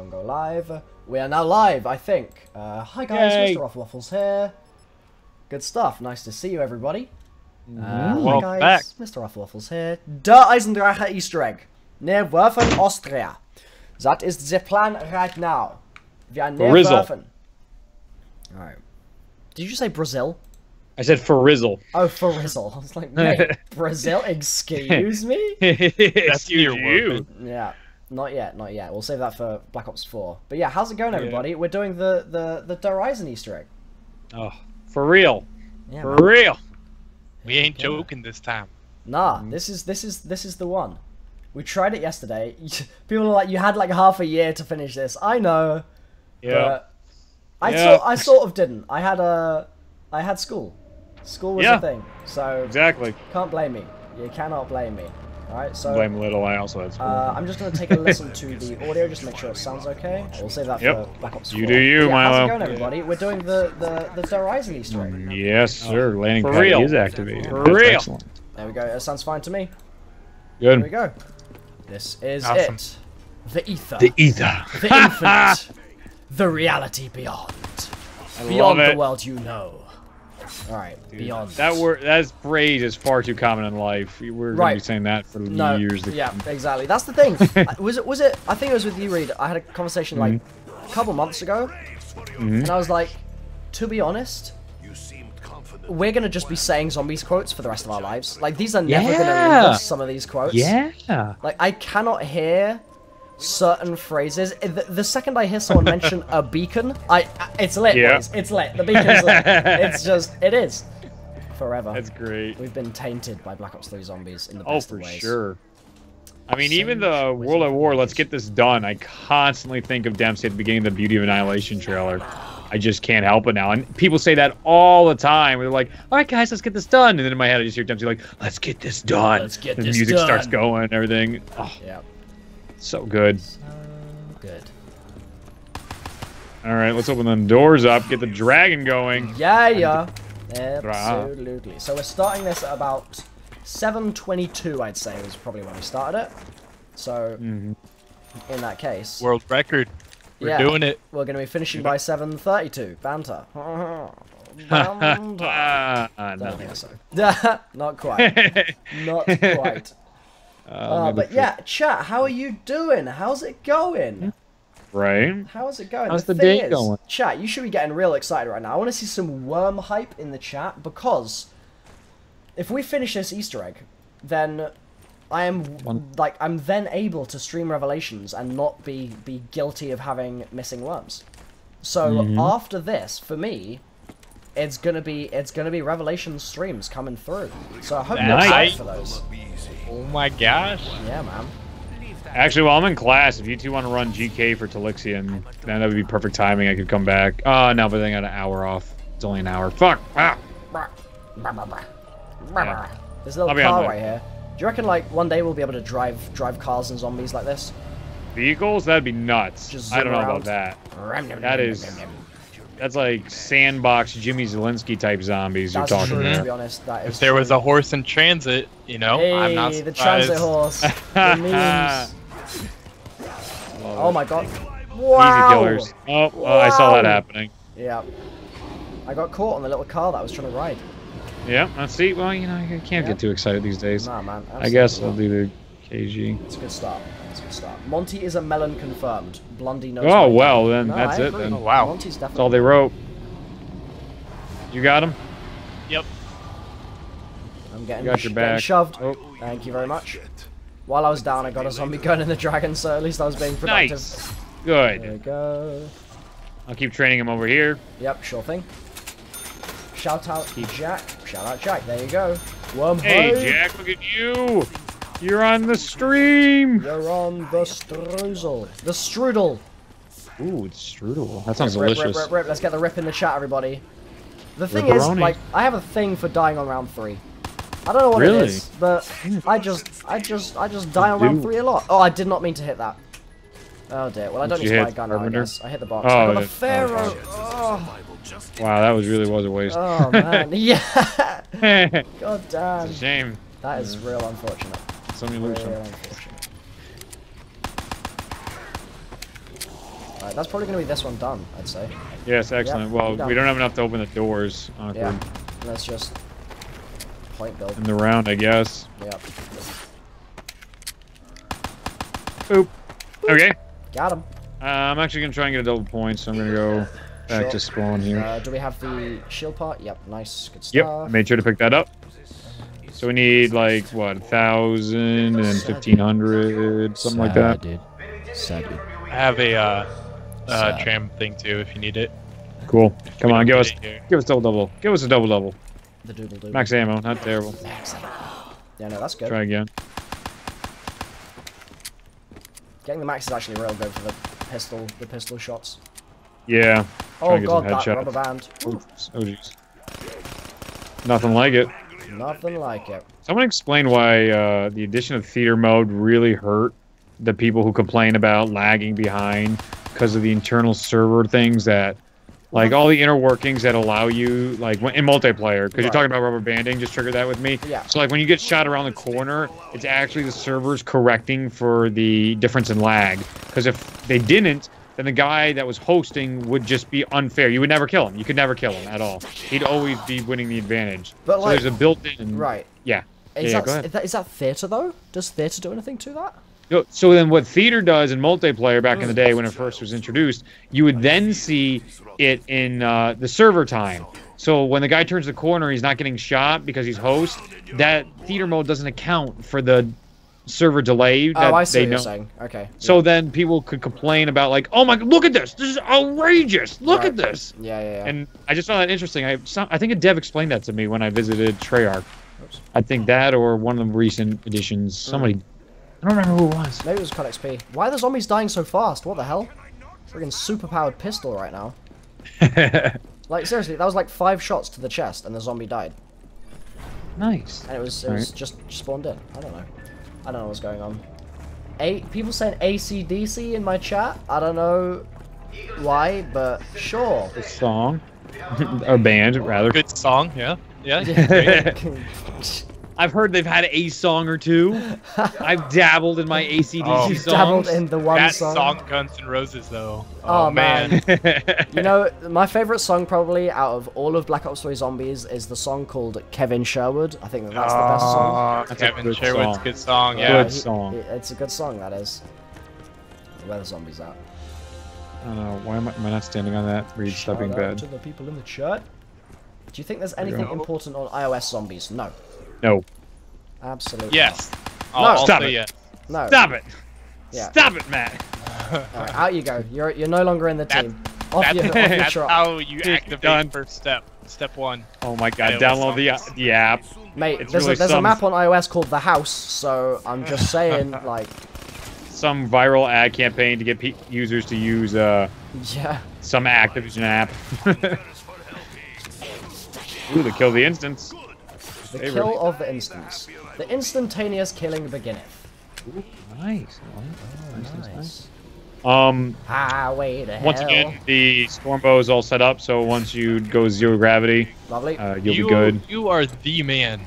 Don't go live. We are now live, I think. Uh, hi guys, Yay. Mr. Waffles here. Good stuff. Nice to see you, everybody. Uh, hi Welcome guys, back. Mr. Waffles here. Der Eisendrache Easter egg. Near Werfen, Austria. That is the plan right now. We are near Brazil. Werfen. Alright. Did you say Brazil? I said for Rizzle. Oh, for Rizzle. I was like, mate, Brazil? Excuse me? That's your you. Yeah, not yet, not yet. We'll save that for Black Ops 4. But yeah, how's it going, everybody? We're doing the the the Horizon Easter egg. Oh, for real. Yeah, For man. real. We ain't joking this time. Nah, mm. this is this is this is the one. We tried it yesterday. People are like, you had like half a year to finish this. I know, Yeah. I Yeah. sort I sort of didn't. I had a I had school. School was Yeah. a thing, so Exactly. can't blame me. You cannot blame me. All right, so. Blame little. I also had school. Uh, I'm just going to take a listen to the audio, just to make sure it sounds okay. We'll save that Yep. for Black Ops 4. You do you, yeah, How's it going, everybody? We're doing the, the, the Horizon Easter egg. yes, sir. Landing For pad real. is activated. For That's real. Excellent. There we go. That sounds fine to me. Good. Here we go. This is Awesome. it. The ether. The ether. The infinite. the reality beyond. Beyond love the world you know. Alright, beyond. That word, that phrase is far too common in life. We're gonna be saying that for no, years to yeah, come. exactly. That's the thing. Was it? Was it? I think it was with you, Reed. I had a conversation like Mm-hmm. a couple months ago, and I was like, to be honest, we're gonna just be saying zombies quotes for the rest of our lives. Like these are never gonna Yeah. leave us. Some of these quotes. Yeah. Like I cannot hear certain phrases. The, the second I hear someone mention a beacon, I it's lit. Yeah. boys. It's lit. The beacon's lit. It's just it is forever. That's great. We've been tainted by Black Ops 3 zombies in the Oh, best for of ways. sure. I mean, even the World at War, let's get this done. I constantly think of Dempsey at the beginning of the Beauty of Annihilation trailer. I just can't help it now. And people say that all the time. They're like, all right, guys, let's get this done. And then in my head, I just hear Dempsey like, let's get this done. Let's get the music starts going and everything. Oh, Yeah. So good. So good. All right, let's open the doors up, get the dragon going. Yeah, yeah. Absolutely. So we're starting this at about 7.22, I'd say, was probably when we started it. So, Mhm. in that case, World record. We're Yeah. doing it. we're going to be finishing by 7.32. Banter. Banter. Ah, Don't no. think so. Not quite. Not quite. Uh, Uh, but for- yeah, chat, how are you doing? How's it going? Right? How's it going? How's the thing day is, going? Chat, you should be getting real excited right now. I want to see some worm hype in the chat because if we finish this Easter egg, then I am One- like I'm then able to stream Revelations and not be be guilty of having missing worms. So Mm-hmm. after this, for me, it's gonna be it's gonna be Revelation streams coming through. So I hope you're excited for those. Oh my gosh. Yeah, man. Actually, while I'm in class, if you two want to run GK for Telixion, then that would be perfect timing. I could come back. Oh, no, but then I got an hour off. It's only an hour. Fuck. Ah. There's a little car right here. Do you reckon like one day we'll be able to drive drive cars and zombies like this? Vehicles? That'd be nuts. Just I don't know about that. That is- That's like sandbox Jimmy Zielinski type zombies That's you're talking true. To about. be honest, that is. If there was a horse in transit, you know, hey, I'm not the transit horse, the memes. Oh my god! Easy Wow. killers. Oh, oh, I saw that happening. Yeah. I got caught on the little car that I was trying to ride. Yeah, let's see. Well, you know, you can't Yeah. get too excited these days. Nah, man. I guess I'll do the KG. It's a good start. It's a good start. Monty is a melon confirmed. Blondie knows. Oh, well, then No, that's I it agree. then. Oh, wow. Monty's That's all they wrote. You got him? Yep. I'm getting, You got your getting back. shoved. Oh, Thank you very much. While I was down, I got a zombie gun and the dragon, so at least I was being productive. nice. Good. There we go. I'll keep training him over here. Yep, sure thing. Shout out to Jack. Shout out Jack. There you go. Wormhole. Hey, Jack, look at you. You're on the stream. You're on the strudel. The strudel. Ooh, it's strudel. That sounds Rip, rip, delicious. rip, rip. Let's get the rip in the chat, everybody. The thing Ripperoni. is, like, I have a thing for dying on round three. I don't know what Really? it is, but I just, I just, I just die on round three a lot. Oh, I did not mean to hit that. Oh dear. Well, I don't Did need you to buy a hit gun now, I guess. I hit the box. Oh, I got the. Pharaoh. Oh, Wow, that was really was a waste. oh man. Yeah. God damn. it's a shame. That is real unfortunate. So many lose some. Alright, that's probably gonna be this one done, I'd say. Yes, excellent. well, we don't have enough to open the doors. Awkward. Yeah. Let's just point build. In the round, I guess. Yep. Oop. Okay. Got him. Uh, I'm actually gonna try and get a double point, so I'm gonna go back Sure. to spawn here. Uh, do we have the shield part? Yep, nice, good Yep, stuff. I made sure to pick that up. So we need like what, a thousand and fifteen hundred, something like that. dude. Sad, dude. I have a uh, uh, tram thing too if you need it. Cool. Come on, give us, give us double double. Give us a double double. The doodle doodle. Max ammo, not terrible. Max ammo. Yeah, no, that's good. Try again. Getting the max is actually real good for the pistol, the pistol shots. Yeah. Oh and god, that rubber band. Oops. Oh jeez. Nothing like it. Nothing like it. Someone explain why uh, the addition of theater mode really hurt the people who complain about lagging behind because of the internal server things that, like all the inner workings that allow you, like in multiplayer, because you're talking about rubber banding, just trigger that with me. Yeah. So like when you get shot around the corner, it's actually the servers correcting for the difference in lag. Because if they didn't, then the guy that was hosting would just be unfair. You would never kill him. You could never kill him at all. He'd always be winning the advantage. But, so like- there's a built-in. Right. Yeah. Is Yeah, that, ahead. is that theater though? Does theater do anything to that? No, So then, what theater does in multiplayer back in the day when it first was introduced, you would then see it in uh, the server time. So when the guy turns the corner, he's not getting shot because he's host. That theater mode doesn't account for the server delay oh, I see they what you're saying. Okay. So then people could complain about like, oh my, look at this, this is outrageous, look Right. at this. Yeah, yeah, yeah. And I just found that interesting. I some, I think a dev explained that to me when I visited Treyarch. Oops. I think that or one of the recent editions. Hmm. Somebody, I don't remember who it was. Maybe it was Cut XP. Why are the zombies dying so fast? What the hell? Friggin' super powered pistol right now. Like seriously, that was like five shots to the chest and the zombie died. nice. And it was it was Alright. just spawned in. I don't know. I don't know what's going on. A people saying ACDC in my chat. I don't know why, but sure. a song or band rather. Good song, yeah. Yeah. great. I've heard they've had a song or two. I've dabbled in my ACDC Oh. songs. dabbled in the one that song. song, Guns N' Roses, though. Oh, Oh, man. You know, my favorite song probably out of all of Black Ops 3 Zombies is the song called Kevin Sherwood. I think that that's the best song. Ah, that's Kevin good Sherwood's song. good song, yeah. he- song. he- it's a good song, that is. Where the zombies at? I don't know. Why am I, am I not standing on that? reed Shout stepping bed. to the people in the chat. Do you think there's anything important on iOS zombies? No. No. Absolutely Yes. I'll, No. I'll Stop it. yes. No. Stop it. Yeah. Stop it, Matt. Alright, out you go. You're you're no longer in the That- team. Off That's, your, off your that's trot. how you Dude, activate done. first step. Step one. Oh my god. Download the, songs. the app. Mate, it's there's, really a, there's a map on iOS called The House, so I'm just saying, like, Some viral ad campaign to get pe- users to use uh, yeah. some Activision app. Ooh, the kill the instance. The They kill really- of the instance. The instantaneous killing beginneth. Nice. Nice. Um, Highway to once hell. again, the storm bow is all set up, so once you go zero gravity, Lovely. uh, you'll you, be good. You are the man.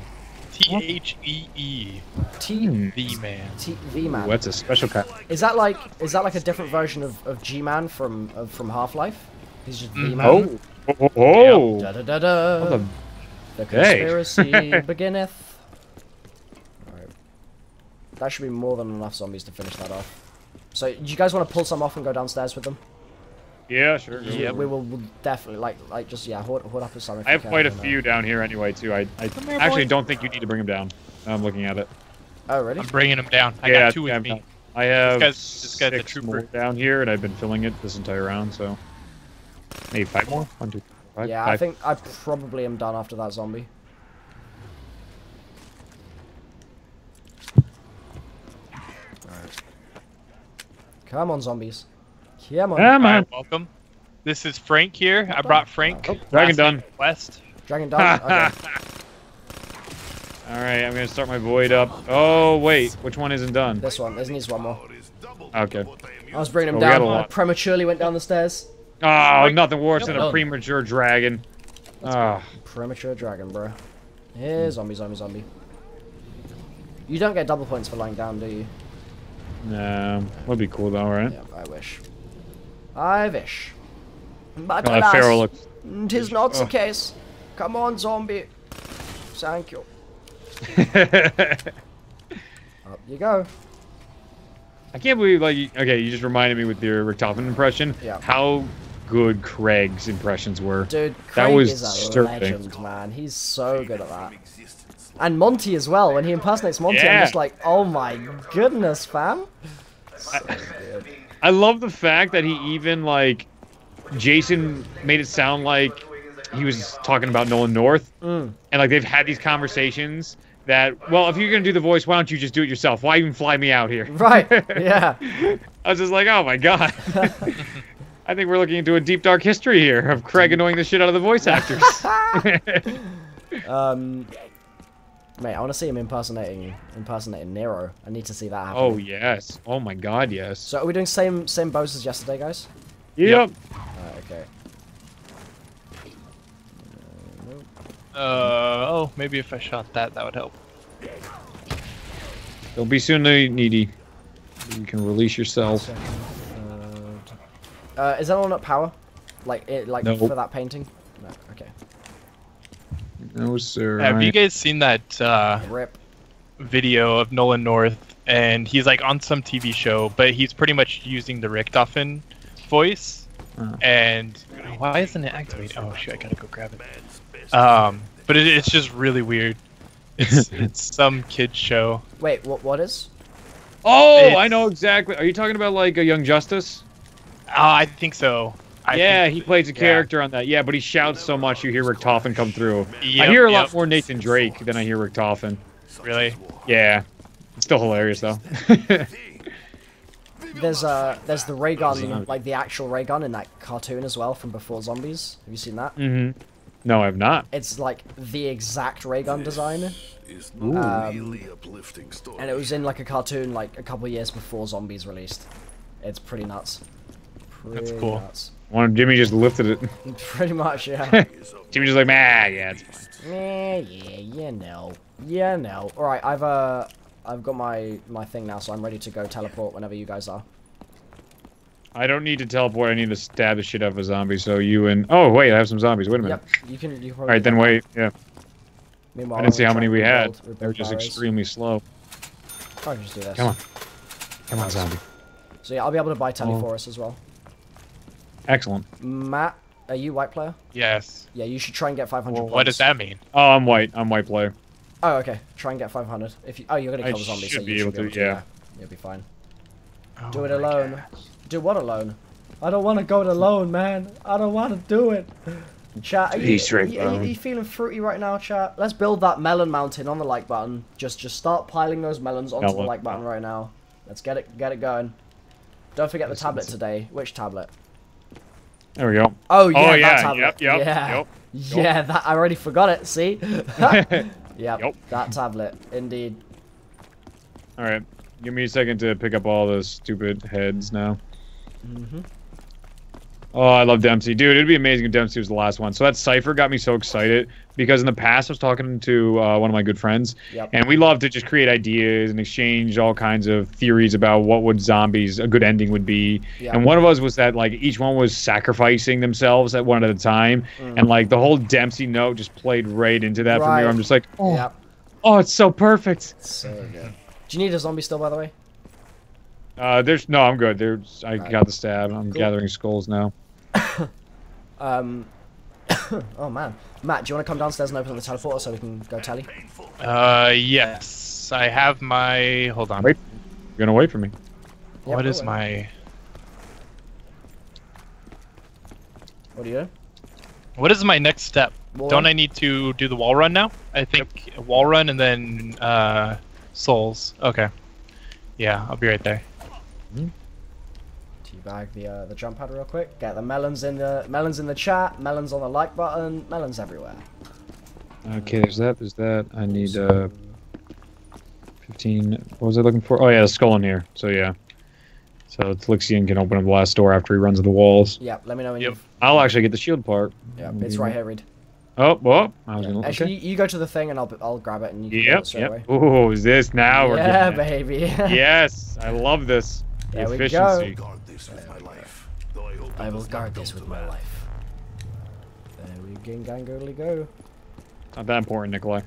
T H E E. T. The man. T V Ooh, man. that's a special kind. Is that like is that like a different version of, of G Man from of, from Half Life? He's just V Man. Oh, oh, oh, oh. Da da da da. What the- The Hey. conspiracy beginneth. Alright. That should be more than enough zombies to finish that off. So, do you guys want to pull some off and go downstairs with them? Yeah, sure. go Yep. for We will we'll definitely like like just yeah hold, hold up with some. I have can, quite a and, uh, few down here anyway, too. I, I here, actually boy. don't think you need to bring them down. I'm looking at it. Oh really? I'm bringing them down. I Yeah, got two with I'm me. not- I have guy's- this guy's a six trooper. more down here, and I've been filling it this entire round, so maybe five more. One, two, five. yeah, I five. think I probably am done after that zombie. Alright. Come on, zombies. Come on. Come on. Alright, welcome. This is Frank here. I brought Frank. Oh, Dragon done. West. Dragon done. Okay. All right, I'm gonna start my void up. Oh wait, which one isn't done? This one. This needs one more. Okay. I was bringing him Oh, down. a I lot. prematurely went down the stairs. Oh, nothing worse than a premature dragon. Ah, Premature dragon, bro. Here, zombie, zombie, zombie. You don't get double points for lying down, do you? no, would be cool though, right? Yeah, I wish. I wish. But Uh, alas, looks. tis not the Oh. case. Come on, zombie. Thank you. Up you go. I can't believe like okay, you just reminded me with your Rick impression. Yeah. How good Craig's impressions were. Dude, That Craig was is a disturbing. legend, man. He's so good at that. And Monty as well. When he impersonates Monty, I'm just like, oh my goodness, fam. I love the fact that he even like Jason made it sound like he was talking about Nolan North, Mm. and like they've had these conversations that well, if you're gonna do the voice, why don't you just do it yourself? Why even fly me out here? Right, yeah. I was just like, oh my god. I think we're looking into a deep dark history here of Craig annoying the shit out of the voice actors. Um, mate, I want to see him impersonating impersonating Nero. I need to see that happen. oh yes. Oh my god, yes. So are we doing same same bows as yesterday, guys? Yep. Alright, okay. Uh oh, maybe if I shot that, that would help. Don't be so needy. You can release yourself. Second, third. Uh, is that one at power? Like it, like No. for that painting? No. Okay. No sir. Have you guys seen that uh, Rip. video of Nolan North? And he's like on some TV show, but he's pretty much using the Richtofen voice. Oh. And why isn't it activated? Oh shoot, I gotta go grab it. Um, but it, it's just really weird. It's it's some kid show. Wait, what? What is? Oh, It's- I know exactly. Are you talking about like a Young Justice? Uh, I think so. I yeah, think- he plays a yeah. character on that. Yeah, but he shouts so much you hear Richtofen come through. I hear a lot yep. more Nathan Drake than I hear Richtofen. Really? Yeah, it's still hilarious though. There's uh, there's the ray gun, like the actual ray gun in that cartoon as well from Before Zombies. Have you seen that? Mm-hmm. No, I've not. It's like the exact ray gun design, It's Um, uplifting story. and it was in like a cartoon like a couple years before Zombies released. It's pretty nuts. That's cool. Nuts. One Jimmy just lifted it. Pretty much, yeah. Jimmy just like, ah, yeah, it's fine. yeah, yeah, you know, you know. All right, I've uh, I've got my my thing now, so I'm ready to go teleport whenever you guys are. I don't need to teleport. I need to stab the shit out of a zombie. So you and oh wait, I have some zombies. Wait a minute. Yep, you can. You can All right, then wait. Yeah, Meanwhile, I didn't see how many we and had. rebuild- They were rebuild just barriers. extremely slow. Probably just do this. Come on, come on, zombie. So yeah, I'll be able to buy telly Oh. for us as well. Excellent. Matt, are you white player? Yes. Yeah, you should try and get 500 Well, what does that mean? Oh, I'm white. I'm white player. Oh, okay. Try and get 500. If you, oh, you're gonna I kill the zombie, so should you be should able be to, able to. yeah. you'll be fine. Oh Do it alone. God. Do what alone? I don't want to go it alone, man. I don't want to do it. Chat, are you, are, you, are, you, are you feeling fruity right now, chat? Let's build that melon mountain on the like button. Just, just start piling those melons onto the like button right now. Let's get it, get it going. Don't forget the tablet today. Which tablet? There we go. Oh yeah, oh yeah. tablet. Yep. Yep. yeah. Yep. Yeah, that I already forgot it. See? yep, Yep. that tablet, indeed. All right. Give me a second to pick up all those stupid heads now. hmm Oh, I love Dempsey, dude. It'd be amazing if Dempsey was the last one. So that cipher got me so excited because in the past I was talking to uh, one of my good friends, Yep. and we love to just create ideas and exchange all kinds of theories about what would zombies a good ending would be. Yep. And one of us was that like each one was sacrificing themselves at one at a time, Mm. and like the whole Dempsey note just played right into that for Right. me. I'm just like, oh, Yep. oh, it's so perfect. So good. Do you need a zombie still, by the way? Uh, there's no, I'm good. There's I Right. got the stab. I'm Cool. gathering skulls now. Um. oh man, Matt, do you want to come downstairs and open up the teleporter so we can go tally? Uh, yes. I have my. Hold on. Wait. You're gonna wait for me. Yep, what go is away. my? What are you? What is my next step? Wall Don't run? I need to do the wall run now? I think wall run and then uh, souls. Okay. Yeah, I'll be right there. Teabag the uh, the jump pad real quick. Get the melons in the melons in the chat. Melons on the like button. Melons everywhere. Okay, there's that. There's that. I need uh 15. What was I looking for? Oh yeah, a skull in here. So yeah. So Telixion can open up the last door after he runs the walls. Yep. Let me know when Yep. you've. I'll actually get the shield part. Yep. It's right here, Reed. Oh, well, I was Yeah. gonna. Actually, Okay. you, you go to the thing and I'll I'll grab it and you Yep. it Yep. away. Oh, is this now? we're yeah, getting it. baby. Yes, I love this. The There we go. Efficiency. Guard this with my life. Though I hope I will guard this with my life. There we gang gangly go. Not that important, Nikolai.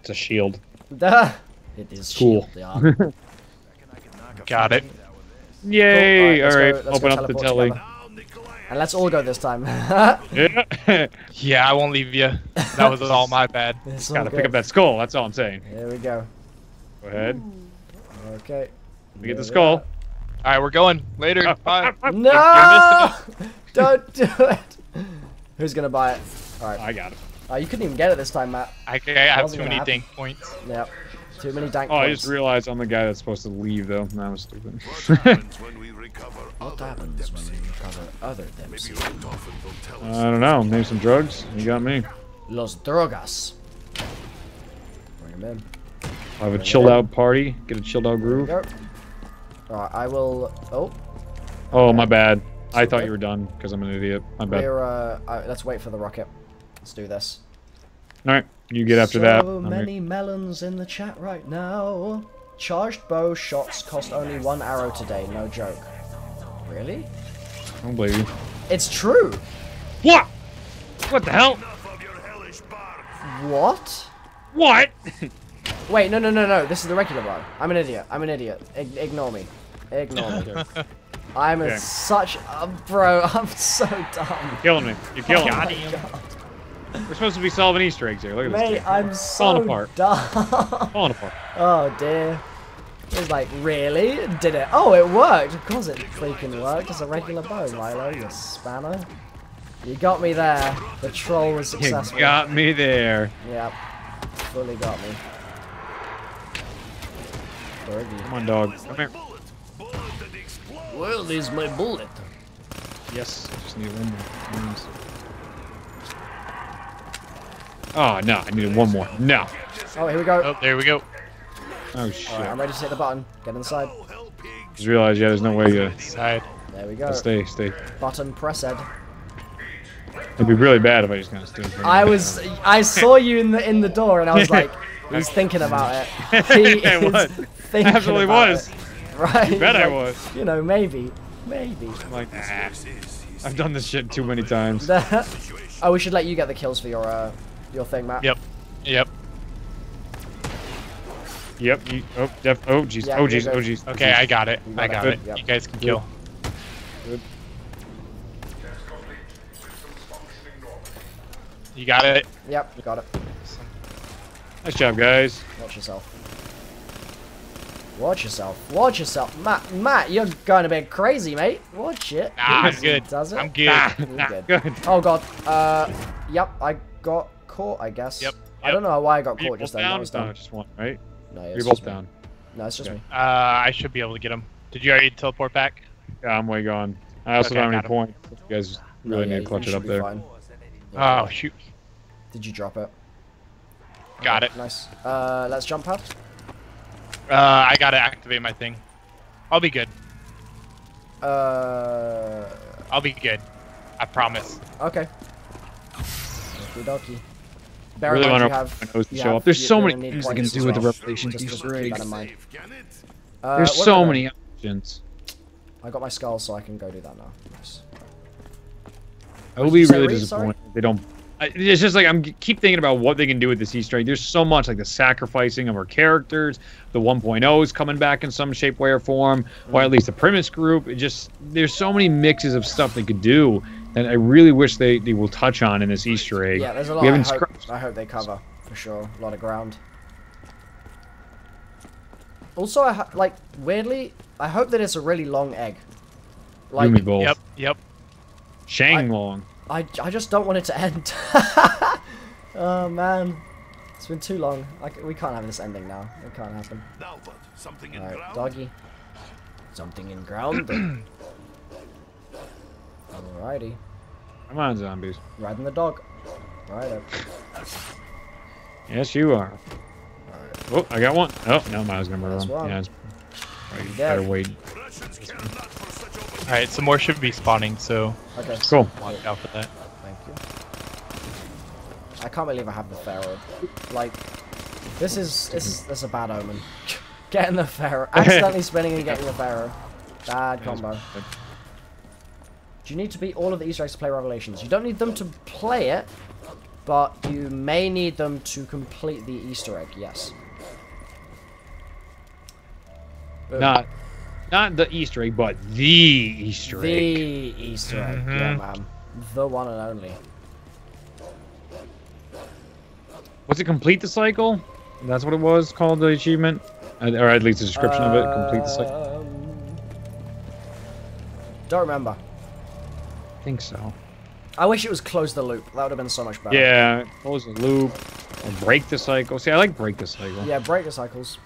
It's a shield. Duh. It is Cool. shield, yeah. Got it. Yay! Cool, alright, All right, open up the teleport telly. together. And let's all go this time. Yeah. Yeah, I won't leave you. That was all my bad. It's all Gotta pick up that skull. That's all I'm saying. Here we go. Go ahead. Okay. Let me get the There skull. All right, we're going later. Oh. Bye. No! Don't do it. Who's gonna buy it? All right. I got it. Oh, you couldn't even get it this time, Matt. I, I have too many happen. dink points. Yep. Too many dank points. Oh, I just realized I'm the guy that's supposed to leave, though. That was stupid. What happens when we recover What other happens when we recover other Maybe Dempsey? Richtofen will tell us. I don't know. Maybe some drugs. You got me. Los drogas. Bring him in. I'll have a chilled out party. Get a chilled out There we groove. Go. Alright, I will. Oh, Oh, my bad. I thought you were done because I'm an idiot. My bad. we're. Uh, uh, let's wait for the rocket. Let's do this. All right, you get after so that. I'm many here. melons in the chat right now. Charged bow shots cost only one arrow today. No joke. Really? I don't believe you. It's true. What? What the hell? Enough of your hellish bark. What? What? Wait, no, no, no, no. This is the regular one. I'm an idiot. I'm an idiot. Ig- ignore me. Ignore me. I'm a Okay. such a bro. I'm so dumb. You're killing me. You're killing Oh me. God. We're supposed to be solving Easter eggs here. Look at this. Mate. I'm so Falling apart. dumb. Falling apart. oh dear. It was like, really? Did it? Oh, it worked. Of course it freaking worked. It's a regular bow, Milo, you spanner. You got me there. The troll was You successful. got me there. Yep. Fully got me. Fergie. Come on, dog. Come here. Bullet. Bullet. Well, there's my bullet. Yes. I Just need one more. Please. Oh no! I needed one more. No. Oh, here we go. Oh, there we go. Oh shit! Alright, I'm ready to hit the button. Get inside. Hell. Just realized, yeah, there's no way uh, to Side. There we go. stay. Stay. Button pressed. It'd be really bad if I just kind of stood. here. I was, I saw you in the in the door, and I was like, he's thinking about it. He is was. Thinking Absolutely about was. it. Right? You bet I was. You know, maybe, maybe. I'm like, nah. This is his I've done this shit too many times. oh, we should let you get the kills for your uh, your thing, Matt. Yep. Yep. Yep. You, oh, def, oh, jeez. Yeah, oh, you're jeez. good. Oh, jeez. Okay, I got it. You got I it. got Good. it. Yep. You guys can kill. You got it. Yep, you got it. Nice job, guys. Watch yourself. Watch yourself. Watch yourself, Matt. Matt, you're going a bit crazy, mate. Watch it. Ah, I'm good. Does it? I'm good. Ah, You're ah, good. good. Oh god. Uh, yep. I got caught. I guess. Yep, I don't know why I got Are caught just both then. That down? was No, just one, right? No, You're both me. down. No, it's just Okay. me. Uh, I should be able to get him. Did you already teleport back? Yeah, I'm way gone. I also Okay, don't have any him. points. You guys No, really yeah, need to you clutch it up there. fine. Oh shoot. Did you drop it? Got it. Nice. Uh, let's jump pad. Uh, I gotta activate my thing. I'll be good. Uh, I'll be good. I promise. okay. Okie dokie. Bear Really want to have. nose you show have- up. There's so many things I can do with the well. revelation Just- just keep in mind. Save, can it? Uh, There's so many options. I got my skull, so I can go do that now. Nice. I will be really Reed? disappointed. if They don't. I- It's just like I'm keep thinking about what they can do with this Easter egg. There's so much like the sacrificing of our characters, the 1.0 is coming back in some shape, way, or form, or at least the premise group. It just there's so many mixes of stuff they could do that I really wish they, they will touch on in this Easter egg. Yeah, there's a We lot. I haven't hope, scratched- I hope they cover for sure. A lot of ground. Also, I ha- like weirdly, I hope that it's a really long egg. Like, you. Yep. Yep. Shang Long. I, I just don't want it to end. oh man, it's been too long. I c we can't have this ending now. It can't happen. Now what? Something in Alright, ground? doggy. Something in ground. Alrighty, Come on, zombies. riding the dog. Righto. Yes, you are. Oh, I got one. Oh, no, I was gonna murder That's him. one. Yeah, it's, you better wait. Russians care not for such open- All right. Some more should be spawning, so Okay. Cool. watch out for that. Thank you. I can't believe I have the pharaoh. Like, this is this is this is a bad omen. getting the pharaoh, accidentally spinning and getting the pharaoh. Bad combo. Do you need to beat all of the Easter eggs to play Revelations? You don't need them to play it, but you may need them to complete the Easter egg, yes. Boom. Not, not the Easter egg, but the Easter the egg. The Easter egg, Mhm. yeah, man. The one and only. Was it complete the cycle? That's what it was called, the achievement, or at least the description of it. Complete the cycle. Um, Don't remember. I think so. I wish it was close the loop. That would have been so much better. Yeah, close the loop, or break the cycle. See, I like break the cycle. Yeah, break the cycles.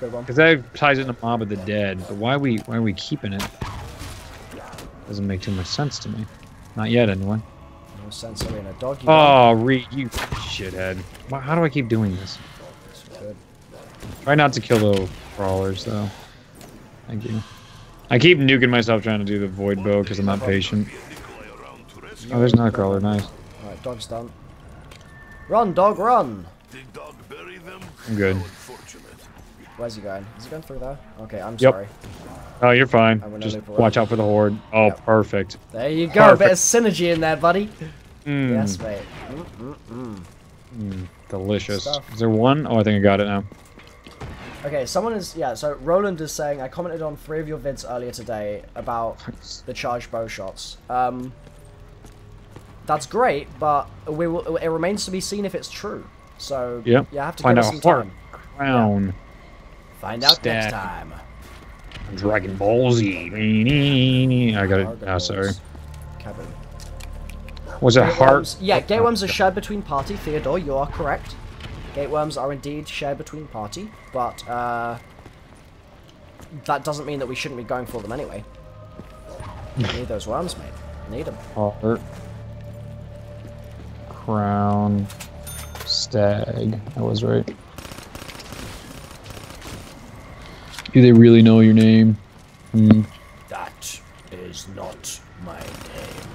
Good one. Because that ties into Mob of the Dead. But why are we why are we keeping it? Doesn't make too much sense to me. Not yet, anyway. No sense in a dog. You know? Oh, Reed, you shithead. Why, how do I keep doing this? Good. Try not to kill the crawlers, though. Thank you. I keep nuking myself trying to do the void bow because I'm not patient. Decoy around to rescue. Oh, there's another crawler. Nice. Alright, dog's done. Run, dog, run! Did dog bury them? I'm good. Where's he going? Is he going through there? Okay, I'm Yep. sorry. Oh, you're fine. I'm gonna Just watch out for the horde. Oh, Yep. perfect. There you go, a bit of synergy in there, buddy. Mm, Yes, mate. Mm, mm, mm. delicious. Stuff. Is there one? Oh, I think I got it now. Okay, someone is yeah. So Roland is saying I commented on three of your vids earlier today about the charged bow shots. Um, that's great, but we will. It remains to be seen if it's true. So Yep. you have to Find give out some time. Crown. Find out next time. Dragon Ball Z. I got it. Oh, sorry. Kevin. Was it heart? Yeah, gateworms are shared between party. Theodore, you are correct. Gateworms are indeed shared between party, but uh, that doesn't mean that we shouldn't be going for them anyway. Need those worms, mate. Need them. Heart. Crown. Stag. That was right. Do they really know your name? Hmm. That is not my name.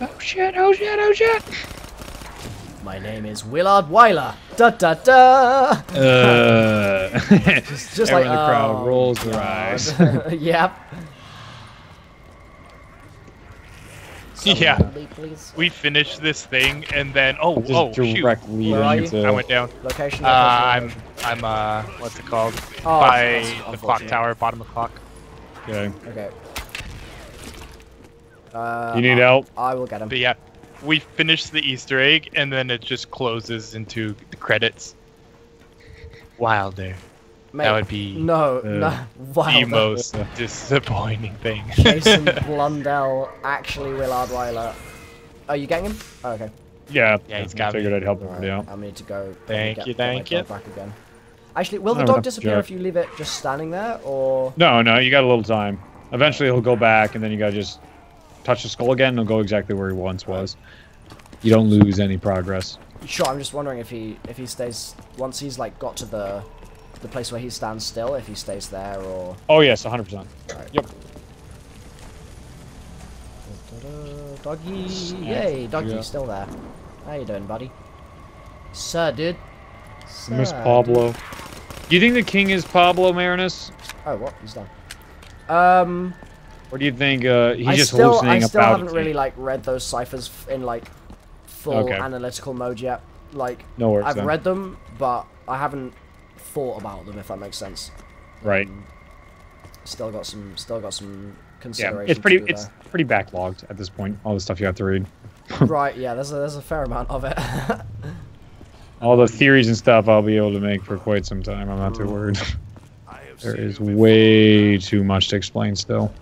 Oh shit! Oh shit! Oh shit! My name is Willard Weiler. Da da da. Uh, Just, just like the crowd oh, rolls their eyes. yep. Yeah. Somebody Please. We finished this thing, and then oh Just oh shoot, Where are you? into. I went down. Location. Uh, I'm I'm uh what's it called? Oh, By that's the clock tower, bottom of clock. Okay. Okay. Uh, You need I- help? I will get him. But yeah, we finished the Easter egg, and then it just closes into the credits. Wilder. Mate, that would be no, Uh, no. the Wilder. most disappointing thing. Jason Blundell, actually Willard Weiler. Are you getting him? Oh, okay. Yeah. Yeah, he's I got figured me. I'd help Alright, everybody out. I need to go. Thank get, you, thank you. Back again. Actually, will the dog that's disappear Jack. if you leave it just standing there, or? No, no, you got a little time. Eventually, he'll go back, and then you gotta just touch the skull again. and He'll go exactly where he once was. You don't lose any progress. Sure, I'm just wondering if he if he stays once he's like got to the the place where he stands still, if he stays there or. Oh yes, 100. percent Right. Yep. Ta-da, Doggy, yay, doggy, Yeah. still there. How you doing, buddy? Sir, dude. Miss Pablo. Do you think the king is Pablo Marinus. Oh, what? He's done. Um, or do you think uh, he's I just still, I still haven't really like read those ciphers in like full Okay. analytical mode yet. Like, No worries. I've then. read them, but I haven't thought about them. If that makes sense. Right. Um, still got some. Still got some Yeah, consideration. it's pretty. to do It's pretty backlogged at this point. All the stuff you have to read, right. Yeah, there's a, there's a fair amount of it. all the theories and stuff. I'll be able to make for quite some time. I'm not too worried. I have There seen is you before. way too much to explain still,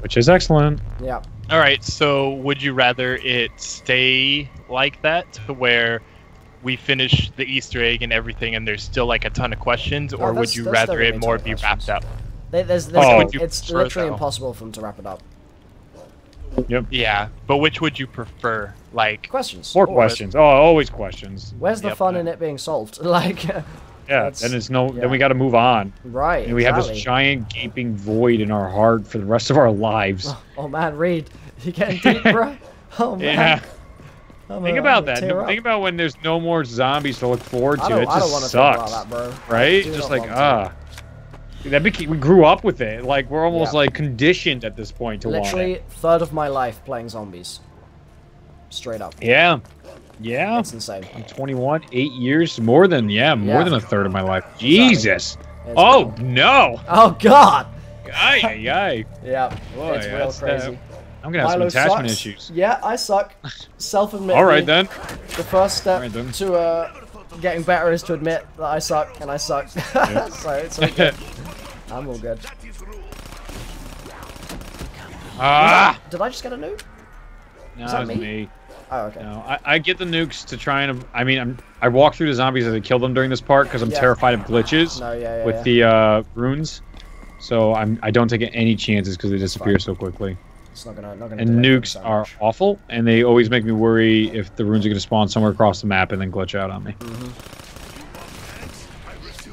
which is excellent. yeah. All right, so would you rather it stay like that, to where we finish the Easter egg and everything, and there's still like a ton of questions, or Oh, would you rather it more be wrapped up? There- There's, there's Oh. Would it's prefer, literally though? impossible for them to wrap it up. Yep. Yeah, but which would you prefer? Like, Questions. More Always. questions. Oh, always questions. Where's the Yep. fun in it being solved? like, uh, Yeah. That's- then it's no. yeah. Then we got to move on. right. And we have this giant gaping void in our heart for the rest of our lives. Oh, oh, man, Reed, you getting deep, bro? Oh man. yeah. I'm Think a- about that. tear up. Think about when there's no more zombies to look forward to. don't, It just want sucks, that, bro. Right? Just like want to. ah. that became, we grew up with it. Like we're almost Yeah. like conditioned at this point to want Literally it. third of my life playing zombies. Straight up. Yeah, yeah. It's insane. I'm 21, eight years, more than yeah, more Yeah. than a third of my life. Jesus. It's Oh wild. no. Oh god! Ay, ay, ay. Yeah, Boy, it's real that's, uh, crazy. I'm gonna have Milo some attachment sucks. issues. Yeah, I suck. Self-admit. All right then. The first step right, then. to uh, getting better is to admit that I suck, and I suck. so it's all good. I'm all good. That is rule. ah. Did I just get a nuke? No, that it was me? me. Oh, okay. No, I, I get the nukes to try and. I mean, I'm, I walk through the zombies as I kill them during this part because I'm Yeah. terrified of glitches No, yeah, with the uh, runes. So I'm I don't take any chances because they disappear Fine. so quickly. It's not gonna, not gonna. And nukes so are much. awful, and they always make me worry if the runes are gonna spawn somewhere across the map and then glitch out on me.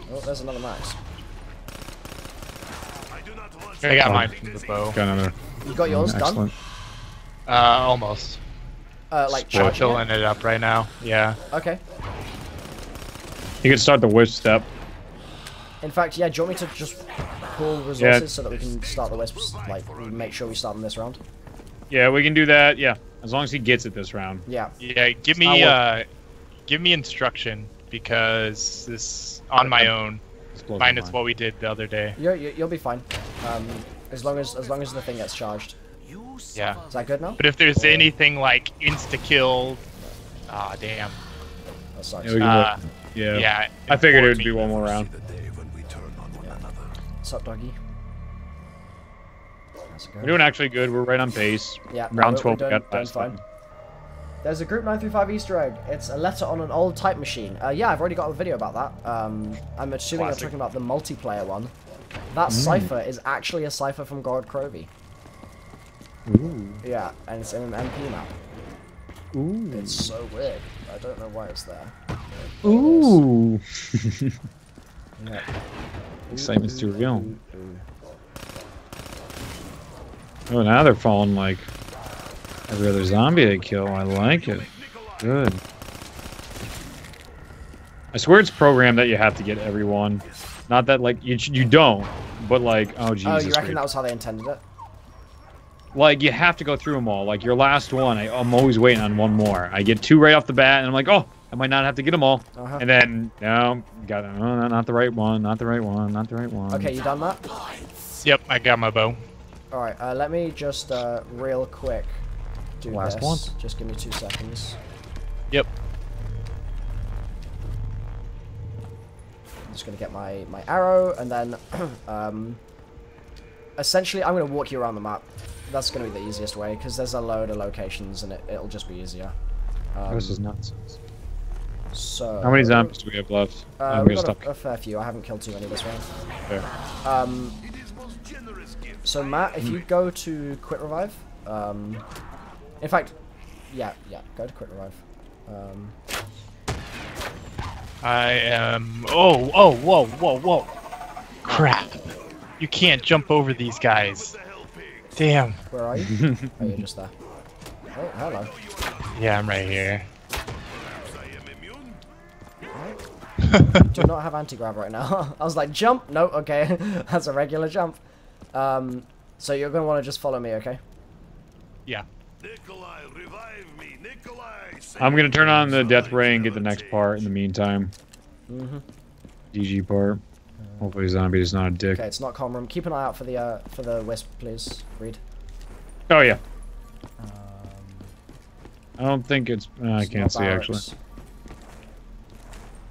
Oh, there's another max. I do not want I got mine from the bow. Got another. You got yours done? Uh, almost. Uh, like Spoiled. charging it? it up right now. Yeah. Okay. You can start the wisp step. In fact, yeah. Do you want me to just pull resources so that we can start the wisps? Like, make sure we start them this round. Yeah, we can do that. Yeah, as long as he gets it this round. Yeah. Yeah. Give not me uh, give me instruction because this on my own. This blows Minus mind. what we did the other day. You're, you- you'll be fine. Um, as long as as long as the thing gets charged. Yeah. Is that good now? But if there's anything like insta kill, ah damn. That sucks. Yeah, Uh, yeah. Yeah. I figured it would be one more round. What's up, doggy? That's a good. We're doing actually good. We're right on pace. Yeah, Round we're- 12 we're we got fine. There's a Group 935 Easter egg. It's a letter on an old type machine. Uh, yeah, I've already got a video about that. Um, I'm assuming Classic. you're talking about the multiplayer one. That Mm. cipher is actually a cipher from Gorod Krovi. Ooh. Yeah, and it's in an MP map. Ooh. It's so weird. I don't know why it's there. Ooh. Yeah. Excitement's too real. Oh, now they're falling like every other zombie they kill. I like it. Good. I swear it's programmed that you have to get everyone. Not that like you you don't, but like oh Jesus. Oh, you reckon Grape. that was how they intended it? Like you have to go through them all. Like your last one, I, I'm always waiting on one more. I get two right off the bat, and I'm like, oh, I might not have to get them all. Uh-huh. And then no, got oh, no, not the right one, not the right one, not the right one. Okay, you done that? Yep, I got my bow. All right. Uh, let me just uh, real quick do Last this. one. Just give me two seconds. Yep. I'm just gonna get my my arrow, and then um, essentially I'm gonna walk you around the map. That's gonna be the easiest way because there's a load of locations, and it, it'll just be easier. Um, This is nuts. So How many zombies do we have left? Uh, I'm we've gonna got stop a, a fair few. I haven't killed too many this round. there. Um, It is most generous gift. so Matt, if you go to quick revive, um, in fact, yeah, yeah, go to quick revive. Um, I am. Oh, oh, whoa, whoa, whoa. Crap. You can't jump over these guys. The hell pigs. Damn. where are you? oh, you're just there. Oh, hello. Yeah, I'm right here. Do not have anti-grab right now. I was like, jump? No, okay. That's a regular jump. Um, so you're going to want to just follow me, okay? Yeah. Nikolai, revive me. Nikolai, I'm gonna turn on the death ray and get the next part in the meantime. Mm-hmm. DG part. Hopefully zombie is not a dick. Okay, it's not common room. Keep an eye out for the uh, for the wisp, please. Reed. Oh yeah. Um, I don't think it's. uh, I can't not see actually.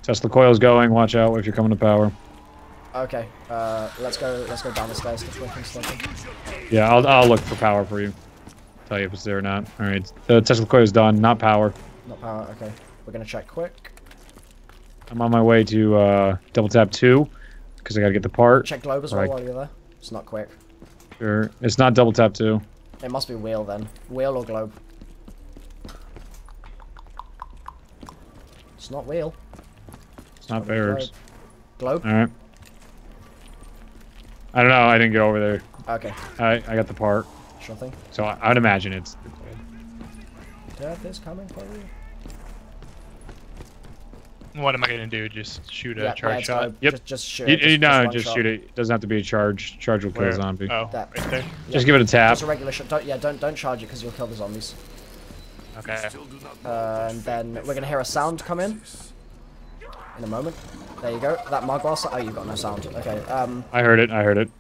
Tesla coil's going. Watch out if you're coming to power. Okay, uh, let's go. Let's go down the stairs to Twickenham Station. Yeah, I'll, I'll look for power for you. Tell you if it's there or not. All right, the Tesla coil is done. Not power. Not power. Okay, we're gonna check quick. I'm on my way to uh, double tap two because I gotta get the part. Check globe as well Right. while you're there. It's not quick. Sure. It's not double tap two. It must be wheel then. Wheel or globe. It's not wheel. It's not gotta bears. Globe. All right. I don't know. I didn't get over there. Okay, I I got the part, sure thing. so I, I'd imagine it's. Death is coming for you. What am I gonna do? Just shoot a yeah, charge shot? go. Yep. Just, just shoot. You, it. Just, you- no, one just shoot it. It doesn't have to be a charge. Charge will kill Where? a zombie. Oh, That- right there. Just give it a tap. Just a regular shot. Don't, yeah, don't don't charge it because you'll kill the zombies. Okay. Still do not know Uh, and then we're gonna hear a sound come in in a moment. There you go. That Margwa. So- oh, you've got no sound. Okay. Um. I heard it. I heard it.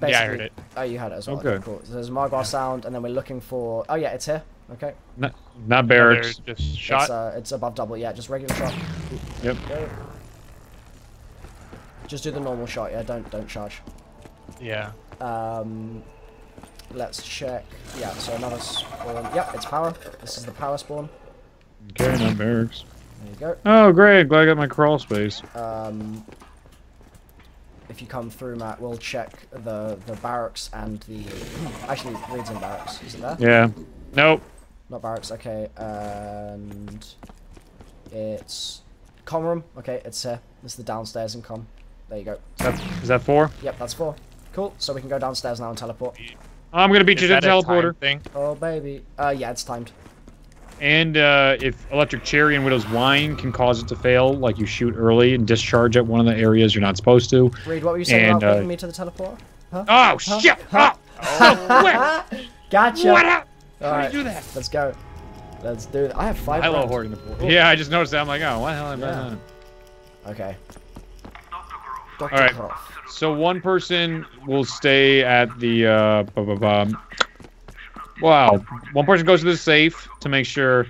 Yeah, I heard it. Oh, you had it as well. Okay. Okay, cool. So there's a Margwa sound, and then we're looking for. Oh yeah, it's here. Okay. Not, not Another barracks. just It's shot. uh, it's above double. Yeah, just regular shot. Yep. Go. Just do the normal shot. Yeah, don't don't charge. yeah. Um. Let's check. Yeah. So another spawn. Yep, it's power. This is the power spawn. Okay, not barracks. There you Oh, great. Glad I got my crawl space. Um. If you come through, Matt, we'll check the the barracks and the. Actually, Reed's in barracks. Is it there? Yeah. Nope. Not barracks, okay, and it's com room. Okay, it's here. This is the downstairs in com. There you go. Is that, is that four? Yep, that's four. Cool. So we can go downstairs now and teleport. I'm gonna beat Is you to the that a time teleporter. thing? Oh baby. Uh, yeah, it's timed. And uh, if Electric Cherry and Widow's Wine can cause it to fail, like you shoot early and discharge at one of the areas you're not supposed to. Reed, what were you saying And, about uh, bringing me to the teleporter? Huh? Oh shit! Huh? Oh, so quick! Gotcha. What up? How right, do you do that? let's go. Let's do it. I have five. I love hoarding the pool. Yeah, I just noticed that. I'm like, oh, what the hell am I Yeah. doing? Okay. Dr. All right. Groph. So one person will stay at the uh bu- bu- bum. Wow. One person goes to the safe to make sure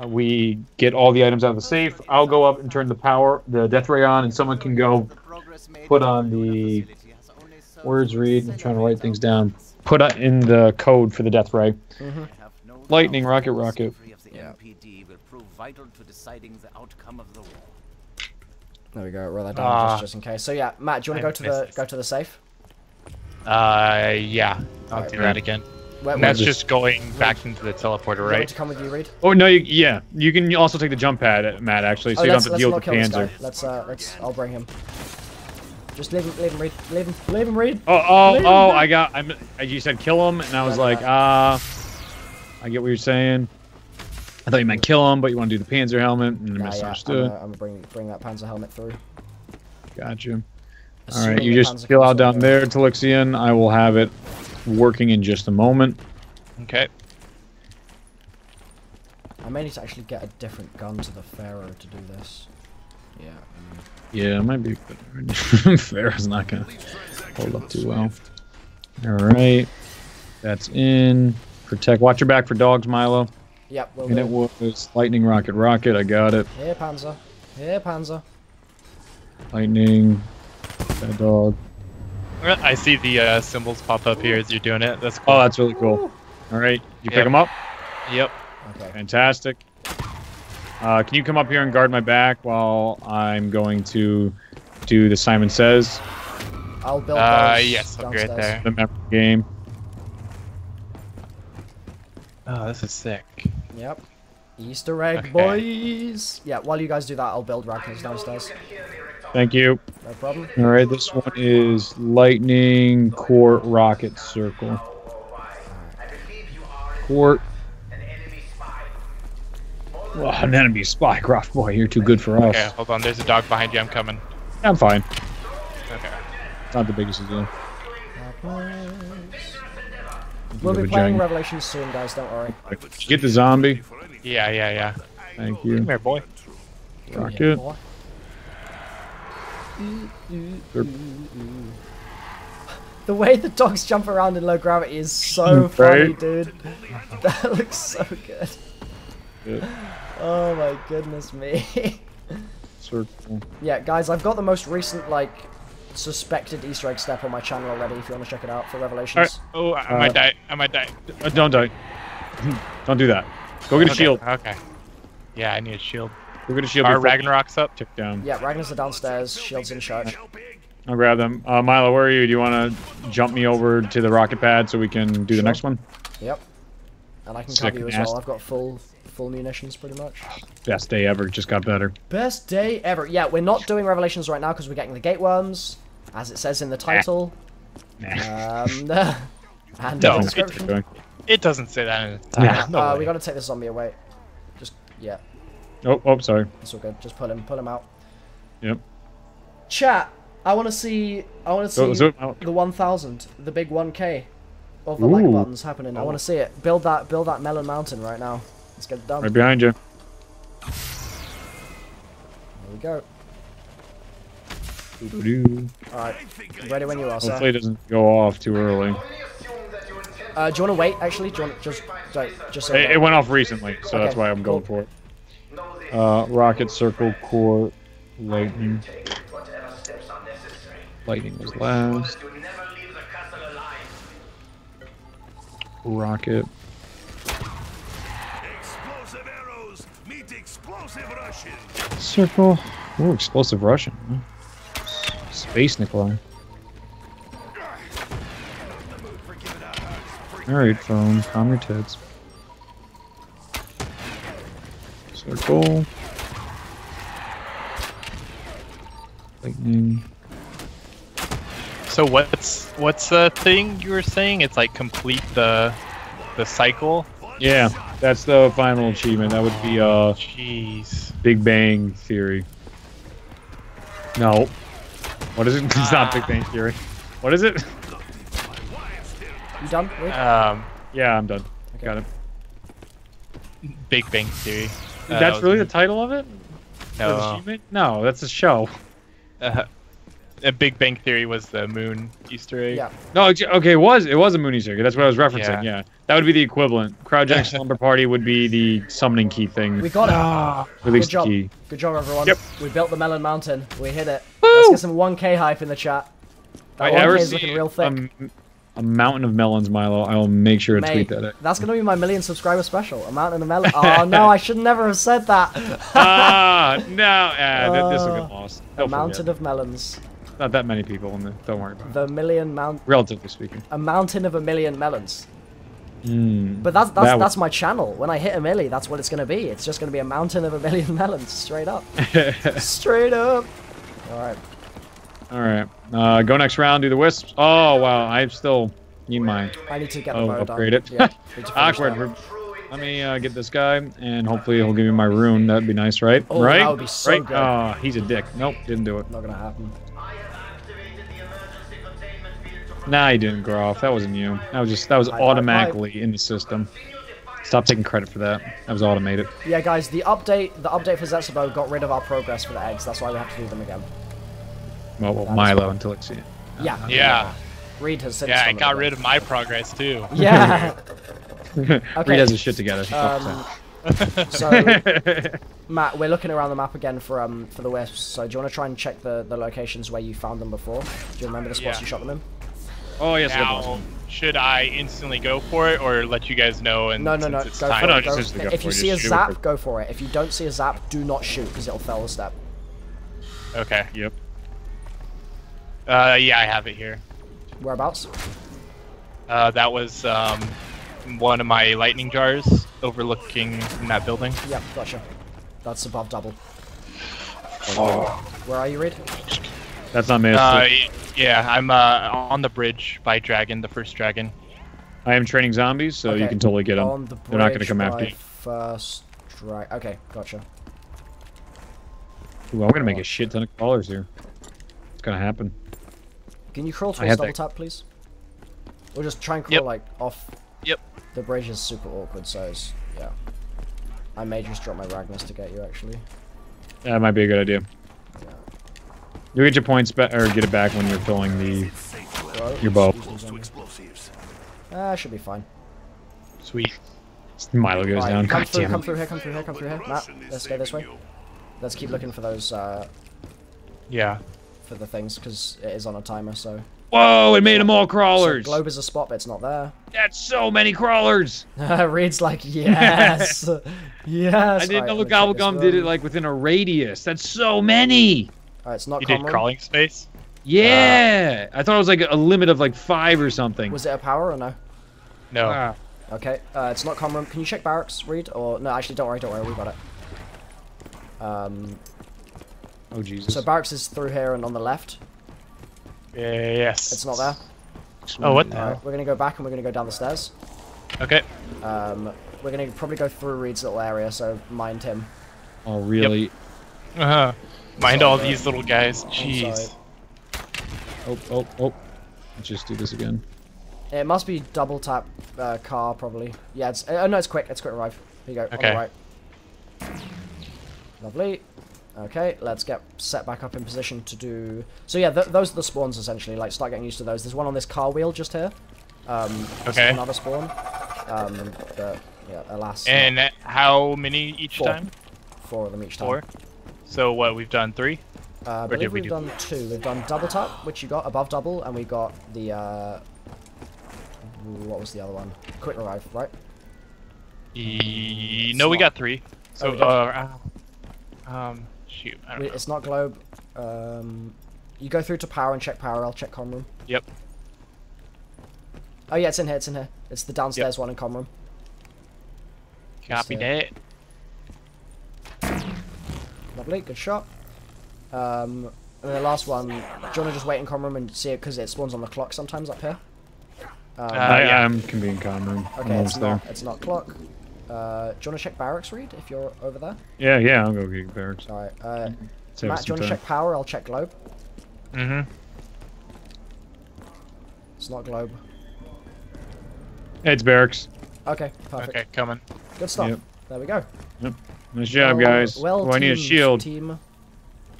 uh, we get all the items out of the safe. I'll go up and turn the power the death ray on and someone can go put on the words read. I'm trying to write things down. Put uh, in the code for the death ray. Lightning, rocket, rocket. Yeah. MPD will prove vital to deciding the outcome of the war. There we go. Roll that down Ah. just, just in case. So yeah, Matt, do you want to go to the this. go to the safe? Uh, yeah. I'll Alright, do right. that again. Where, And that's just going back into the teleporter, you right? to come with you, Reed? Oh no, you, yeah. You can also take the jump pad, Matt. Actually, so oh, you don't have to deal with the Panzer. Let's uh, let's. I'll bring him. Just leave him, leave him, Reed. Leave him, leave him, Reed. Oh, oh, Leave oh! back. I got. I'm. uh, You said kill him, and I was Yeah, like, yeah. ah. I get what you're saying. I thought you meant kill him, but you want to do the Panzer helmet, and I Yeah, yeah. I'm misunderstood. gonna, I'm gonna bring bring that Panzer helmet through. Gotcha. All Assuming right, you just Panzer chill out down over. there, Telixion. I will have it working in just a moment. Okay. I may need to actually get a different gun to the Pharaoh to do this. Yeah. I mean, Yeah, it might be. Pharaoh's not gonna hold up too well. All right, that's in. Protect. Watch your back for dogs, Milo. Yep. We'll And it was lightning, rocket, rocket. I got it. Here, Panzer. Here, Panzer. Lightning. That dog. I see the uh, symbols pop up here as you're doing it. That's cool. Oh, that's really cool. All right, you pick them up. Yep. Okay. Fantastic. Uh, can you come up here and guard my back while I'm going to do the Simon Says I'll build Uh, those yes, I'll be right downstairs. there. the memory game? Oh, this is sick. Yep. Easter egg, Okay. boys. Yeah. While you guys do that, I'll build Ragnas downstairs. Thank you. No problem. All right, this one is lightning court rocket circle. Court. Well, an enemy spy, Croft boy. You're too good for us. Okay, hold on. There's a dog behind you. I'm coming. I'm fine. Okay. Not the biggest deal. We'll be playing giant- Revelations soon, guys. Don't worry. Did you get the zombie? Yeah, yeah, yeah. Thank you. Come you. here, boy. Yeah, Rocket. Boy. Derp. The way the dogs jump around in low gravity is so Right? funny, dude. That looks so good. Yeah. Oh my goodness me. Circle. yeah, guys, I've got the most recent like suspected Easter egg step on my channel already. If you want to check it out for All right. Revelations. Oh, I Uh, might die. I might die. Uh, don't die. don't do that. Go get a Okay, shield. Okay. Yeah, I need a shield. Go gonna shield. Our Ragnarok's up. Tick down. Yeah, Ragnar's are downstairs. Shields in charge. I'll grab them. Uh, Milo, where are you? Do you want to jump me over to the rocket pad so we can do the next one? Yep. And I can Sick cover you as ass. well. I've got full full munitions pretty much. Best day ever. Just got better. Best day ever. Yeah, we're not doing Revelations right now because we're getting the gate worms, as it says in the title. Nah. Um, and No, the description. It doesn't say that in the Yeah. title. No uh, way. we gotta take the zombie away. Just yeah. Oh, oh, sorry. It's all good. Just pull him, pull him out. Yep. Chat. I want to see. I want to see So- so- oh. the 1,000, the big 1K of the like buttons happening. I want to see it. Build that. Build that melon mountain right now. Let's get it done. Right behind you. There we go. All right. Ready when you are, sir. Hopefully it doesn't go off too early. Uh, do you want to wait? Actually, do you want just don't, just so It, it went off recently, so that's why I'm going cool. for it. Uh, rocket, circle, core, lightning. Lightning was last. Rocket. Explosive arrows meet explosive Russian. Circle. Ooh, explosive Russian. Space Nikolai. Alright, phone. Calm your tits. Circle. Lightning. So what's what's the thing you were saying? It's like complete the the cycle. Yeah, that's the final achievement. That would be uh Jeez. Big Bang Theory. No. What is it? It's not Big Bang Theory. What is it? You done? Reed? Um, Yeah, I'm done. I got it. Big Bang Theory. Uh, that that's really the title of it? No. No, that's a show. Uh, uh, Big Bang Theory was the moon Easter egg. yeah. No, okay, it was it was a Mooney circuit. That's what I was referencing. Yeah. Yeah, that would be the equivalent. Cryogenic slumber party would be the summoning key thing. We got it. Release Good job. key. Good job, everyone. Yep. We built the melon mountain. We hit it. Let's get some 1K hype in the chat. That I 1K ever is looking real thick. a, a mountain of melons, Milo, I will make sure to Mate, tweet that. that's gonna be my million subscriber special. A mountain of melons. Oh no, I should never have said that. ah, no, ah, th- this will Uh, get lost. A mountain forget. of melons. Not that many people in there. Don't worry about it. The million mount. Relatively speaking. A mountain of a million melons. Mm. But that's that's That that's my channel. When I hit a milli, that's what it's gonna be. It's just gonna be a mountain of a million melons, straight up. straight up. All right. All right. Uh, go next round. Do the wisps. Oh wow, I still need mine. I need to get the Oh, done. upgrade it. Yeah. Awkward. that. Let me uh, get this guy, and hopefully he'll give me my rune. That'd be nice, right? Oh, right? that would be so right? good. Oh, he's a dick. Nope, didn't do it. Not gonna happen. Nah, he didn't grow off. That wasn't you. That was just that was automatically in the system. Stop taking credit for that. That was automated. Yeah, guys, the update the update for Zetsubou got rid of our progress for the eggs. That's why we have to do them again. Well, well Milo fine. until I see. Yeah. Yeah. Reed has since Yeah, I it got again. rid of my progress too. Yeah. Reed has his shit together. Um, so Matt, we're looking around the map again for um for the wisps. So do you want to try and check the the locations where you found them before? Do you remember the spots Yeah. you shot them in? oh yes, I got Now, should I instantly go for it or let you guys know? And No, no, no. Go for it. just Go- instantly go if you see a zap, it. go for it. If you don't see a zap, do not shoot because it'll fail a step. Okay. Yep. Uh, yeah, I have it here. Whereabouts? Uh, that was um, one of my lightning jars overlooking that building. Yep, gotcha. That's above double. Oh. Where are you, Reed? That's not me. Uh, yeah, I'm uh, on the bridge by Dragon, the first dragon. I am training zombies, so you can totally get them. On the bridge They're not going to come after you. First drag. Okay, gotcha. Ooh, I'm going to make a shit ton of crawlers here. It's going to happen. Can you crawl I towards had double that- tap, please? Or just try and crawl Yep. like off. Yep. The bridge is super awkward, so it's yeah. I may just drop my Ragnus to get you actually. That might be a good idea. You'll get your points back, or get it back when you're filling the. Bro, Your bow. excuse me, To explosives. Ah, should be fine. Sweet. Milo goes Right, down. come God through, damn come it. through here, come through here, come through here. Matt, Russian is let's go this way. Let's keep looking for those uh, Yeah. For the things because it is on a timer. So, Whoa! It made them all so crawlers. globe is a spot, but it's not there. That's so many crawlers. Reed's like yes, yes. I didn't Alright, know the let me Gobblegum did it like within a radius. That's so many. Alright, it's not You common. did crawling space? Yeah, I thought it was like a limit of like five or something. Was it a power or no? No. Ah. Okay, uh, it's not common room. Can you check barracks, Reed? Or no, actually, don't worry, don't worry, we got it. Um, Oh Jesus. so barracks is through here and on the left. yes. It's not there. Oh, what? Alright, we're gonna go back and we're gonna go down the stairs. Okay. Um, we're gonna probably go through Reed's little area, so mind him. Oh, really? Uh-huh. Mind all these little guys. Jeez. Oh, oh, oh. Let's just do this again. It must be double tap uh, car probably. Yeah, it's uh, no, it's quick. It's quick arrive. Here you go. Okay. On the right. Lovely. Okay, let's get set back up in position to do. So yeah, th those are the spawns essentially. Like start getting used to those. There's one on this car wheel just here. Um, Okay. Another spawn. Um, but yeah, alas, And how many each Four. time? four of them each time. Four. So what? We've done three. Uh, I believe did we we've do- done two. We've done double tap, which you got above double, and we got the uh, what was the other one? Quick revive, right? E- It's no, we got three. Oh, So, we did? uh, uh, um, shoot, I don't We, know. it's not globe. Um, you go through to power and check power. I'll check com room. Yep. Oh yeah, it's in here. It's in here. It's the downstairs one in com room. Copy so- that. Lovely, good shot. Um, and the last one. Do you want to just wait in com room and see it because it spawns on the clock sometimes up here? Um, Uh, I, yeah. I'm can be in common room. Okay, it's not. It's not clock. Uh, do you want to check barracks read if you're over there? Yeah, yeah, I'll go get barracks. All right. Uh, Save Matt, do you want to check power? I'll check globe. Mm-hmm. It's not globe. It's barracks. Okay, perfect. Okay, coming. Good stuff. Yep. There we go. Nice job, Well- guys. Well, oh, I need a shield. Team.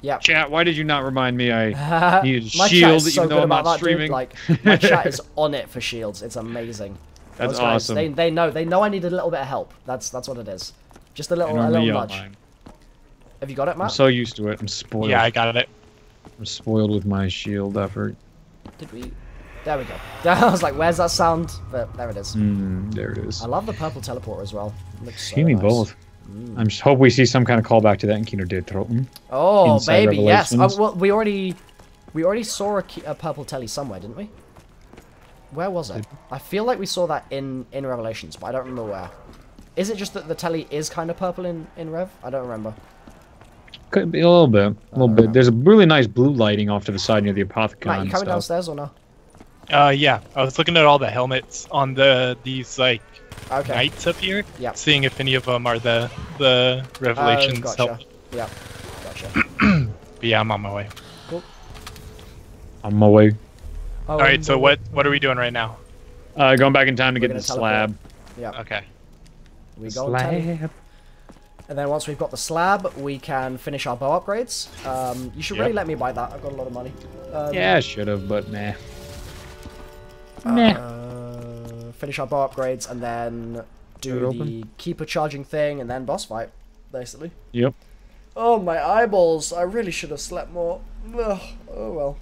Yeah. Chat, why did you not remind me I need a shield so even though I'm not that, streaming? dude. Like my chat is on it for shields. It's amazing. That's Those guys, awesome. They, they know they know I need a little bit of help. That's that's what it is. Just a I little a little yell nudge. mine. Have you got it, Matt? I'm so used to it. I'm spoiled. Yeah, I got it. I'm spoiled with my shield effort. Did we? There we go. I was like, where's that sound? But there it is. Mm, there it is. I love the purple teleporter as well. It looks so See me nice. both. I'm just hope we see some kind of callback to that in Kino der Toten. Oh Inside baby, yes. Uh, well, we already we already saw a, a purple telly somewhere, didn't we? Where was it? I feel like we saw that in in Revelations, but I don't remember where. Is it just that the telly is kind of purple in in Rev? I don't remember. Could be a little bit. A little Uh, bit. There's a really nice blue lighting off to the side near the apothecary. Matt, you coming stuff. downstairs or no? Uh, yeah. I was looking at all the helmets on the these like Okay. knights up here, Yeah. seeing if any of them are the the revelations. Oh, gotcha. helmet. Yeah. Gotcha. But yeah, I'm on my way. On my way. Oh, All right. So what what are we doing right now? Uh, going back in time to We're get gonna the teleport. slab. Yeah. Okay. We go. Slab. And then once we've got the slab, we can finish our bow upgrades. Um, you should Yep. really let me buy that. I've got a lot of money. Um, Yeah, I should have, but nah. Uh, finish our bow upgrades and then do it the open? keeper charging thing and then boss fight, basically. Yep. Oh, my eyeballs. I really should have slept more. Ugh. Oh, well.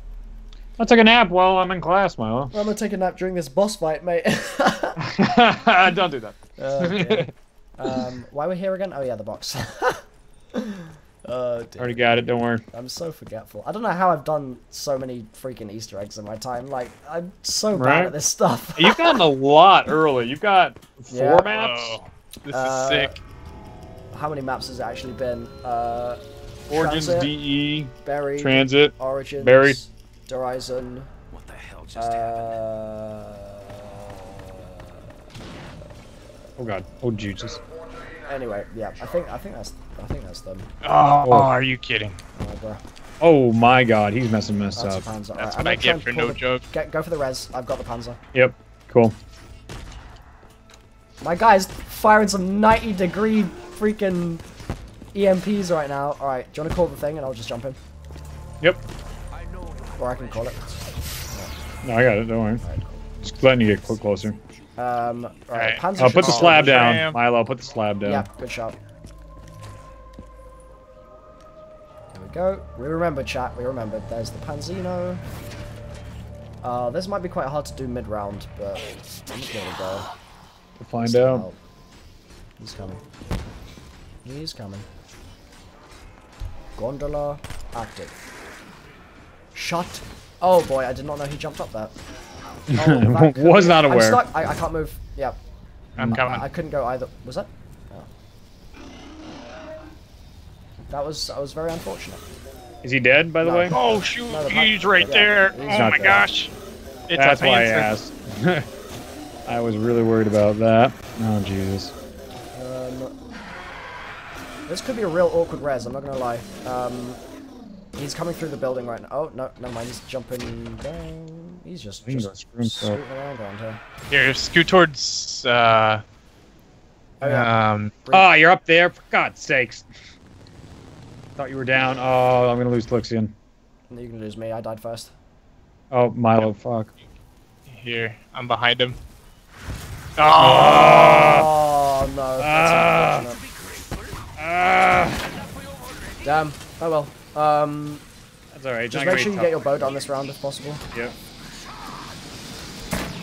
I'll take a nap while I'm in class, Milo. I'm gonna take a nap during this boss fight, mate. Don't do that. Oh, dear. um, why we're we here again? Oh, yeah, the box. oh, dear. Already got it. Don't worry. I'm so forgetful. I don't know how I've done so many freaking Easter eggs in my time. Like, I'm so bad Right? at this stuff. You've gotten a lot early. You've got four Yeah. maps. Whoa. This Uh, is sick. How many maps has it actually been? Uh, Origins, Transit, DE, Buried, Transit. Origins, Buried. Horizon, What the hell just happened? uh, Oh god. Oh Jesus. anyway, yeah, I think I think that's I think that's them. Oh, are you kidding? Oh, bro. Oh my god. He's messing us That's up. a Panzer. Alright, That's I'm what I get for no the- joke. Get, go for the res. I've got the Panzer. Yep. Cool. My guy's firing some 90 degree freaking EMPs right now. Alright, do you want to call the thing and I'll just jump in? Yep. Or I can call it. No, I got it. Don't worry. Just letting you get closer. Um, alright, Alright. Panzer Oh, put the should- slab down. Bam. Milo, put the slab down. Yeah, good shot. There we go. We remember, chat. We remembered. There's the Panzino. Uh, this might be quite hard to do mid-round, but I'm just gonna go. We'll find Just out. help. He's coming. He's coming. Gondola active. Shut. Oh boy, I did not know he jumped up there. Oh, that could Was be- not I'm aware. stuck. I, I can't move. Yep. I'm coming. I, I couldn't go either. Was that? Oh. That was that was very unfortunate. Is he dead, by the No. way? Oh shoot, No, the he's pu- right yeah, there. he's oh my there. gosh. It's That's a why I asked. I was really worried about that. Oh Jesus. Um, This could be a real awkward res, I'm not gonna lie. Um, he's coming through the building right now. Oh, no, never mind, he's jumping down. He's just, He just go screw scooting around around here. Here, scoot towards. Uh, Oh, yeah. um, Oh, you're up there. For God's sakes. Thought you were down. Oh, I'm gonna lose Luxian. You're going to lose me, I died first. Oh, Milo, fuck. here, I'm behind him. Oh, Oh, no. That's Ah. unfortunate. Ah, Damn. Oh well. Um, that's alright. just make sure you get your bow down this round if possible. Yep.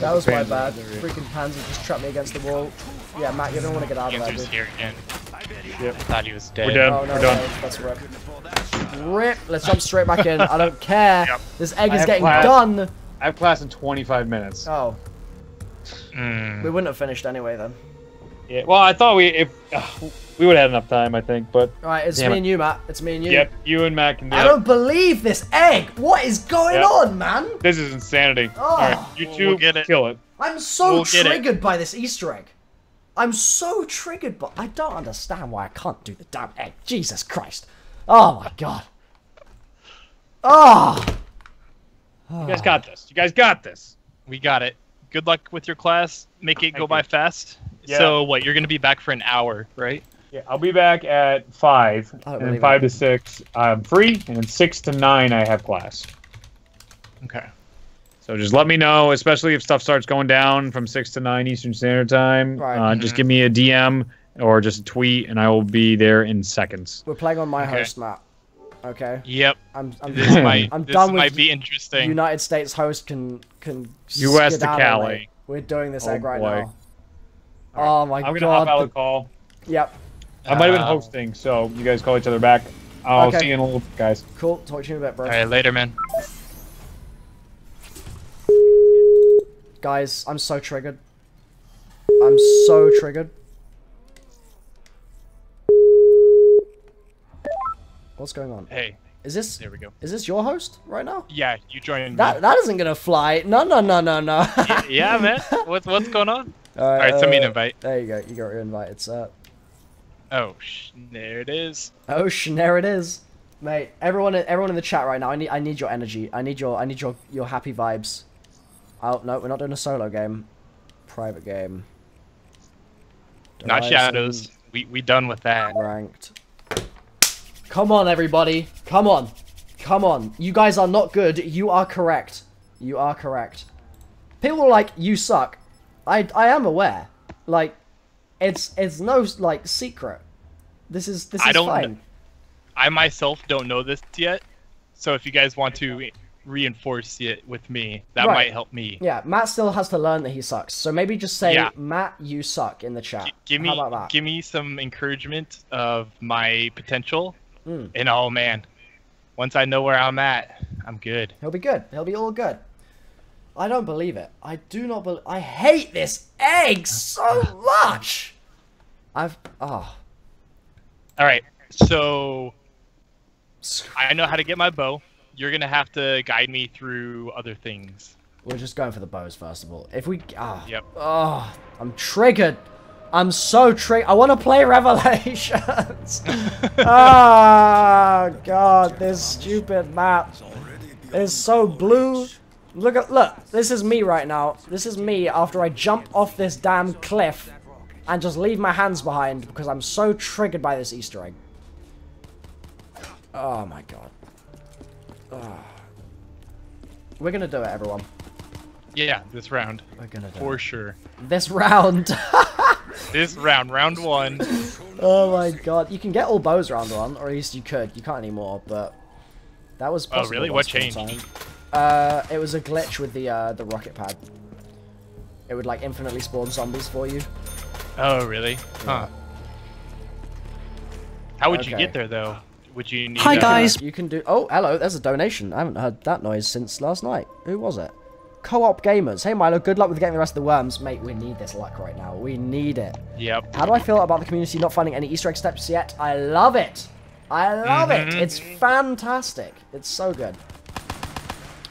That was my bad. Freaking Panzer just trapped me against the wall. Yeah, Matt, you're gonna want to get out of there, Panzer's dude. here again. Yep. I thought he was dead. We're done. Oh no, We're done. no, that's rip. Rip. Let's jump straight back in. I don't care. Yep. This egg I is getting class. done. I have class in 25 minutes. Oh, Mm. we wouldn't have finished anyway then. Yeah. Well, I thought we if uh, we would have had enough time. I think, but All right, it's me it. and you, Matt. It's me and you. yep, you and Matt can do I it. don't believe this egg. What is going Yep. on, man? This is insanity. Oh. All right, you 2 we'll get it. kill it. I'm so We'll triggered by this Easter egg. I'm so triggered, but I don't understand why I can't do the damn egg. Jesus Christ. Oh my god. Oh. You guys got this. You guys got this. We got it. Good luck with your class. Make it go Thank by fast. Yeah. So what? You're gonna be back for an hour, right? Yeah, I'll be back at five, and then five it. to six I'm free, and then six to nine I have class. Okay. So just let me know, especially if stuff starts going down from six to nine Eastern Standard Time. Right. Uh, Just give me a DM or just a tweet, and I will be there in seconds. We're playing on my Okay. host, Matt. Okay. Yep. I'm I'm, This might. I'm this done with be interesting. United States host can can US to Cali. We're doing this Oh, egg right boy. now. Oh my god. I'm gonna hop out god. of the call. Yep. I might have been Uh, hosting, so you guys call each other back. I'll Okay. see you in a little, guys. Cool. Talk to you in a bit, bro. All right, later, man. Guys, I'm so triggered. I'm so triggered. What's going on? Hey, Is this there we go. is this your host right now? Yeah, you joined That me. that isn't gonna fly. No no no no no. yeah, man. What's what's going on? All All right, send me an uh, invite. There you go. You got your invite. It's uh. Oh, there it is. Oh, there it is, mate. Everyone, everyone in the chat right now. I need, I need your energy. I need your, I need your, your happy vibes. Oh no, we're not doing a solo game. Private game. Not shadows. We we done with that. Ranked. Come on, everybody. Come on. Come on. You guys are not good. You are correct. You are correct. People are like, you suck. I, I am aware. Like, it's, it's no like secret. This is, this is I don't fine. I myself don't know this yet, so if you guys want to reinforce it with me, that Right. might help me. Yeah, Matt still has to learn that he sucks. So maybe just say, Yeah. Matt, you suck in the chat. G- give me How about that? give me some encouragement of my potential, Mm. and oh man, once I know where I'm at, I'm good. He'll be good. He'll be all good. I don't believe it. I do not believe. I hate this egg so much. I've. Oh. All right, so I know how to get my bow. You're gonna have to guide me through other things. We're just going for the bows first of all. If we. Ah. Yep. Oh, I'm triggered. I'm so triggered. I want to play Revelations. Ah, God, this stupid map is so blue. Look at look. This is me right now. This is me after I jump off this damn cliff and just leave my hands behind because I'm so triggered by this Easter egg. Oh my God. We're gonna do it, everyone. Yeah, this round We're gonna do for it. sure. This round. This round, round one. Oh my god. You can get all bows round one, or at least you could. You can't anymore, but that was Oh, really? What upon changed? time. Uh, it was a glitch with the uh, the rocket pad. It would like infinitely spawn zombies for you. Oh, really? Huh. How would you get there though? Would you need? Hi, guys. You can do. Oh, hello. There's a donation. I haven't heard that noise since last night. Who was it? Co-op gamers. Hey Milo, good luck with getting the rest of the worms, mate. We need this luck right now. We need it. Yep. How do I feel about the community not finding any Easter egg steps yet? I love it. I love it. Mhm. It's fantastic. It's so good.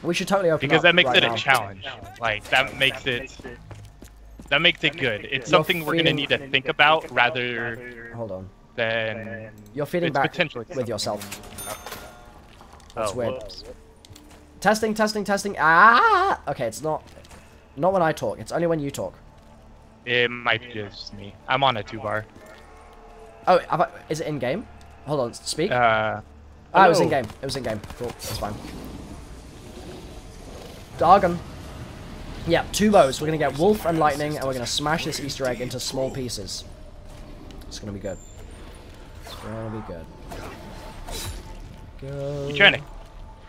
We should totally open Because that makes right it a challenge. Like that makes it. That makes it good. It's something we're gonna need to think about rather. Hold on. then You're feeding back potentially with yourself. That's oh, weird. whoops. Testing, testing, testing. Ah! Okay, it's not. Not when I talk. It's only when you talk. It might be just me. I'm on a two bar. Oh, is it in game? Hold on. Speak. Uh, Ah, it was in game. It was in game. Cool. That's fine. Dargon. Yeah, two bows. We're gonna get Wolf and Lightning, and we're gonna smash this Easter egg into small pieces. It's gonna be good. It's gonna be good. Go. You're trying to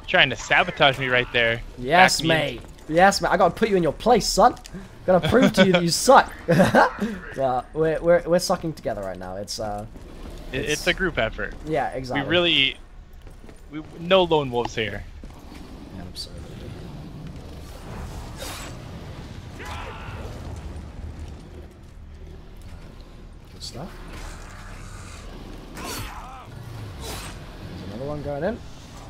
trying to sabotage me right there. Yes, mate. Yes, mate. I gotta put you in your place, son. Gotta prove to you that you suck. we're, we're we're sucking together right now. It's uh, It- It's a group effort. yeah, exactly. We really, we no lone wolves here. Absolutely. Good stuff. One going in.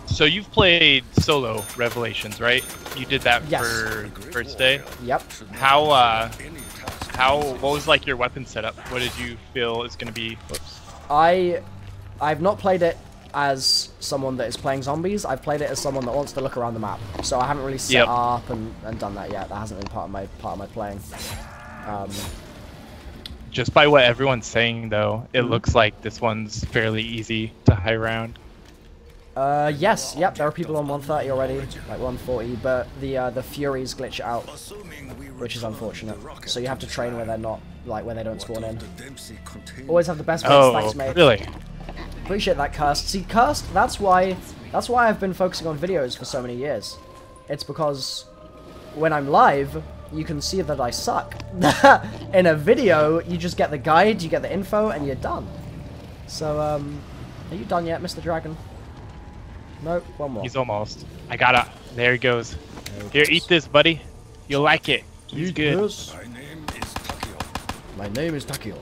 So you've played solo Revelations, right? You did that Yes. for first day. Yep. How uh, how what was like your weapon setup? What did you feel is gonna be? Whoops. I, I've not played it as someone that is playing zombies. I've played it as someone that wants to look around the map. So I haven't really set Yep. up and, and done that yet. That hasn't been part of my part of my playing. Um, Just by what everyone's saying, though, it Mhm. looks like this one's fairly easy to high round. Uh, yes, yep, there are people on 130 already, like 140, but the uh, the Furies glitch out, which is unfortunate. So you have to train where they're not, like where they don't spawn in. Always have the best mates, Oh, thanks mate. really? Appreciate that, Cursed. See, Cursed, that's why, that's why I've been focusing on videos for so many years. It's because when I'm live, you can see that I suck. in a video, you just get the guide, you get the info, and you're done. So, um, are you done yet, Mr. Dragon? No, one more. He's almost. I gotta. There he goes. There he Here, goes. eat this, buddy. You'll like it. He's Eat good. this. My name is Takio. My name is Takio.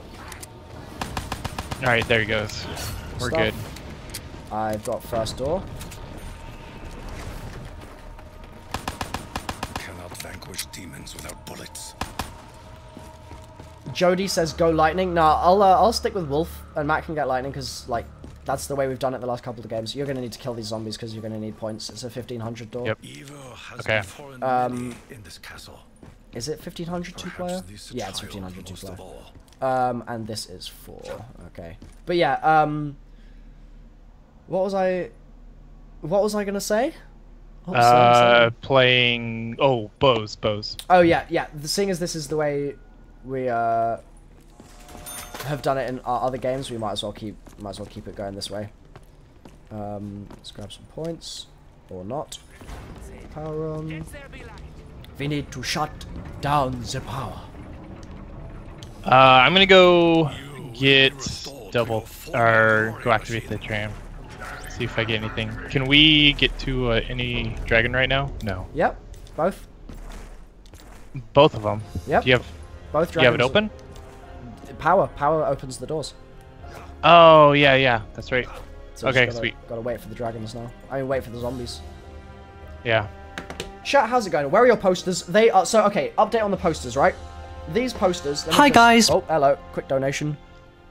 All right, there he goes. We're Stuff. good. I've got first door. Cannot vanquish demons without bullets. Jody says go lightning. Nah, I'll uh, I'll stick with wolf, and Matt can get lightning because like that's the way we've done it the last couple of games. You're gonna need to kill these zombies because you're gonna need points. It's a 1500 door. Yep. Evil has Okay. Um, in this castle. Is it 1500 two player? Yeah, it's child 1500 two player. Um, and this is four. Okay. But yeah, um, what was I? What was I gonna say? What was I Uh, playing. Oh, bows, bows. Oh yeah, yeah. The seeing as this is the way we uh have done it in our other games, we might as well keep might as well keep it going this way. Um, let's grab some points or not. Power on. We need to shut down the power. Uh, I'm gonna go get double or go activate the tram. See if I get anything. Can we get to uh, any dragon right now? No. Yep, both. Both of them. Yep, Do you have both. Dragons Do you have it open? Power. Power opens the doors. Oh yeah, yeah. That's right. So Okay, gotta, sweet. Gotta wait for the dragons now. I mean, wait for the zombies. Yeah. Chat, how's it going? Where are your posters? They are so okay. Update on the posters, right? These posters. Hi, just- guys. Oh, hello. Quick donation.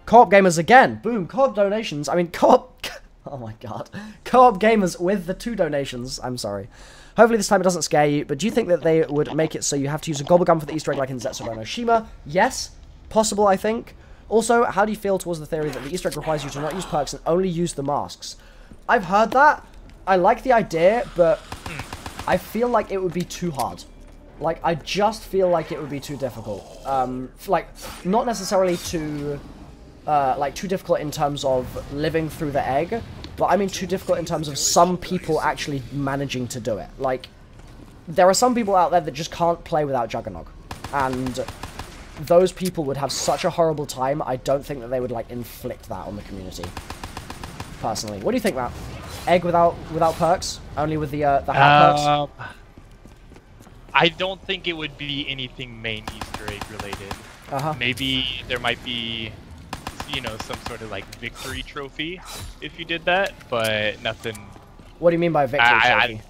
Co-op gamers again. Boom. Co-op donations. I mean, co-op. Oh my god. Co-op gamers with the two donations. I'm sorry. Hopefully this time it doesn't scare you. But do you think that they would make it so you have to use a gobble gum for the Easter egg like in Zetsubou no Shima? Yes. Possible, I think. Also, how do you feel towards the theory that the Easter egg requires you to not use perks and only use the masks? I've heard that. I like the idea, but I feel like it would be too hard. Like, I just feel like it would be too difficult. Um, like, not necessarily too, uh, like, too difficult in terms of living through the egg, but I mean too difficult in terms of some people actually managing to do it. Like, there are some people out there that just can't play without Juggernog. And those people would have such a horrible time, I don't think that they would, like, inflict that on the community. Personally. What do you think, Matt? Egg without without perks? Only with the, uh, the hat perks? Um, I don't think it would be anything main Easter egg related. Uh-huh. Maybe there might be, you know, some sort of like victory trophy if you did that, but nothing. What do you mean by victory I- I-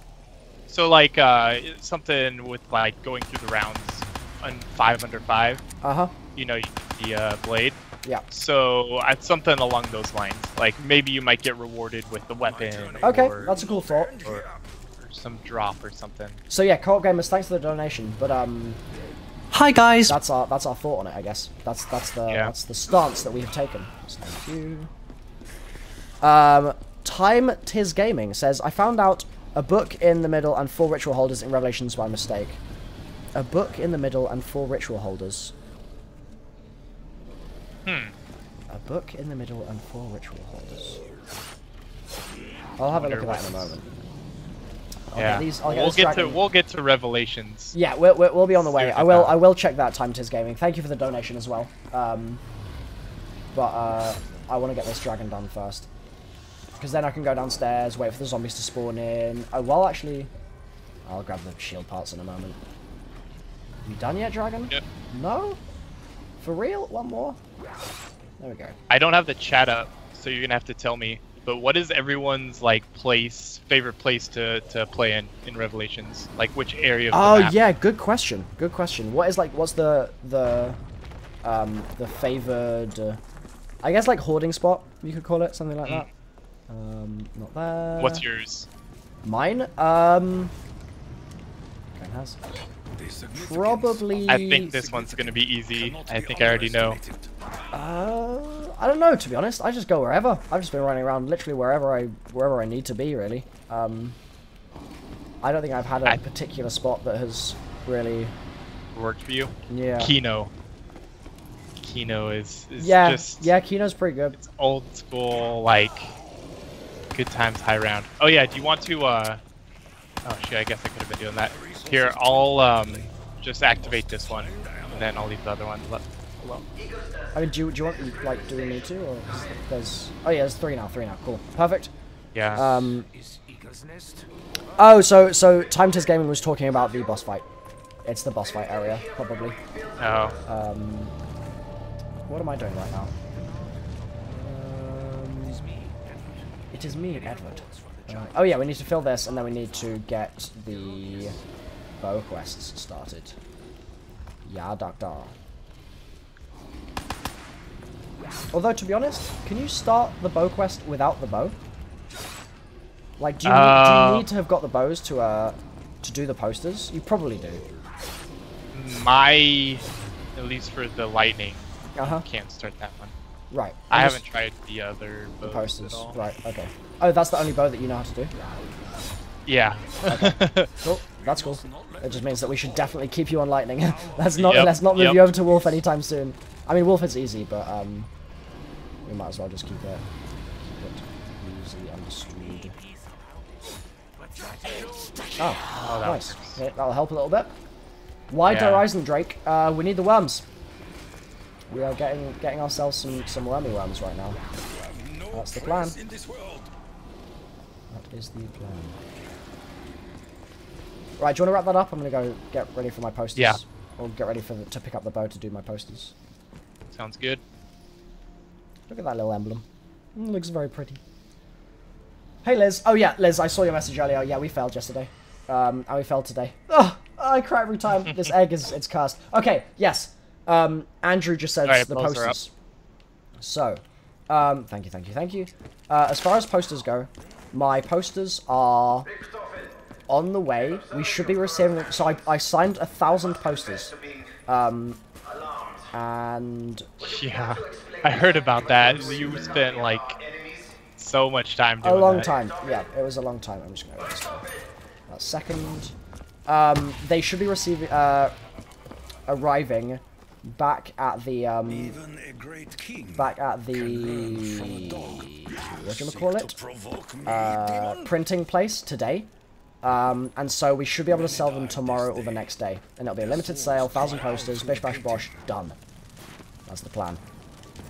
So like uh, something with like going through the rounds on five under five. Uh-huh. You know, the uh, blade. Yeah. So uh, something along those lines. Like maybe you might get rewarded with the weapon. Okay, or, that's a cool thought. or, or some drop or something. So yeah, co-op gamers, thanks for the donation. But um, Hi guys. that's our that's our thought on it, I guess. That's that's the Yeah. that's the stance that we have taken. So thank you. Um, Time Tis Gaming says I found out a book in the middle and four ritual holders in Revelations by mistake. A book in the middle and four ritual holders. Hmm. A book in the middle and four ritual holders. I'll have a look at that in a moment. I'll yeah. get these. Get we'll get to we'll get to Revelations. Yeah, we'll, we'll, be on the way. I will. I will check that time tis gaming. Thank you for the donation as well. Um, but uh, I want to get this dragon done first, because then I can go downstairs, wait for the zombies to spawn in. Oh well, actually, I'll grab the shield parts in a moment. You done yet, dragon? Yep. No. For real? One more. There we go. I don't have the chat up, so you're gonna have to tell me. But what is everyone's like place, favorite place to, to play in in Revelations? Like which area of Oh yeah, good question. Good question. What is like? What's the the um the favored? Uh, I guess like hoarding spot. You could call it something like Mm. that. Um, not there. What's yours? mine? Um, has probably. I think this one's gonna be easy. I think I already know. Uh, I don't know to be honest. I just go wherever. I've just been running around literally wherever I wherever I need to be really. Um, I don't think I've had a I- particular spot that has really. Worked for you? Yeah. Kino. Kino is, is yeah. just Yeah. Kino's pretty good. it's old school like good times high round. Oh yeah, do you want to uh Oh shit, I guess I could have been doing that. Here, I'll um just activate this one and then I'll leave the other one alone. I mean, do you, do you want, like, do we need to, or there's... Oh, yeah, there's three now, three now, cool. Perfect. Yeah. Um, Is Eagle's Nest? oh, so, so Time Test Gaming was talking about the boss fight. It's the boss fight area, probably. oh. Um, what am I doing right now? Um, it is me, Edward. Uh, oh yeah, we need to fill this, and then we need to get the bow quests started. Yeah, doctor. Although, to be honest, can you start the bow quest without the bow? Like, do you, need, do Uh, you need to have got the bows to uh to do the posters? You probably do. My at least for the lightning, Uh huh. can't start that one. Right. I haven't tried the other The posters. Right, okay. Oh, that's the only bow that you know how to do? Yeah. Cool. That's cool. It just means that we should definitely keep you on lightning. let's not Yep, let's not move yep. you over to Wolf anytime soon. I mean Wolf is easy, but um we might as well just keep it keep it easily understood. Oh, Oh, nice. that'll help a little bit. Wide Yeah. Horizon Drake, uh, we need the worms. We are getting getting ourselves some, some wormy worms right now. That's the plan. In this world. That is the plan. Right, do you want to wrap that up? I'm gonna go get ready for my posters. Yeah. Or get ready for the, to pick up the bow to do my posters. Sounds good. Look at that little emblem. Mm, looks very pretty. Hey Liz. Oh yeah, Liz, I saw your message earlier. Yeah, we failed yesterday. Um, and we failed today. Oh, I cry every time. this egg is it's cursed. Okay, yes. Um, Andrew just said Alright, the polls are up. posters. So, um, thank you, thank you, thank you. Uh, as far as posters go, my posters are on the way. We should be receiving. So I, I signed a thousand posters. Um, and Yeah. I heard about that. You spent like so much time doing a long that. time. Yeah, it was a long time. I'm just gonna go this way. Uh, second, um, they should be receiving, uh, arriving back at the um, Even a great king. back at the what do you call it? To provoke me, Uh, demon. printing place today. Um, and so we should be able to sell them tomorrow or the next day. And it'll be a limited sale, thousand posters, bish bash bosh, done. That's the plan.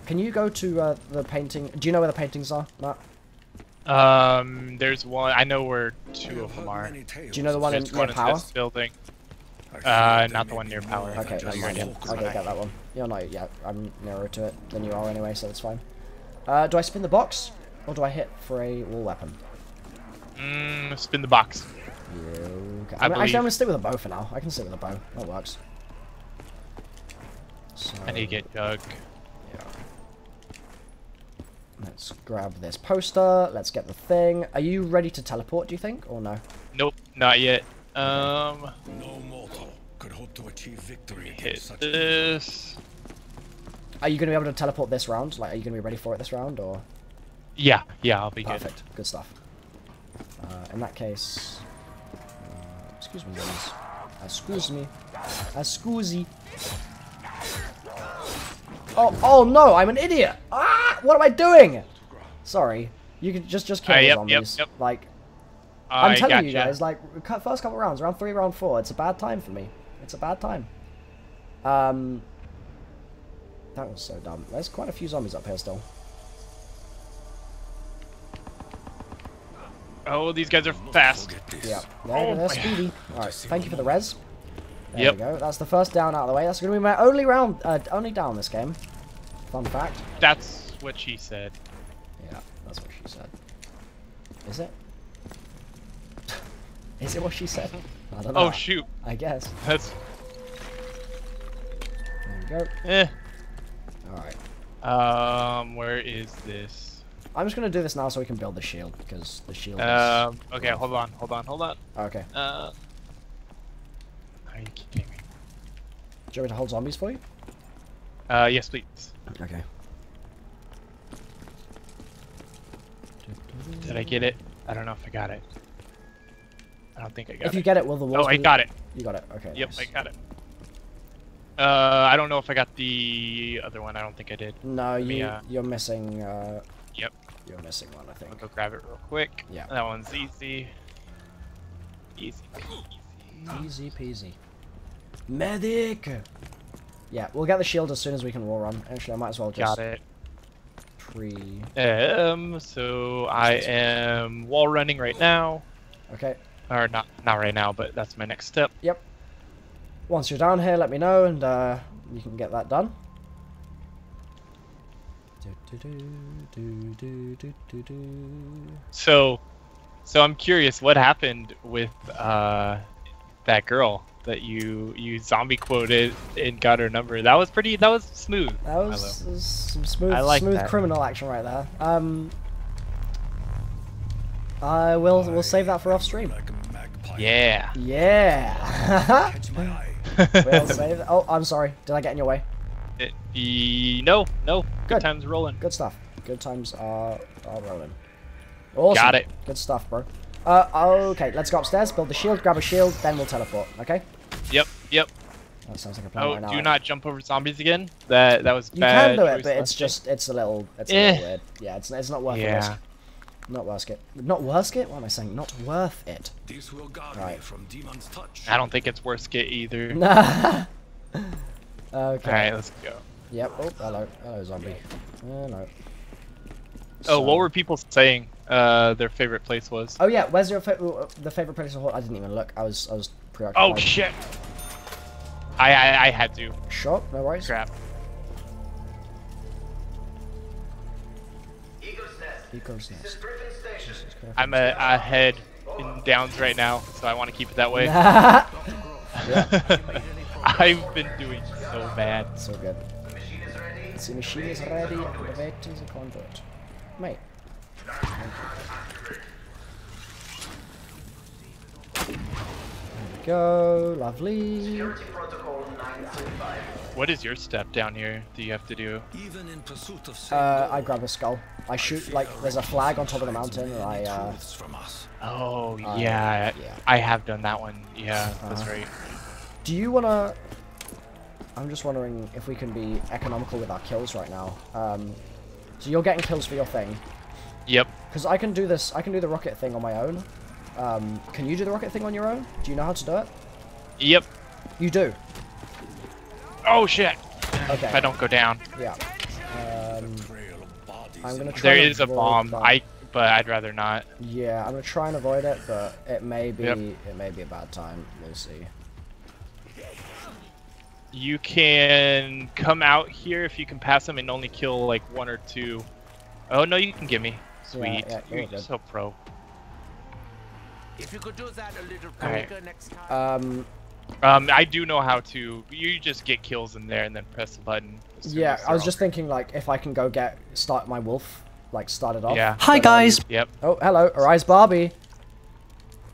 Can you go to uh, the painting? Do you know where the paintings are, Matt? Um, there's one. I know where two of them are. Do you know the one in There's near one in power? this building. Uh, not the one near power. Okay, No, that's you're fine. in. I'll get that one. You're not yet. I'm nearer to it than you are anyway, so that's fine. Uh, do I spin the box? Or do I hit for a wall weapon? Mm, spin the box. Yeah, okay. I I mean, actually, I'm gonna stick with a bow for now. I can stick with a bow. That works. So, I need to get Jug. Yeah. Let's grab this poster. Let's get the thing. Are you ready to teleport, do you think? Or no? Nope, not yet. Um, No mortal could hope to achieve victory hit against such a this. Are you going to be able to teleport this round? Like, are you going to be ready for it this round? Or Yeah, yeah, I'll be good. Perfect. Good stuff. Uh, in that case... Excuse me, ladies. Excuse me. Excuse me. Oh, oh no! I'm an idiot! Ah! What am I doing? Sorry. You can just just kill Uh, yep, zombies. yep, yep. Like I'm I telling you guys, like first couple rounds, round three, round four, it's a bad time for me. It's a bad time. Um, that was so dumb. There's quite a few zombies up here still. Oh, these guys are fast. Forget. Yeah, they're, Oh they're speedy. All right, thank you for the res. There Yep. we go. That's the first down out of the way. That's going to be my only round, uh, only down this game. Fun fact. That's what she said. Yeah, that's what she said. Is it? Is it what she said? I don't know. Oh shoot, I guess. that's There we go. eh. All right. Um, where is this? I'm just going to do this now so we can build the shield because the shield is. Um, okay, hold on, hold on, hold on. okay. Uh, are you kidding me? Do you want me to hold zombies for you? Uh, yes, please. Okay. Did I get it? I don't know if I got it. I don't think I got it. If you get it, will the walls oh, I got it. You got it. Okay. Yep, nice. I got it. Uh, I don't know if I got the other one. I don't think I did. No, me, you uh, you're missing. Uh. You're missing one, I think. I'll go grab it real quick. Yeah. That one's easy. Easy peasy. Easy peasy. Medic. Yeah, we'll get the shield as soon as we can wall run. Actually, I might as well just Got it. pre. Um, so I am wall running right now. Okay. Or not, not right now, but that's my next step. Yep. Once you're down here, let me know, and uh, you can get that done. So, so I'm curious, what happened with uh, that girl that you you zombie quoted and got her number? That was pretty. That was smooth. That was, was some smooth, like smooth that. criminal action right there. Um, I will. We'll save that for off stream. Like. Yeah. Yeah. Catch my eye. we'll save. Oh, I'm sorry. Did I get in your way? It- e- no, no. Good, Good. times rolling. Good stuff. Good times are are rolling. Awesome. Got it. Good stuff, bro. Uh, okay, let's go upstairs, build the shield, grab a shield, then we'll teleport. Okay. Yep, yep. That sounds like a plan Oh, right now. do not jump over zombies again. That that was You bad. can do it, but it's last just it's a little it's a Eh. little weird. Yeah, it's it's not worth the Yeah. risk. Not worth it. Not worth it. What am I saying? Not worth it. This will guard me from demon's touch. I don't think it's worth it either. okay. All right, let's go. Yep. Oh, hello. Hello, zombie. Uh, no. Oh, what were people saying? Uh, their favorite place was. Oh yeah, where's your fa- uh, the favorite place to hold? I didn't even look. I was I was preoccupied. Oh shit! I I, I had to. Sure, no worries. Crap. Eco's nest. I'm a, ahead in downs right now, so I want to keep it that way. I've been doing so bad. so good. The machine is ready. Activate the Vett is a convert. Mate. There we go. Lovely. What is your step down here? Do you have to do? Even in pursuit of Uh, I grab a skull. I shoot like there's a flag on top of the mountain, and I uh, truths from us. Oh Uh, yeah, yeah. I have done that one. Yeah, that's Uh-huh. right. Do you wanna? I'm just wondering if we can be economical with our kills right now. Um, so you're getting kills for your thing, Yep. because I can do this. I can do the rocket thing on my own. Um, can you do the rocket thing on your own? Do you know how to do it? Yep. You do. Oh shit! Okay. If I don't go down, Yeah. Um, Trail of bodies. I'm gonna try. there is a bomb. that. I, but I'd rather not. Yeah, I'm gonna try and avoid it, but it may be Yep. it may be a bad time. We'll see. You can come out here if you can pass them and only kill like one or two. Oh no, you can give me. Sweet. yeah, you're You're good. so pro. If you could do that a little Alright. quicker next time. Um, Um, I do know how to. You just get kills in there and then press the button. Yeah, I was they're just thinking like if I can go get start my wolf like started all- off. Yeah. Hi But, um, guys. Yep. Oh, hello, Arise Barbie.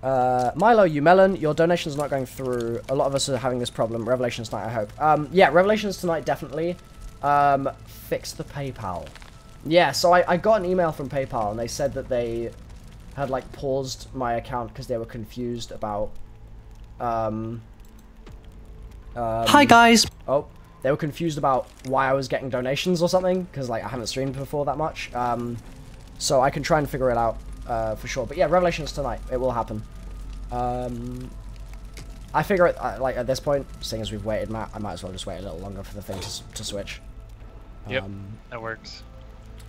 Uh, Milo, you melon, your donation's not going through. A lot of us are having this problem. Revelations tonight, I hope. Um, yeah, Revelations tonight, definitely. Um, fix the PayPal. Yeah, so I, I got an email from PayPal, and they said that they had, like, paused my account because they were confused about, um... um, Hi guys. Oh, they were confused about why I was getting donations or something because like I haven't streamed before that much. Um, so I can try and figure it out uh, for sure. But yeah, Revelations tonight. It will happen. Um, I figure it uh, like at this point, seeing as we've waited, Matt, I might as well just wait a little longer for the thing to, to switch. Yep. Um, That works.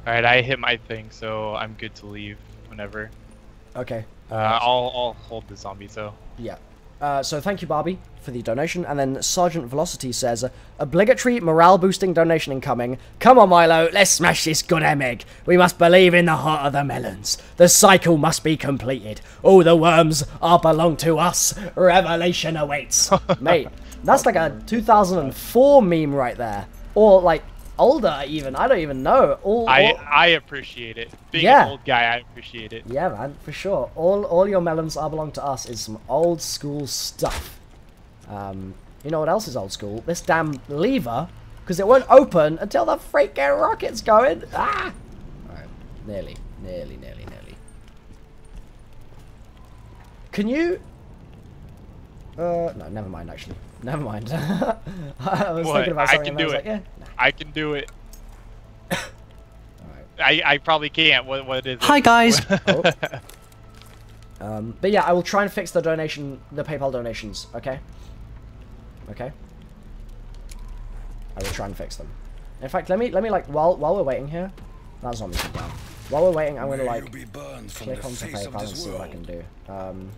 All right, I hit my thing, so I'm good to leave whenever. okay. Uh, I'll I'll hold the zombies though. Yeah. Uh, so thank you, Barbie, for the donation. And then Sergeant Velocity says, obligatory morale boosting donation incoming. Come on, Milo, let's smash this goddamn egg. We must believe in the heart of the melons. The cycle must be completed. All the worms are belong to us. Revelation awaits. Mate, that's like a 2004 meme right there. Or like older even. I don't even know. All, I all- I appreciate it. Being Yeah. an old guy, I appreciate it. yeah, man, for sure. All all your melons are belong to us is some old school stuff. Um, you know what else is old school? This damn lever, because it won't open until the freaking rocket's going. Ah! Alright, nearly, nearly, nearly, nearly. Can you? Uh, no, never mind. Actually, never mind. I was What? thinking about I something can and I was do like, it. yeah. I can do it. Alright. I I probably can't. What what is it? Hi guys. Oh. Um, but yeah, I will try and fix the donation, the PayPal donations. Okay. Okay. I will try and fix them. In fact, let me let me like while while we're waiting here, that zombie come down. While we're waiting, I'm gonna like you be burned from click the onto PayPal and see what I can do. Um,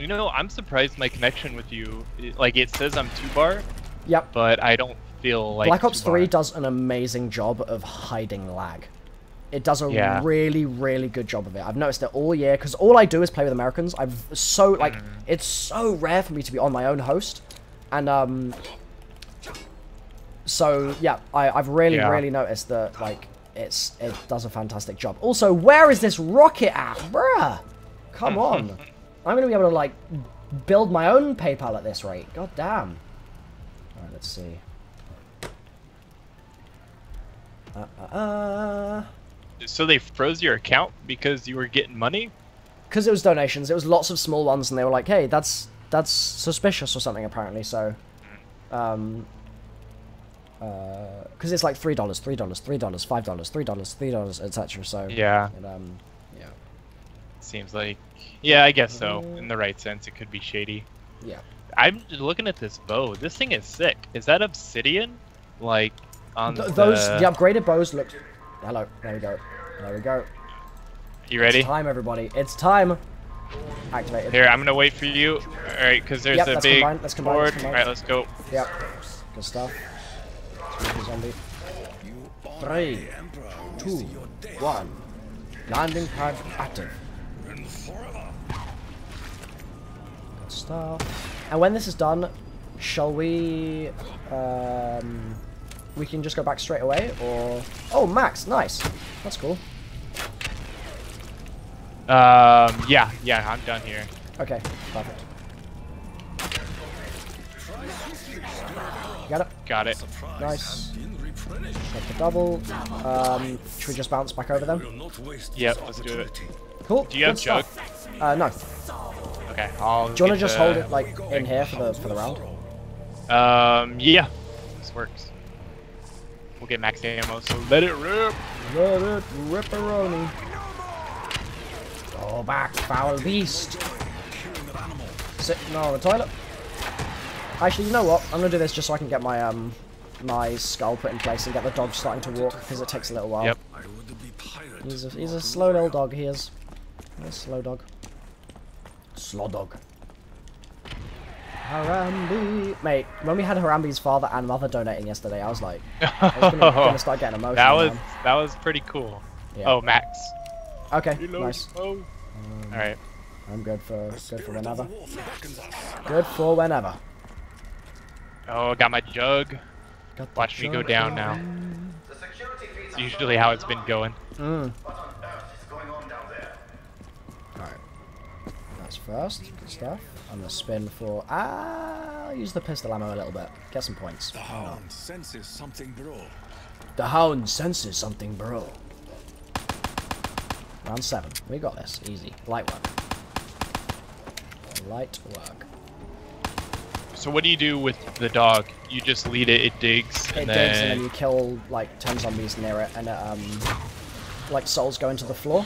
You know, I'm surprised my connection with you. Like it says I'm two bar, Yep. but I don't feel like Black Ops 3 does an amazing job of hiding lag. It does a Yeah. really, really good job of it. I've noticed it all year because all I do is play with Americans. I've so like Mm. it's so rare for me to be on my own host, and um, so yeah, I, I've really, Yeah. really noticed that like it's it does a fantastic job. Also, where is this rocket at, bruh? Come on, I'm gonna be able to like build my own PayPal at this rate. God damn. All right, let's see. Uh, uh, uh. So they froze your account because you were getting money? Because it was donations, it was lots of small ones, and they were like, "Hey, that's that's suspicious or something." Apparently, so, um, Uh. because it's like three dollars, three dollars, three dollars, five dollars, three dollars, three dollars, etc. So, Yeah, and, um, yeah, seems like. Yeah, I guess so. In the right sense, it could be shady. yeah. I'm just looking at this bow. This thing is sick. Is that obsidian? Like on Th- the... those the upgraded bows look. Hello, there we go, there we go. You ready? It's time, everybody. It's time. Activated. Here, I'm gonna wait for you. All right, because there's Yep, a let's big combine, let's combine, board. let's. All right, let's go. Yep. Good stuff. Spooky zombie. You honor Three, the Emperor two, with your death. one. Landing pad active. And when this is done, shall we? Um, we can just go back straight away, or oh, Max, nice. That's cool. Um, yeah, yeah, I'm done here. Okay, perfect. Got it. Got it. Nice. has been replenished. Got the double. Um, should we just bounce back over them? Will not waste Yep, let's do it. Cool. Do you have good jug? Uh, no. Okay, I'll. Do you want to just the- hold it like in here for the for the round? Um, yeah, this works. We'll get max ammo, so let it rip. Let it ripperoni. Go back, foul beast. Sitting on the toilet. Actually, you know what? I'm gonna do this just so I can get my um my skull put in place and get the dog starting to walk because it takes a little while. Yep. I would be pirate. He's a he's a slow little dog. He is. He's a slow dog. Slow dog. Harambe. Mate, when we had Harambe's father and mother donating yesterday, I was like, I was gonna, gonna start getting emotional. that was man. that was pretty cool. Yeah. Oh, Max. Okay, nice. Oh. All right. I'm good for good for whenever. the wolf beckons us. Good for whenever. Oh, got my jug. Got the Watch me go down now. It's usually how it's been going. Mm. What on earth is going on down there? Alright. That's first. Good stuff. I'm gonna spin for. Ah, I'll use the pistol ammo a little bit. Get some points. The Why not? hound senses something, bro. The hound senses something, bro. Round seven. We got this. Easy. Light work. Light work. So what do you do with the dog? You just lead it, it digs, It and digs then and then you kill like 10 zombies near it and it, um, like souls go into the floor.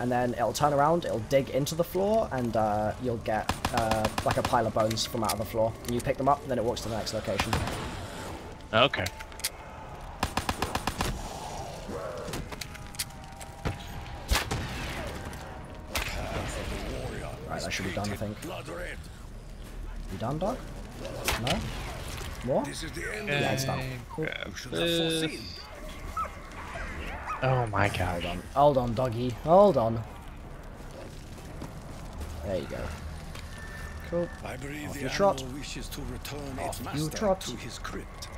And then it'll turn around, it'll dig into the floor, and uh, you'll get uh, like a pile of bones from out of the floor. And you pick them up, and then it walks to the next location. okay. Right, that should be done, I think. Blood. You done, dog? No? More? The end. Yeah, it's done. Cool. You should have foreseen. Oh my Hold god. on. Hold on, doggy. Hold on. There you go. Cool. I believe Off the you animal trot. wishes to return Off its you master trot. to his crypt.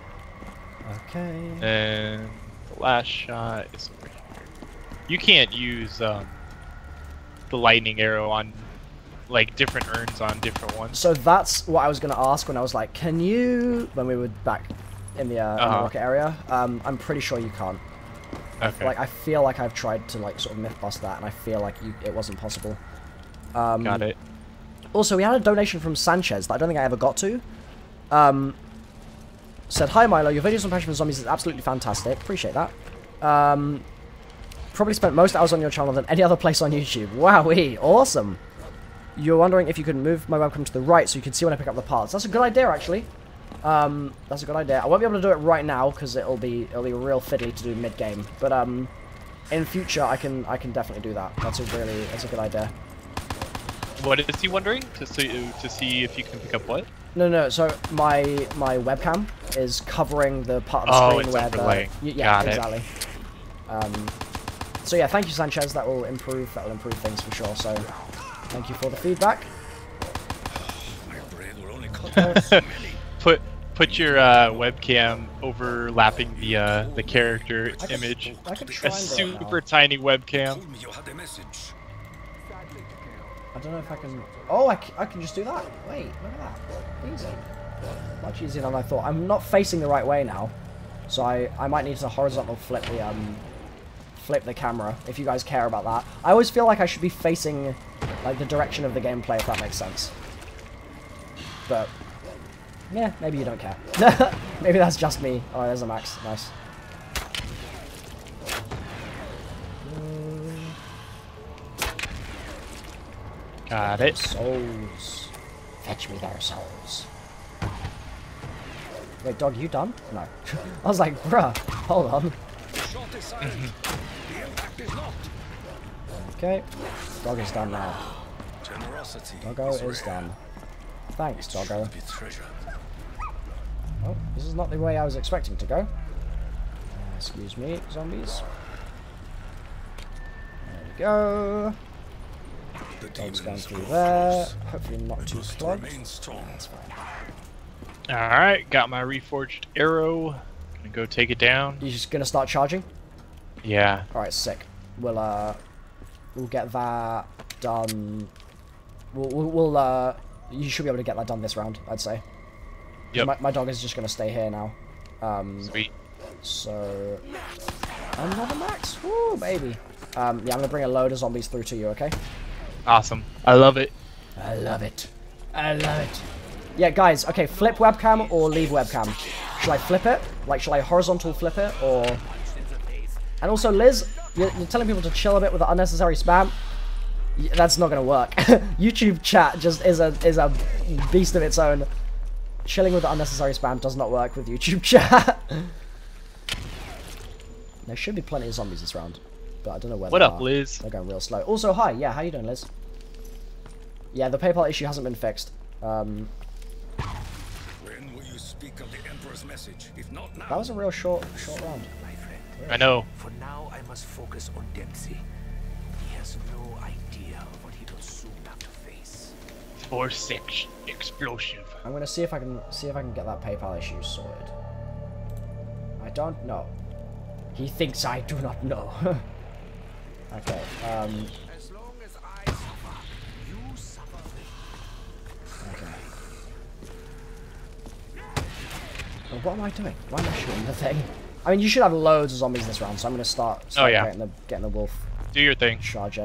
Okay. And the last shot is over here. You can't use um, the lightning arrow on like different urns on different ones. So that's what I was going to ask when I was like, can you... When we were back in the, uh, in the Uh-huh. rocket area. Um, I'm pretty sure you can't. Okay. Like, I feel like I've tried to, like, sort of myth bust that, and I feel like you, it wasn't possible. Um, Got it. Also, we had a donation from Sanchez that I don't think I ever got to. Um, said, Hi Milo, your videos on Passion for Zombies is absolutely fantastic. Appreciate that. Um, probably spent most hours on your channel than any other place on YouTube. Wowee, awesome. You're wondering if you could move my webcam to the right so you can see when I pick up the parts. That's a good idea, actually. Um, that's a good idea. I won't be able to do it right now because it'll be it'll be real fiddly to do mid game. But um, in future, I can I can definitely do that. That's a really that's a good idea. What is he wondering? To see to see if you can pick up what? No, no. So my my webcam is covering the part of the Oh, screen it's where the. Y- yeah Got it. exactly. Um, so yeah, thank you, Sanchez. That will improve that will improve things for sure. So thank you for the feedback. My brain will only cut out so many. Put put your uh, webcam overlapping the uh, the character I could- image. I could A try and do now. super tiny webcam. You had a message. I don't know if I can. Oh, I, c- I can just do that. Wait, look at that. Easy. Much easier than I thought. I'm not facing the right way now, so I I might need to horizontal flip the um flip the camera if you guys care about that. I always feel like I should be facing like the direction of the gameplay if that makes sense. But yeah, maybe you don't care. maybe that's just me. Oh, there's a max. Nice. Got it. Souls. Fetch me their souls. Wait, dog, you done? No. I was like, bruh, hold on. Shot is silent. the impact is not. Okay. Dog is done now. Generosity Doggo is, is done. Thanks, It doggo. Should be treasured. Oh, this is not the way I was expecting to go. Uh, excuse me, zombies. There we go. The Dog's going through there. fierce. Hopefully not We too clogged. strong. That's fine. All right, got my reforged arrow. Gonna go take it down. You just gonna start charging? Yeah. Alright, sick. We'll, uh, we'll get that done. We'll, we'll, we'll, uh, you should be able to get that done this round, I'd say. 'Cause Yep. My, my dog is just gonna stay here now. Um, Sweet. so... Another max? Woo, baby. Um, yeah, I'm gonna bring a load of zombies through to you, okay? Awesome. I love it. I love it. I love it. Yeah, guys, okay, flip webcam or leave webcam? Shall I flip it? Like, shall I horizontal flip it, or... And also, Liz, you're, you're telling people to chill a bit with the unnecessary spam. That's not gonna work. YouTube chat just is a is a beast of its own. Chilling with the unnecessary spam does not work with YouTube chat. there should be plenty of zombies this round, but I don't know where What they up, are. Liz? They're going real slow. Also, hi, yeah, how you doing, Liz? Yeah, the PayPal issue hasn't been fixed. Um, speak of the Emperor's message. If not now, That was a real short, short round. I know. for now I must focus on Dempsey. He has no idea of what he will soon have to face. Four six explosive. I'm gonna see if I can see if I can get that PayPal issue sorted. I don't know. He thinks I do not know. okay. Um. As long as I suffer, you suffer Okay. Well, what am I doing? Why am I shooting the thing? I mean, you should have loads of zombies this round, so I'm gonna start, start yeah. getting the getting the wolf Do your thing. charge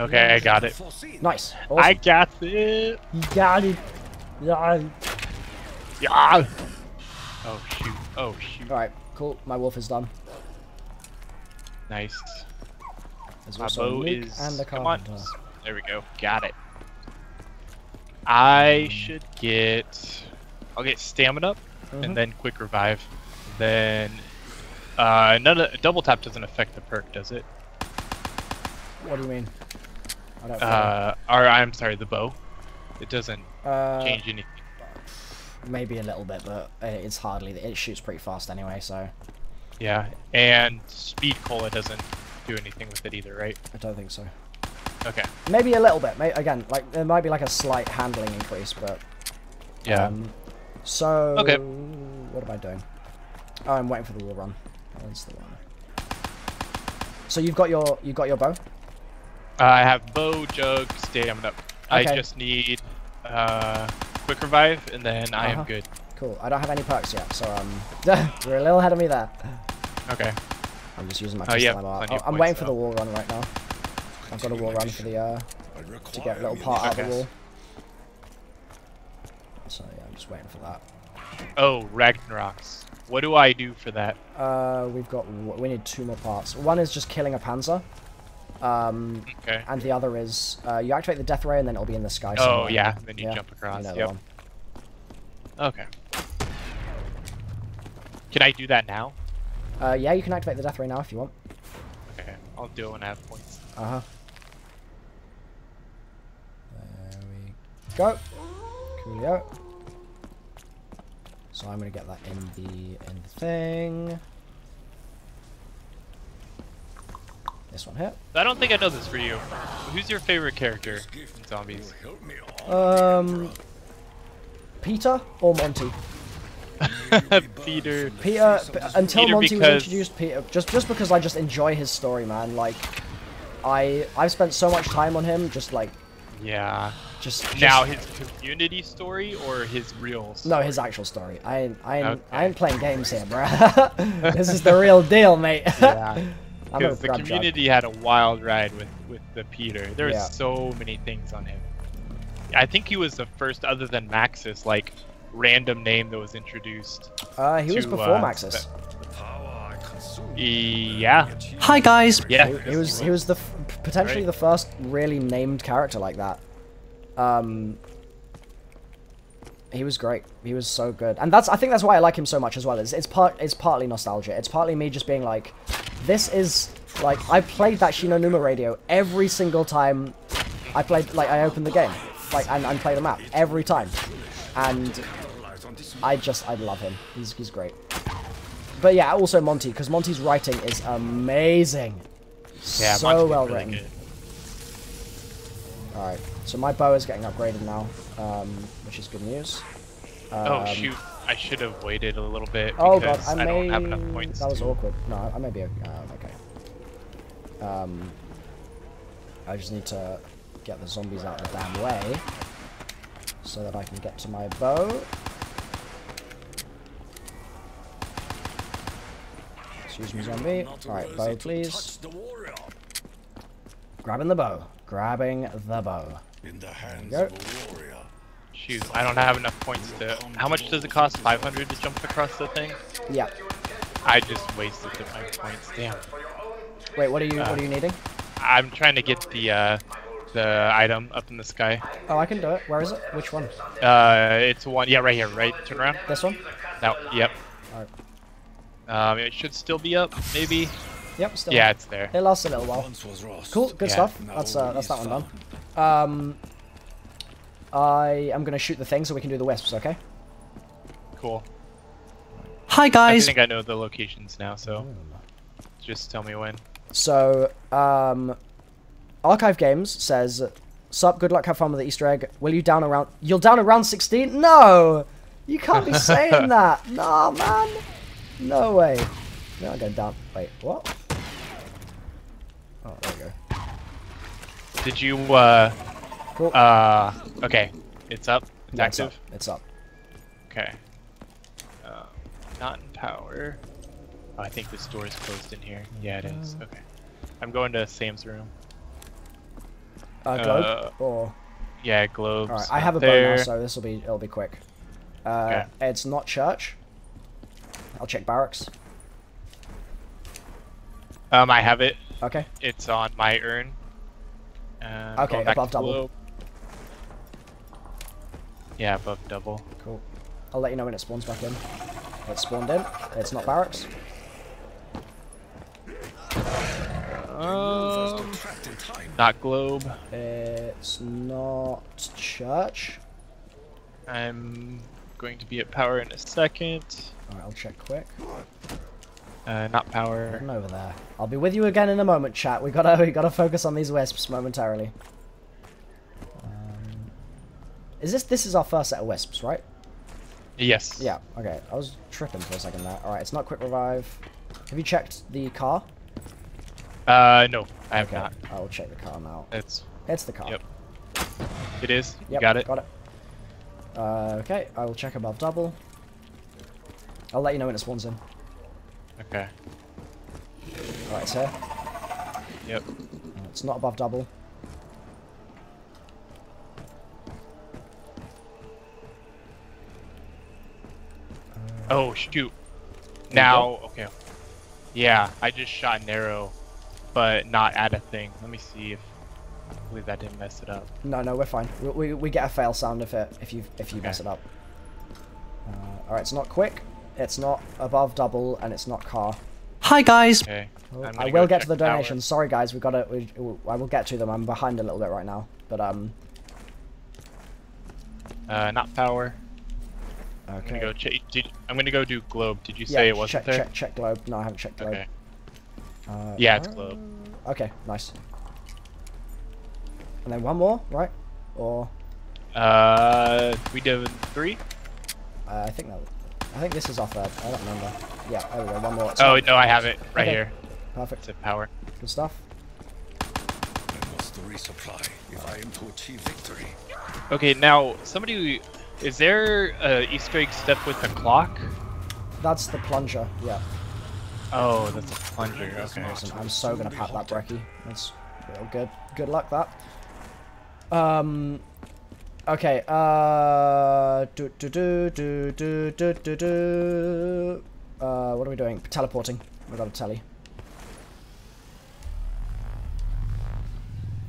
Okay, I got it. Nice. I got it. You got it. Yeah. Yeah. Oh shoot. Oh shoot. All right. Cool. My wolf is done. Nice. There's My bow is. and a Come on. There we go. Got it. I should get. I'll get stamina up Mhm. and then quick revive. Then. Uh, none of, double tap doesn't affect the perk, does it? What do you mean? I don't. follow. Uh, or I'm sorry, the bow. It doesn't Uh, change anything. maybe a little bit, but it's hardly. It shoots pretty fast anyway, so Yeah, and speed cola doesn't do anything with it either, right? I don't think so. Okay. Maybe a little bit. May again, like there might be like a slight handling increase, but Yeah. Um, so Okay. what am I doing? Oh, I'm waiting for the wall run. That's the one. So you've got your you got your bow. I have bow, jug, stamina up. I just need uh, quick revive, and then I Uh-huh. am good. Cool. I don't have any perks yet, so um, you're a little ahead of me there. Okay. I'm just using my Oh, yeah, ammo. Oh, I'm points, waiting for the wall run right now. I've got a wall run for the uh to get a little me- part out of the wall. So yeah, I'm just waiting for that. Oh, Ragnaroks. What do I do for that? Uh, we've got we need two more parts. One is just killing a panzer. Um, Okay. and the other is uh, you activate the death ray and then it'll be in the sky. Oh somewhere. yeah, then you Yeah, jump across. know yep. Okay. Can I do that now? Uh, yeah, you can activate the death ray now if you want. Okay, I'll do it when I have points. Uh huh. There we go. Coolio. So I'm gonna get that in the in the thing. This one here. I don't think I know this for you. Who's your favorite character in zombies? will help me all. Um, Peter or Monty? Peter. Peter. until Peter Monty was introduced, Peter. Just just because I just enjoy his story, man. Like, I I've spent so much time on him. Just like Yeah. just, just Now his community story or his real story? No, his actual story. I I ain't, Okay. I ain't playing games here, bro. this is the real deal, mate. Yeah. I'm a Because the grub jug. community had a wild ride with with the Peter. There's Yeah. so many things on him. I think he was the first, other than Maxis, like random name that was introduced. Uh, he was before uh, Maxis. The power I consume. Yeah. Hi guys. Yeah. He, he was, he was the f- potentially Right. the first really named character like that. Um, he was great. He was so good, and that's I think that's why I like him so much as well. It's it's part it's partly nostalgia. It's partly me just being like, this is like I played that Shi No Numa radio every single time I played like I opened the game, like and, and played a map every time, and Lies on this I just I love him. He's he's great. But yeah, also Monty because Monty's writing is amazing. Yeah. so Monty's well really written. good. All right, so my bow is getting upgraded now, um, which is good news. Oh Um, shoot! I should have waited a little bit Oh god, because I, I, may. don't have enough points. That was to- awkward. No, I may be okay. Uh, okay. Um, I just need to get the zombies out of the damn way so that I can get to my bow. Excuse me, zombie. All right, rosy bow, please. touch the. Grabbing the bow. Grabbing the bow. In the hands go. of a warrior. Shoot! I don't have enough points to. How much does it cost? 500 to jump across the thing? Yeah. I just wasted my points. Damn. Wait, what are you? Uh, what are you needing? I'm trying to get the uh, the item up in the sky. Oh, I can do it. Where is it? Which one? Uh, it's one. Yeah, right here. Right. Turn around. This one? No. Yep. Alright. Um, it should still be up, maybe. Yep, still. Yeah, it's there. It lasts a little while. Once was lost. Cool, good Yeah. stuff. That's uh, that's that one done. Um, I am gonna shoot the thing so we can do the wisps. Okay. Cool. Hi guys! I think I know the locations now, so just tell me when. So, um, Archive Games says, "Sup, good luck, have fun with the Easter egg. Will you down around? You'll down around 16? No, you can't be saying that. Nah, man, no way. You're not going down. Wait, what? Oh, there we go. Did you, uh, Cool. uh, okay. It's up. It's Yeah, it's active. up. It's up. Okay. Uh, not in power. Oh, I think this door is closed in here. Yeah, it is. Uh. Okay. I'm going to Sam's room. Uh, globe Uh, or Yeah, globes. all right. I have a up bow now, so this will be it'll be quick. Uh, Okay. it's not church. I'll check barracks. Um, I have it. Okay. It's on my urn. Uh, Okay, above double. Globe. Yeah, above double. Cool. I'll let you know when it spawns back in. It's spawned in. It's not barracks. Um, Trapped in time. not globe. It's not church. I'm going to be at power in a second. Alright, I'll check quick. Uh, not power. Heading over there. I'll be with you again in a moment, chat. We gotta we gotta focus on these wisps momentarily. Is this this is our first set of wisps, right? Yes. Yeah. Okay. I was tripping for a second there. All right. It's not quick revive. Have you checked the car? Uh, no, I have Okay. not. I'll check the car now. It's. It's the car. Yep. It is. You Yep, got it. Got it. Uh, okay. I will check above double. I'll let you know when it spawns in. Okay. All right, sir. Yep. It's not above double. Oh shoot. Now, okay. Yeah, I just shot an arrow, but not at a thing. Let me see if. I believe that didn't mess it up. No, no, we're fine. We, we, we get a fail sound if it if you if you mess it up. Uh, all right, it's not quick. It's not above double, and it's not car. Hi guys. Okay. Oh, I'm I gonna will get to the donations. Sorry guys, we got to. We, I will get to them. I'm behind a little bit right now, but um. Uh, not power. I'm gonna go. Did, I'm gonna go do globe. Did you yeah, say it wasn't check, there? check check globe. No, I haven't checked globe. Okay. Uh, Yeah, it's uh, globe. Okay, nice. And then one more, right? Or Uh, we did three. uh, I think that. I think this is our third. I don't remember. Yeah, there we go. One more. Oh no, I have it right Okay. here. perfect. It's power. Good stuff. I must resupply if I am to achieve victory. Okay, now somebody, is there a Easter egg step with the clock? That's the plunger. Yeah. Oh, that's a plunger. Okay. Awesome. I'm so gonna pat that brekkie. That's real good. Good luck that. Um. Okay. Uh. Do do do do do do do do. Uh. What are we doing? Teleporting. We got a telly.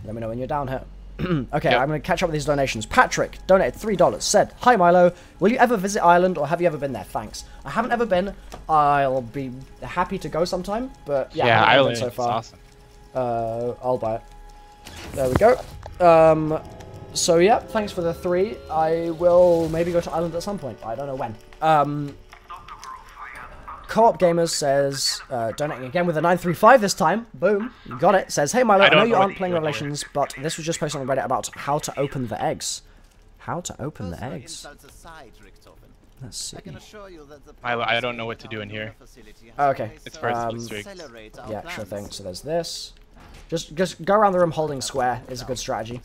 Let me know when you're down here. okay, Yep. I'm going to catch up with these donations. Patrick donated $3. Said, Hi Milo, will you ever visit Ireland or have you ever been there? Thanks. I haven't ever been. I'll be happy to go sometime, but yeah, Yeah, Ireland so far. awesome. Uh, I'll buy it. There we go. Um, so yeah, thanks for the three. I will maybe go to Ireland at some point. I don't know when. Um, Co-op Gamers says, uh, donating again with a 935 this time. Boom, you got it. Says, hey Milo, I I, know you aren't playing you're. Revelations, but this was just posted on Reddit about how to open the eggs. How to open the eggs. Let's see. Milo, I don't know what to do in here. Oh, okay. It's first Um, Easter. Yeah, sure thing. So there's this. Just just go around the room holding square is a good strategy.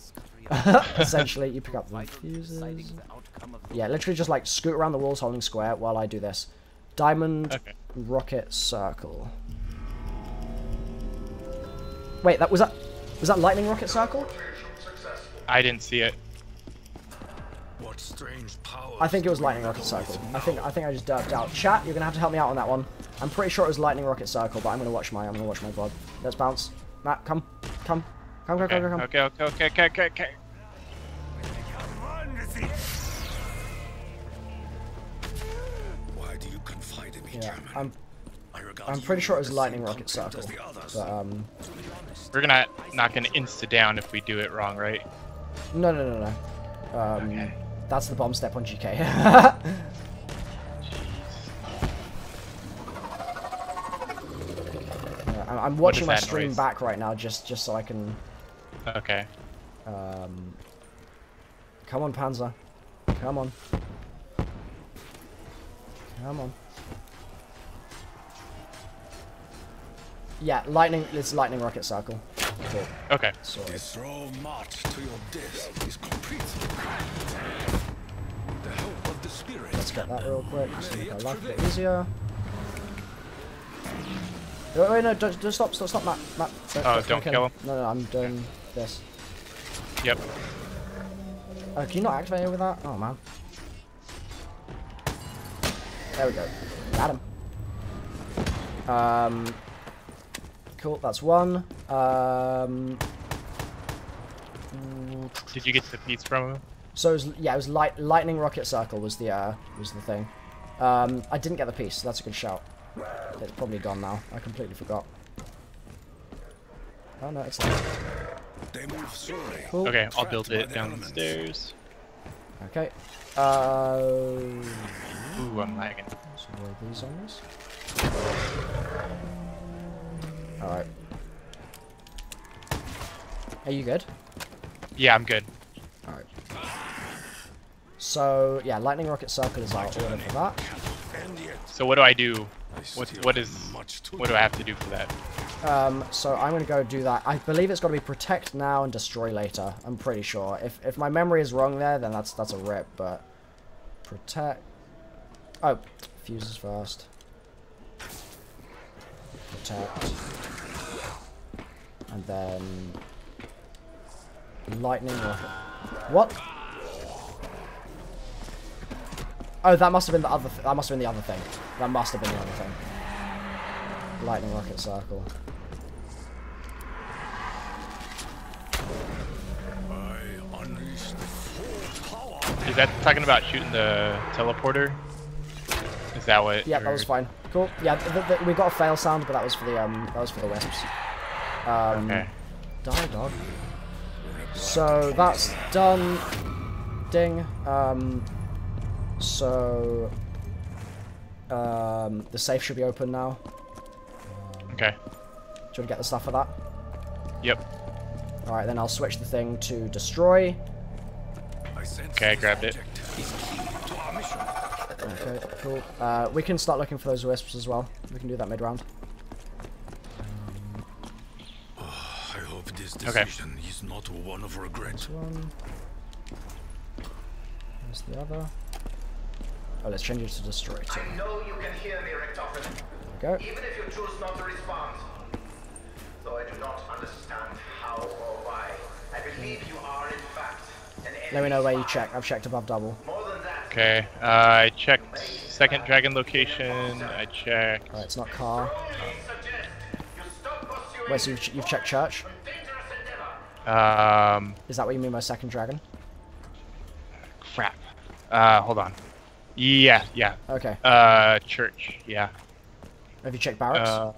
Essentially, you pick up the fuses. Yeah, literally just like scoot around the walls holding square while I do this. Diamond, Okay. rocket, circle. Wait, that was that was that lightning rocket circle? I didn't see it. What strange power? I think it was lightning rocket circle. I think I think I just derped out. Chat, you're gonna have to help me out on that one. I'm pretty sure it was lightning rocket circle, but I'm gonna watch my I'm gonna watch my vlog. Let's bounce. Matt, come, come, come, come, Okay, come, come. okay, okay, okay, okay, okay, okay. Yeah, I'm I'm pretty sure it was lightning rocket circle. As the others. But um, We're gonna not gonna insta down if we do it wrong, right? no, no, no, no. Um, Okay. that's the bomb step on GK. Yeah, I'm- I'm watching my stream noise? back right now, just just so I can. Okay. Um, come on, Panzer. Come on. Come on. Yeah, lightning. It's lightning rocket circle. Cool. Okay. Sorry. This raw march to your death is complete. The help of the spirit. Let's get that real quick. Just make our life a bit easier. Wait, wait, no, don't, don't stop, stop, stop, Matt, Matt. Oh, don't kill him? No, no, I'm doing this. Yep. Oh, can you not activate it with that? Oh, man. There we go. Got him. Um, cool, that's one. Um, Did you get the piece from him? so it was, yeah, it was light, lightning rocket circle was the uh, was the thing. Um, I didn't get the piece. So that's a good shout. It's probably gone now. I completely forgot. Oh no, it's not. Cool. Okay, I'll build it downstairs. Okay. Uh, Ooh, I'm lagging. so these right. Are you good? Yeah, I'm good. All right. So yeah, lightning rocket circle is out. Order for that. So what do I do? I What still what have is much to what do I have to do for that? Um, so I'm gonna go do that. I believe it's got to be protect now and destroy later. I'm pretty sure. If if my memory is wrong there, then that's that's a rip. But protect. Oh, fuses first. Protect. And then lightning rocket. What? Oh, that must have been the other. Th that must have been the other thing. That must have been the other thing. Lightning rocket circle. I unleash the full power. Is that talking about shooting the teleporter? Is that what? Yeah, that was fine. Cool. Yeah, th th we got a fail sound, but that was for the um, that was for the wisps. Um, Okay. Die, dog. So that's done. Ding. Um. So. Um, the safe should be open now. Okay. Do you want to get the stuff for that? Yep. All right, then I'll switch the thing to destroy. Okay, I grabbed it. Okay, cool. Uh, we can start looking for those wisps as well. We can do that mid round. I hope this Okay. decision is not one of regret. This one. There's the other. Oh, let's change it to destroy too. I know you can hear me, Richtofen, go. even if you choose not to respond. Though I do not understand how or why. I believe you are, in fact, an enemy. Let me know where you spy. check. I've checked above double. More than that, Okay. Uh, I checked second dragon location. I checked. Alright, it's not car. strongly suggest you stop pursuing Wait, so you've, you've checked church? Um. Is that what you mean by second dragon? Crap. Uh, hold on. Yeah. Yeah. Okay. Uh, church. Yeah. Have you checked barracks? Uh,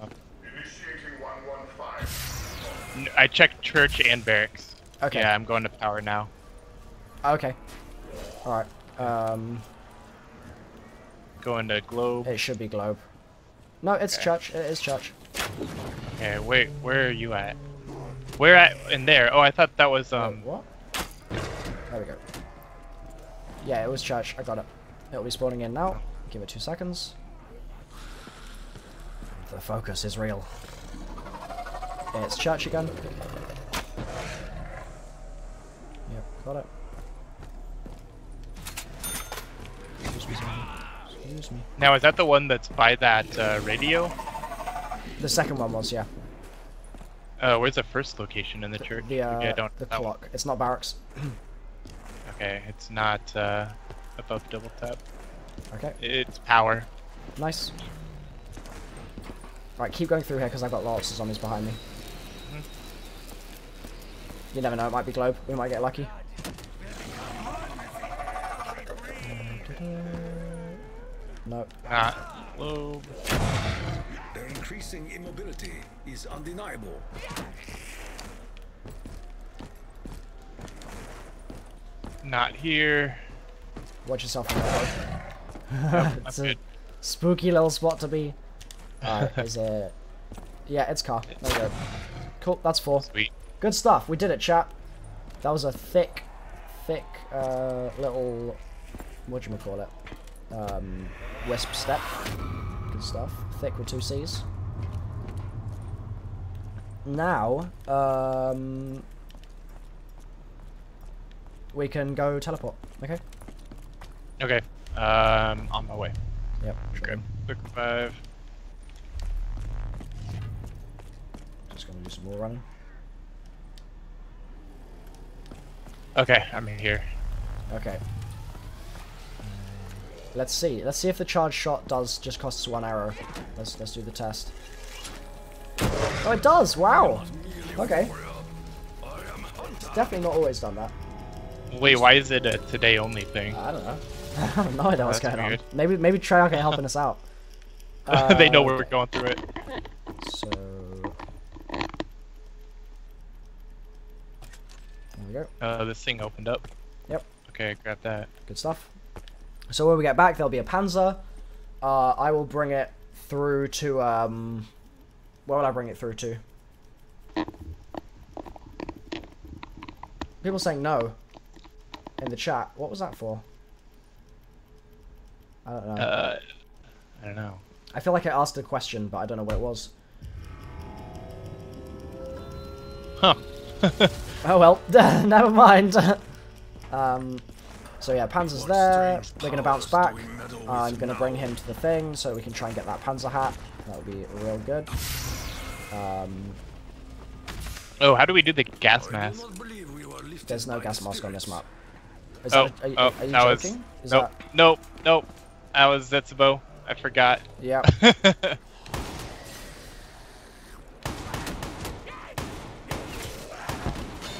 Initiating 115. n- I checked church and barracks. okay. Yeah, I'm going to power now. Okay. Alright. Um, Going to globe. it should be globe. No, it's Okay. church. It is church. Okay, wait, where are you at? Where at in there? Oh, I thought that was um. what? There we go. Yeah, it was church. I got it. It'll be spawning in now. Give it two seconds. The focus is real. Yeah, it's church again. Yep, got it. Excuse me. Excuse me. Now is that the one that's by that uh, radio? The second one was, yeah. Uh, where's the first location in the church? The, uh, don't. the that one. clock. It's not barracks. Okay, it's not uh, above double tap. Okay, It's power. nice. Right, keep going through here because I've got lots of zombies behind me. Mm-hmm. You never know, it might be globe. We might get lucky. No. Not globe. Their increasing immobility is undeniable. Not here. Watch yourself from there. I'm it's a good. spooky little spot to be. Alright, is it... Yeah, it's car. There we go. Cool, that's four. Sweet. Good stuff. We did it, chat. That was a thick, thick, uh, little... Whatchamacallit? Um, wisp step. Good stuff. Thick with two C's. Now, um... We can go teleport, okay? Okay. Um, on my way. Yep. Okay. Quick five. Just gonna do some more running. Okay, I'm in here. Okay. Let's see. Let's see if the charge shot does just cost us one arrow. Let's let's do the test. Oh, it does! Wow. Okay. It's definitely not always done that. Wait, why is it a today only thing? I don't know. I have no idea what's That's going weird. on. Maybe maybe Treyarch ain't helping us out. they know Uh, we're going through it. So there we go. Uh, this thing opened up. Yep. Okay, grab that. Good stuff. So when we get back, there'll be a Panzer. Uh, I will bring it through to um. Where will I bring it through to? People saying no. In the chat. What was that for? I don't know. Uh, I don't know. I feel like I asked a question, but I don't know what it was. Huh. Oh well, never mind. um, so yeah, Panzer's there. They're gonna bounce back. I'm gonna bring him to the thing so we can try and get that Panzer hat. That would be real good. Um, Oh, how do we do the gas mask? there's no gas mask on this map. Is Oh, that, are, you- oh, are you that was joking? Is nope, nope, nope. That was Zetsubou. I forgot. that? Yeah.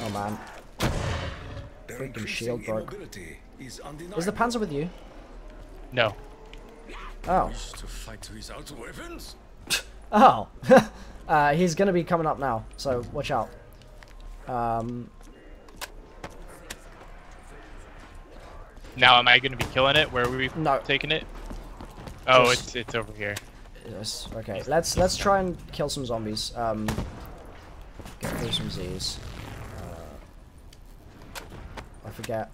Oh man. Freaking shield broke. Immobility Is, undeniable. Is the Panzer with you? no. Oh. to fight without weapons? Oh. uh, he's gonna be coming up now, so watch out. Um, Now, am I going to be killing it? Where are we No. taking it? Oh, Just- it's it's over here. yes. Okay. Let's let's try and kill some zombies. Um, get through some Z's. Uh, I forget.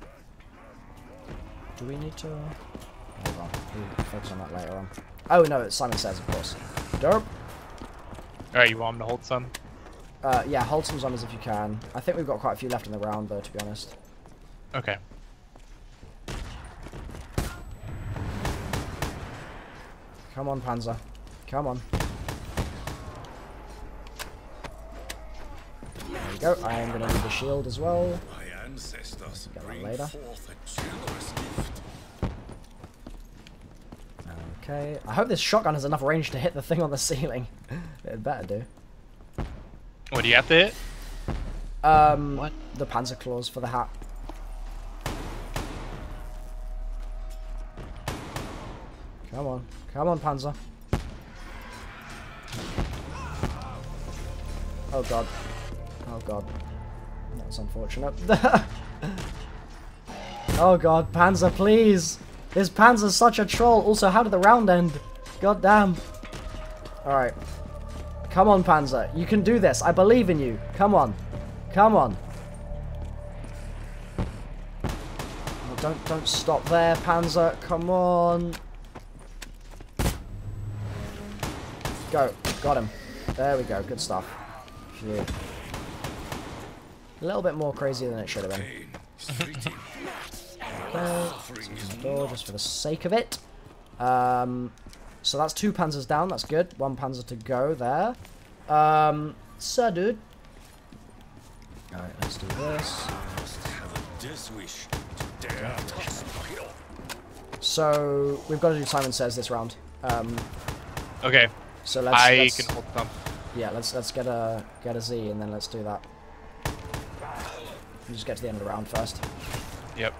Do we need to? Hold on. We'll focus on that later on. Oh no, it's Simon Says, of course. Derp. All right, you want him to hold some? Uh, yeah, hold some zombies if you can. I think we've got quite a few left in the round, though, to be honest. Okay. Come on, Panzer. Come on. There we go. I am going to need a shield as well. My ancestors Get that later. forth a generous gift. Okay. I hope this shotgun has enough range to hit the thing on the ceiling. it better do. What do you have to hit? Um, What? The Panzer claws for the hat. Come on. Come on, Panzer. Oh god. Oh god. That's unfortunate. oh god, Panzer, please! This Panzer's such a troll. Also, how did the round end? God damn. Alright. Come on, Panzer. You can do this. I believe in you. Come on. Come on. Oh, don't don't stop there, Panzer. Come on. Go. Got him. There we go. Good stuff. Phew. A little bit more crazy than it should have been. Pain is fleeting. Okay. Suffering Close is the door just for the sake of it. Um, so that's two panzers down. That's good. One panzer to go there. Um, sir, dude. All right, let's do this. must have a death wish to dare touch my hill. So we've got to do Simon Says this round. Um, Okay, so let's, I let's can hold some. yeah, let's let's get a get a Z and then let's do that. Just get to the end of the round first. Yep.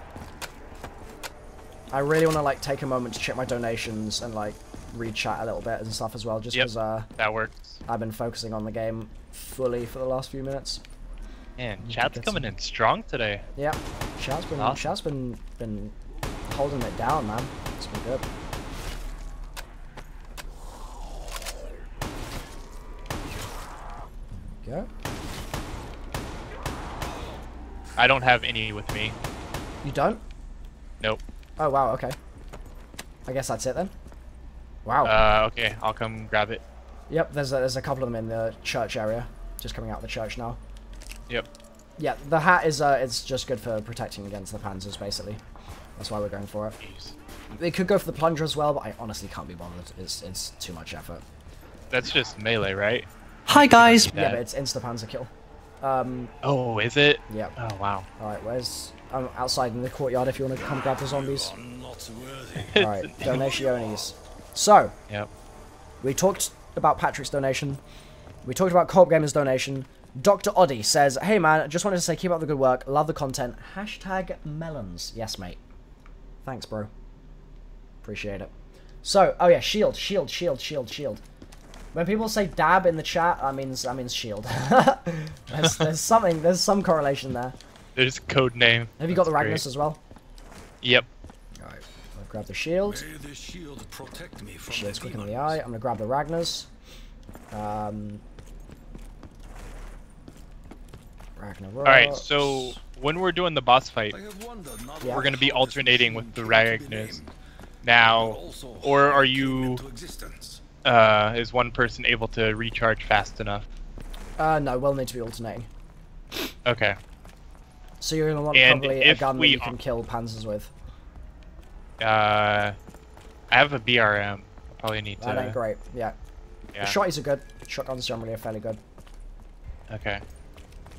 I really want to like take a moment to check my donations and like read chat a little bit and stuff as well, just Yep. because uh, That works. I've been focusing on the game fully for the last few minutes. Man, to chat's coming some- in strong today. Yeah, chat's been Awesome. chat's been been holding it down, man. It's been good. There Go. I don't have any with me. You don't? Nope. Oh wow. Okay. I guess that's it then. Wow. Uh, okay, I'll come grab it. Yep, there's a, there's a couple of them in the church area, just coming out of the church now. Yep. Yeah, the hat is uh, it's just good for protecting against the panzers, basically. That's why we're going for it. Jeez. They could go for the plunger as well, but I honestly can't be bothered. It's it's too much effort. That's just melee, right? Hi guys. Yeah, but it's insta panzer kill. Um, Oh, is it? yeah. Oh, wow. All right, where's I'm outside in the courtyard if you want to come grab the zombies. I'm not worthy. All right, donations. So Yep. we talked about Patrick's donation. We talked about Co-op Gamers donation. Dr. Oddy says, "Hey man, just wanted to say keep up the good work. Love the content. Hashtag melons. Yes, mate. Thanks, bro. Appreciate it. So, oh yeah, shield, shield, shield, shield, shield. When people say dab in the chat, that means that means shield. there's, there's something, there's some correlation there. There's code name. Have you got the That's Ragnus great. as well? Yep. Alright, I'll grab the shield. May the shield protect me from Shield's the quick in the eye. I'm gonna grab the Ragnus. Um, Ragnarok. Alright, so when we're doing the boss fight, I have wondered not Yeah. we're going to be alternating with the came Ragnus. Now, or are you, into existence. Uh, is one person able to recharge fast enough? Uh, no, we'll need to be alternating. Okay. So you're gonna want And probably a gun that you can kill panzers with. Uh, I have a BRM. Probably need to. That ain't great. Yeah. Yeah. Shotties are good. Shotguns generally are fairly good. Okay.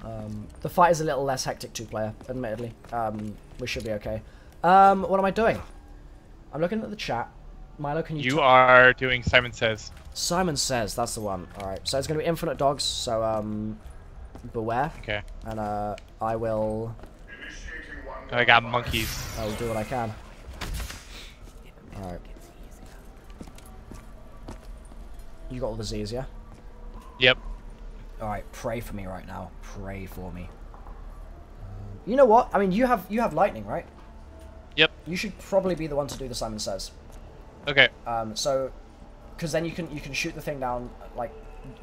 Um, the fight is a little less hectic two-player, admittedly. Um, we should be okay. Um, what am I doing? I'm looking at the chat. Milo, can you? You are doing Simon Says. Simon says that's the one. All right. So it's gonna be infinite dogs. So um, beware. Okay. And uh, I will. I got monkeys. I will do what I can. All right. You got all the Z's, yeah? Yep. All right. Pray for me right now. Pray for me. Um, you know what? I mean, you have you have lightning, right? Yep. You should probably be the one to do the Simon Says. Okay. Um, so, because then you can you can shoot the thing down. Like,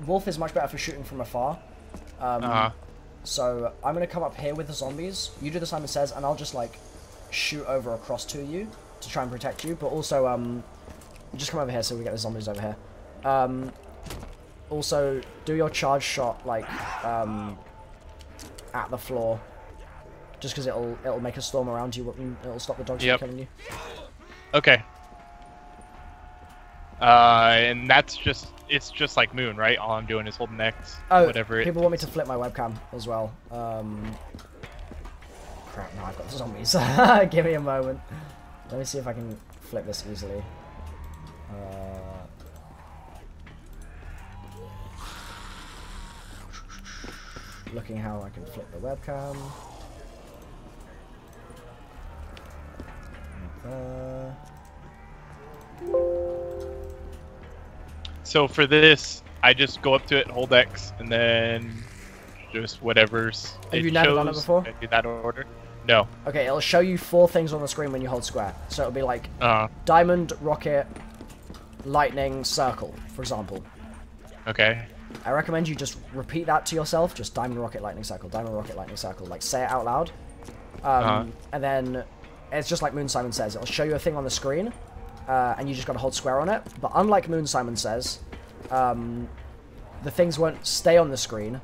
Wolf is much better for shooting from afar. Um, Uh huh. So I'm gonna come up here with the zombies. You do the Simon Says, and I'll just like shoot over across to you to try and protect you. But also, um, just come over here so we get the zombies over here. Um, also, do your charge shot like um at the floor, just because it'll it'll make a storm around you. It'll stop the dogs Yep. from killing you. Okay. Uh, and that's just it's just like Moon, right? All I'm doing is holding X, Oh, whatever. People want me to flip my webcam as well. Um, crap, no, I've got zombies. Give me a moment. Let me see if I can flip this easily. Uh, looking how I can flip the webcam. Uh, So for this, I just go up to it, hold X, and then just whatever's. Have you never done it before? I do that order. No. okay, it'll show you four things on the screen when you hold square. So it'll be like Uh. diamond, rocket, lightning, circle, for example. Okay. I recommend you just repeat that to yourself. Just diamond, rocket, lightning, circle, diamond, rocket, lightning, circle. Like say it out loud. Um, Uh-huh. And then it's just like Moon Simon says. It'll show you a thing on the screen, uh, and you just gotta hold square on it. But unlike Moon Simon says, um, the things won't stay on the screen,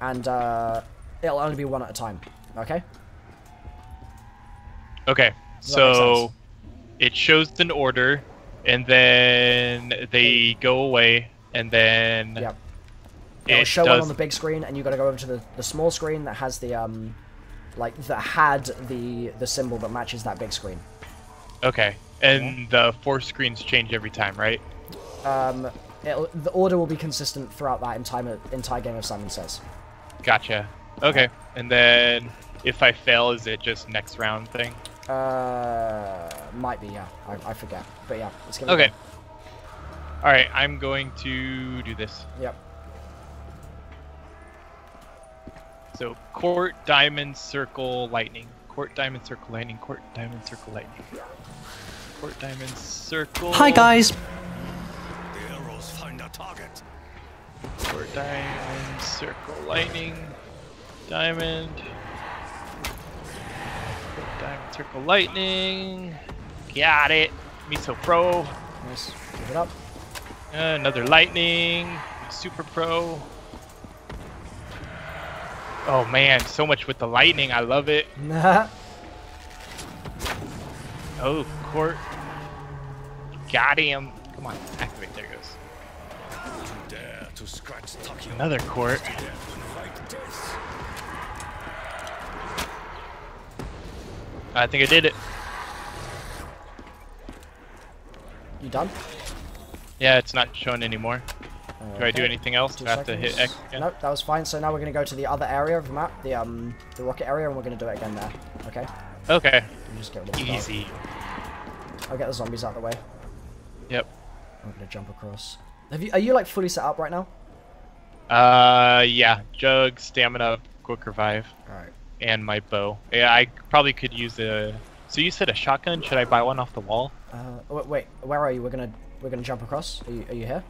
and uh, it'll only be one at a time. Okay. Okay. make So it shows an order, and then they go away, and then Yep. It'll it show one on the big screen, and you got to go over to the, the small screen that has the um, like that had the the symbol that matches that big screen. Okay. And the four screens change every time, right? Um, the order will be consistent throughout that entire entire game of Simon Says. Gotcha. Okay. And then if I fail, is it just next round thing? Uh, might be yeah. I, I forget, but yeah, it's gonna. Okay. All right, I'm going to do this. Yep. So court, diamond, circle, lightning. Court, diamond, circle, lightning. Court, diamond, circle, lightning. Court, diamond, circle. Hi guys. The arrows find a target. Court, diamond, circle, lightning. Diamond. Court, diamond, circle, lightning. Got it. Miso Pro. Nice. Give it up. Uh, another lightning. Super Pro. Oh man, so much with the lightning. I love it. Nah. Oh, court. Got him. Come on, activate. There it goes. To dare to scratch Takeo. Another court. Dare to fight death. I think I did it. You done? Yeah, it's not showing anymore. Do I do anything else? Two Do I have to hit. X again? Nope, that was fine. So now we're gonna go to the other area of the map, the um, the rocket area, and we're gonna do it again there. Okay. Okay. You just get rid of the dot. Easy. I'll get the zombies out of the way. Yep. I'm gonna jump across. Have you? Are you like fully set up right now? Uh, yeah. Jug, stamina, quick revive, All right. and my bow. Yeah, I probably could use a. So you said a shotgun? Should I buy one off the wall? Uh, wait, wait, where are you? We're gonna we're gonna jump across. Are you, are you here?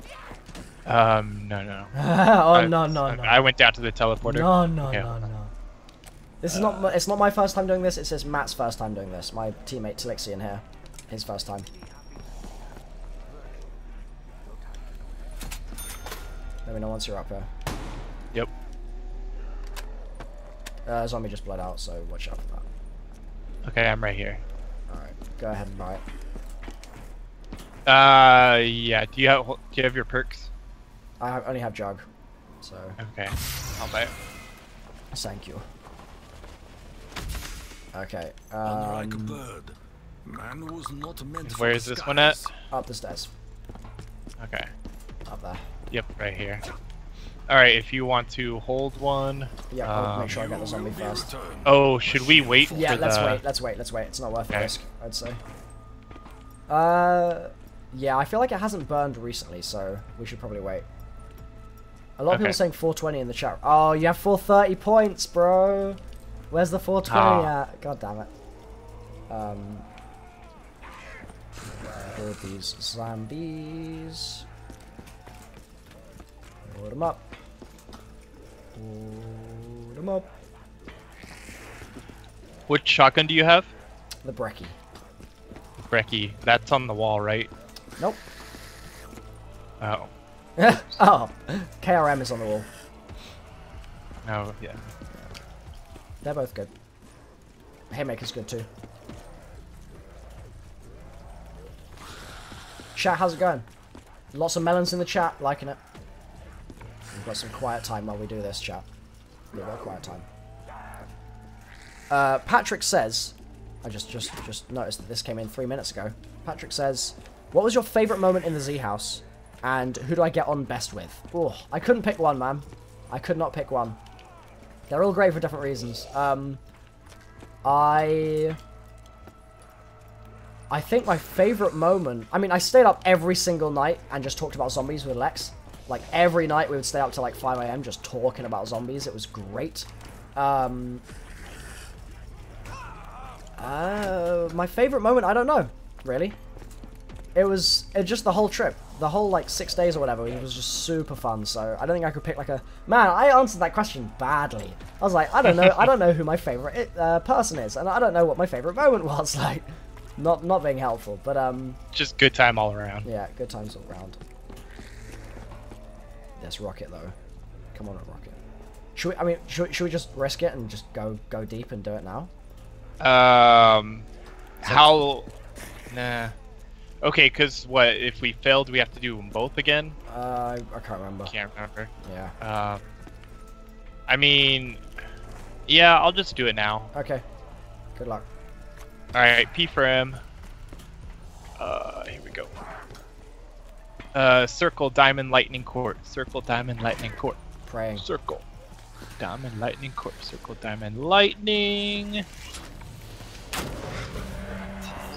Um, no, no. oh I- no no no. I went down to the teleporter. No no Okay. no no. This is not it's not my first time doing this. It's just Matt's first time doing this. My teammate Telixion here, his first time. Let me know once you're up here. Yep. Uh, zombie just bled out, so watch out for that. Okay, I'm right here. All right, go ahead and buy it. Uh, yeah. Do you have Do you have your perks? I only have jug, so Okay, I'll buy it. thank you. Okay, Unlike a um, bird, man was not meant for Where the this one at? up the stairs, Okay. up there. Yep, right here. All right, if you want to hold one. Yeah, I'll Um, make sure I get the zombie first. Oh, should we wait Yeah, let's the? wait. Let's wait. Let's wait. It's not worth the risk. I'd say. Uh, yeah, I feel like it hasn't burned recently, so we should probably wait. A lot of people Okay. saying 420 in the chat. Oh, you have 430 points, bro. Where's the 420 Ah. at? God damn it. Um, load these zombies. Load them up. Load them up. Which shotgun do you have? The Brecci. Brecci. That's on the wall, right? Nope. Oh. oh, KRM is on the wall. Oh, Yeah. They're both good. Haymaker's good too. Chat, how's it going? Lots of melons in the chat, liking it. We've got some quiet time while we do this, chat. We've got quiet time. Uh, Patrick says, I just just just noticed that this came in three minutes ago. Patrick says, "What was your favorite moment in the Z House, and who do I get on best with?" Oh, I couldn't pick one, man. I could not pick one. They're all great for different reasons. Um, I... I think my favorite moment... I mean, I stayed up every single night and just talked about zombies with Lex. Like, every night we would stay up till like 5am just talking about zombies. It was great. Um... Uh, my favorite moment, I don't know, really. It was it just the whole trip, the whole like six days or whatever. It was just super fun. So I don't think I could pick like a man. I answered that question badly. I was like, I don't know, I don't know who my favorite uh, person is, and I don't know what my favorite moment was. Like, not not being helpful, but um, Just good time all around. yeah, good times all round. This rocket though, come on, rocket. Should we? I mean, should, should we just risk it and just go go deep and do it now? Um, how? Nah. Okay, cause what if we failed? We have to do them both again. Uh, I, can't remember. Can't remember. Yeah. Um, I mean, yeah, I'll just do it now. Okay. Good luck. All right, P for M. Uh, here we go. Uh, circle, diamond, lightning, court. Circle, diamond, lightning, court. Praying. Circle, diamond, lightning, court. Circle, diamond, lightning.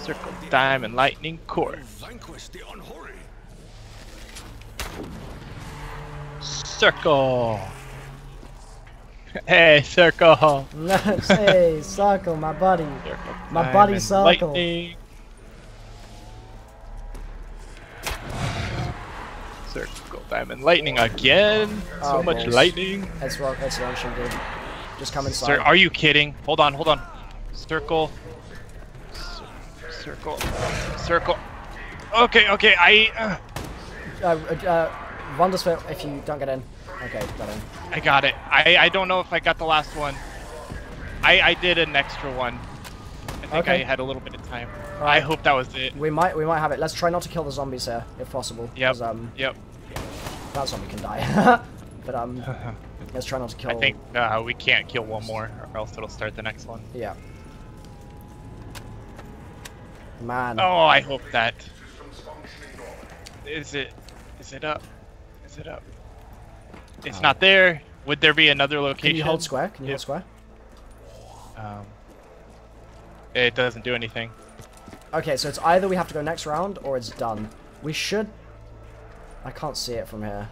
Circle, diamond, lightning, court. Vanquish the unholy. Circle. Hey, circle. hey, circle, my buddy. Circle My buddy, circle. Lightning. Circle diamond lightning again. So Oh, much balls. lightning. It's wrong. It's launching, dude. Just come inside. Sir, are you kidding? Hold on, hold on. Circle. Cir- Circle. Circle. Okay, okay. I uh, uh, uh, if you don't get in. Okay, got in. I got it. I I don't know if I got the last one. I I did an extra one. I think Okay. I had a little bit of time. I hope that was it. We might we might have it. Let's try not to kill the zombies here, if possible. Yep. Um, Yep. that zombie can die. but um, let's try not to kill. I think uh, we can't kill one more, or else it'll start the next one. Yeah. Man. Oh, I hope that. Is it? Is it up? Is it up? It's not there. Would there be another location? Can you hold square? Can you Yep. hold square? Um, it doesn't do anything. Okay, so it's either we have to go next round or it's done. We should. I can't see it from here.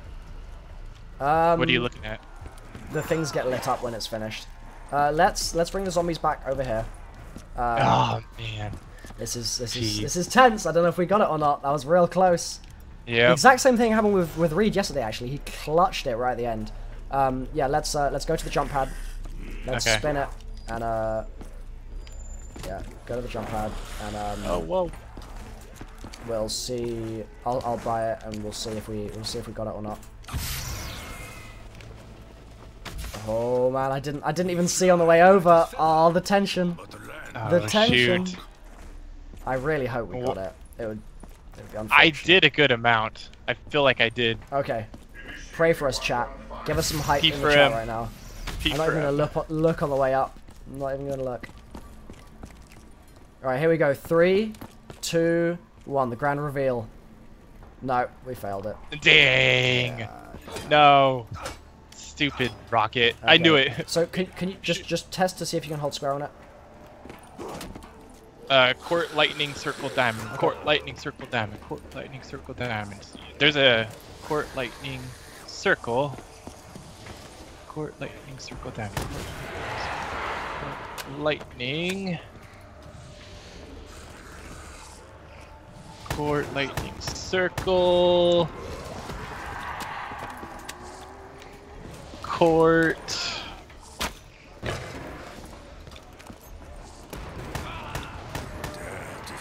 Um, what are you looking at? The things get lit up when it's finished. Uh, let's let's bring the zombies back over here. Uh, oh man. This is this is this is tense. I don't know if we got it or not. That was real close. Yeah. exact same thing happened with with Reed yesterday. Actually, he clutched it right at the end. Um, yeah, let's uh, let's go to the jump pad. Let's Okay. spin it and uh, yeah, go to the jump pad and um, Oh whoa. we'll see. I'll I'll buy it and we'll see if we we'll see if we got it or not. Oh man, I didn't I didn't even see on the way over. Oh, the tension, Oh, the tension. shoot. I really hope we got it. It would. It would be I did a good amount. I feel like I did. Okay. Pray for us, chat. Give us some hype Pee in for the chat him. right now. Pete I'm not even gonna look, look on the way up. I'm not even gonna look. Alright, here we go. Three, two, one. The grand reveal. No, we failed it. Dang. No. Stupid rocket. I knew it. So can, can you just just test to see if you can hold square on it? Uh, court lightning circle diamond. Court lightning circle diamond. Court lightning circle diamond. There's a court lightning circle. Court lightning circle diamond. Court lightning. Court lightning circle. Court.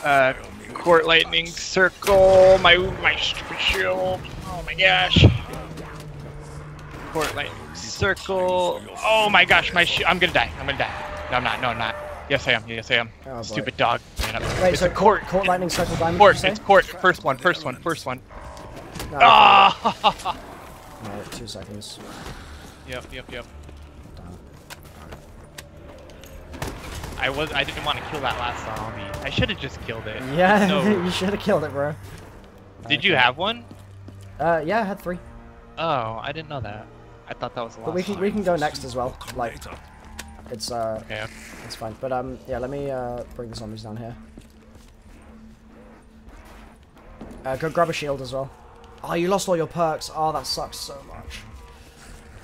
Uh, court lightning circle. My my stupid shield. Oh my gosh. Court lightning circle. Oh my gosh, my I'm gonna die. I'm gonna die. No, I'm not. No, I'm not. Yes, I am. Yes, I am. Oh. Stupid dog. Man, Wait, it's so a court. Court lightning circle diamond. Court. It's court. First one. First one. First one. No, Ah! no, two seconds. Yep. Yep. Yep. I was. I didn't want to kill that last zombie. I should have just killed it. Yeah, No. you should have killed it, bro. Did you have one? Uh, yeah, I had three. Oh, I didn't know that. I thought that was the last But we can we can go next as well. Like, it's uh, Okay. it's fine. But um, yeah, let me uh bring the zombies down here. Uh, go grab a shield as well. Oh, you lost all your perks. Oh, that sucks so much.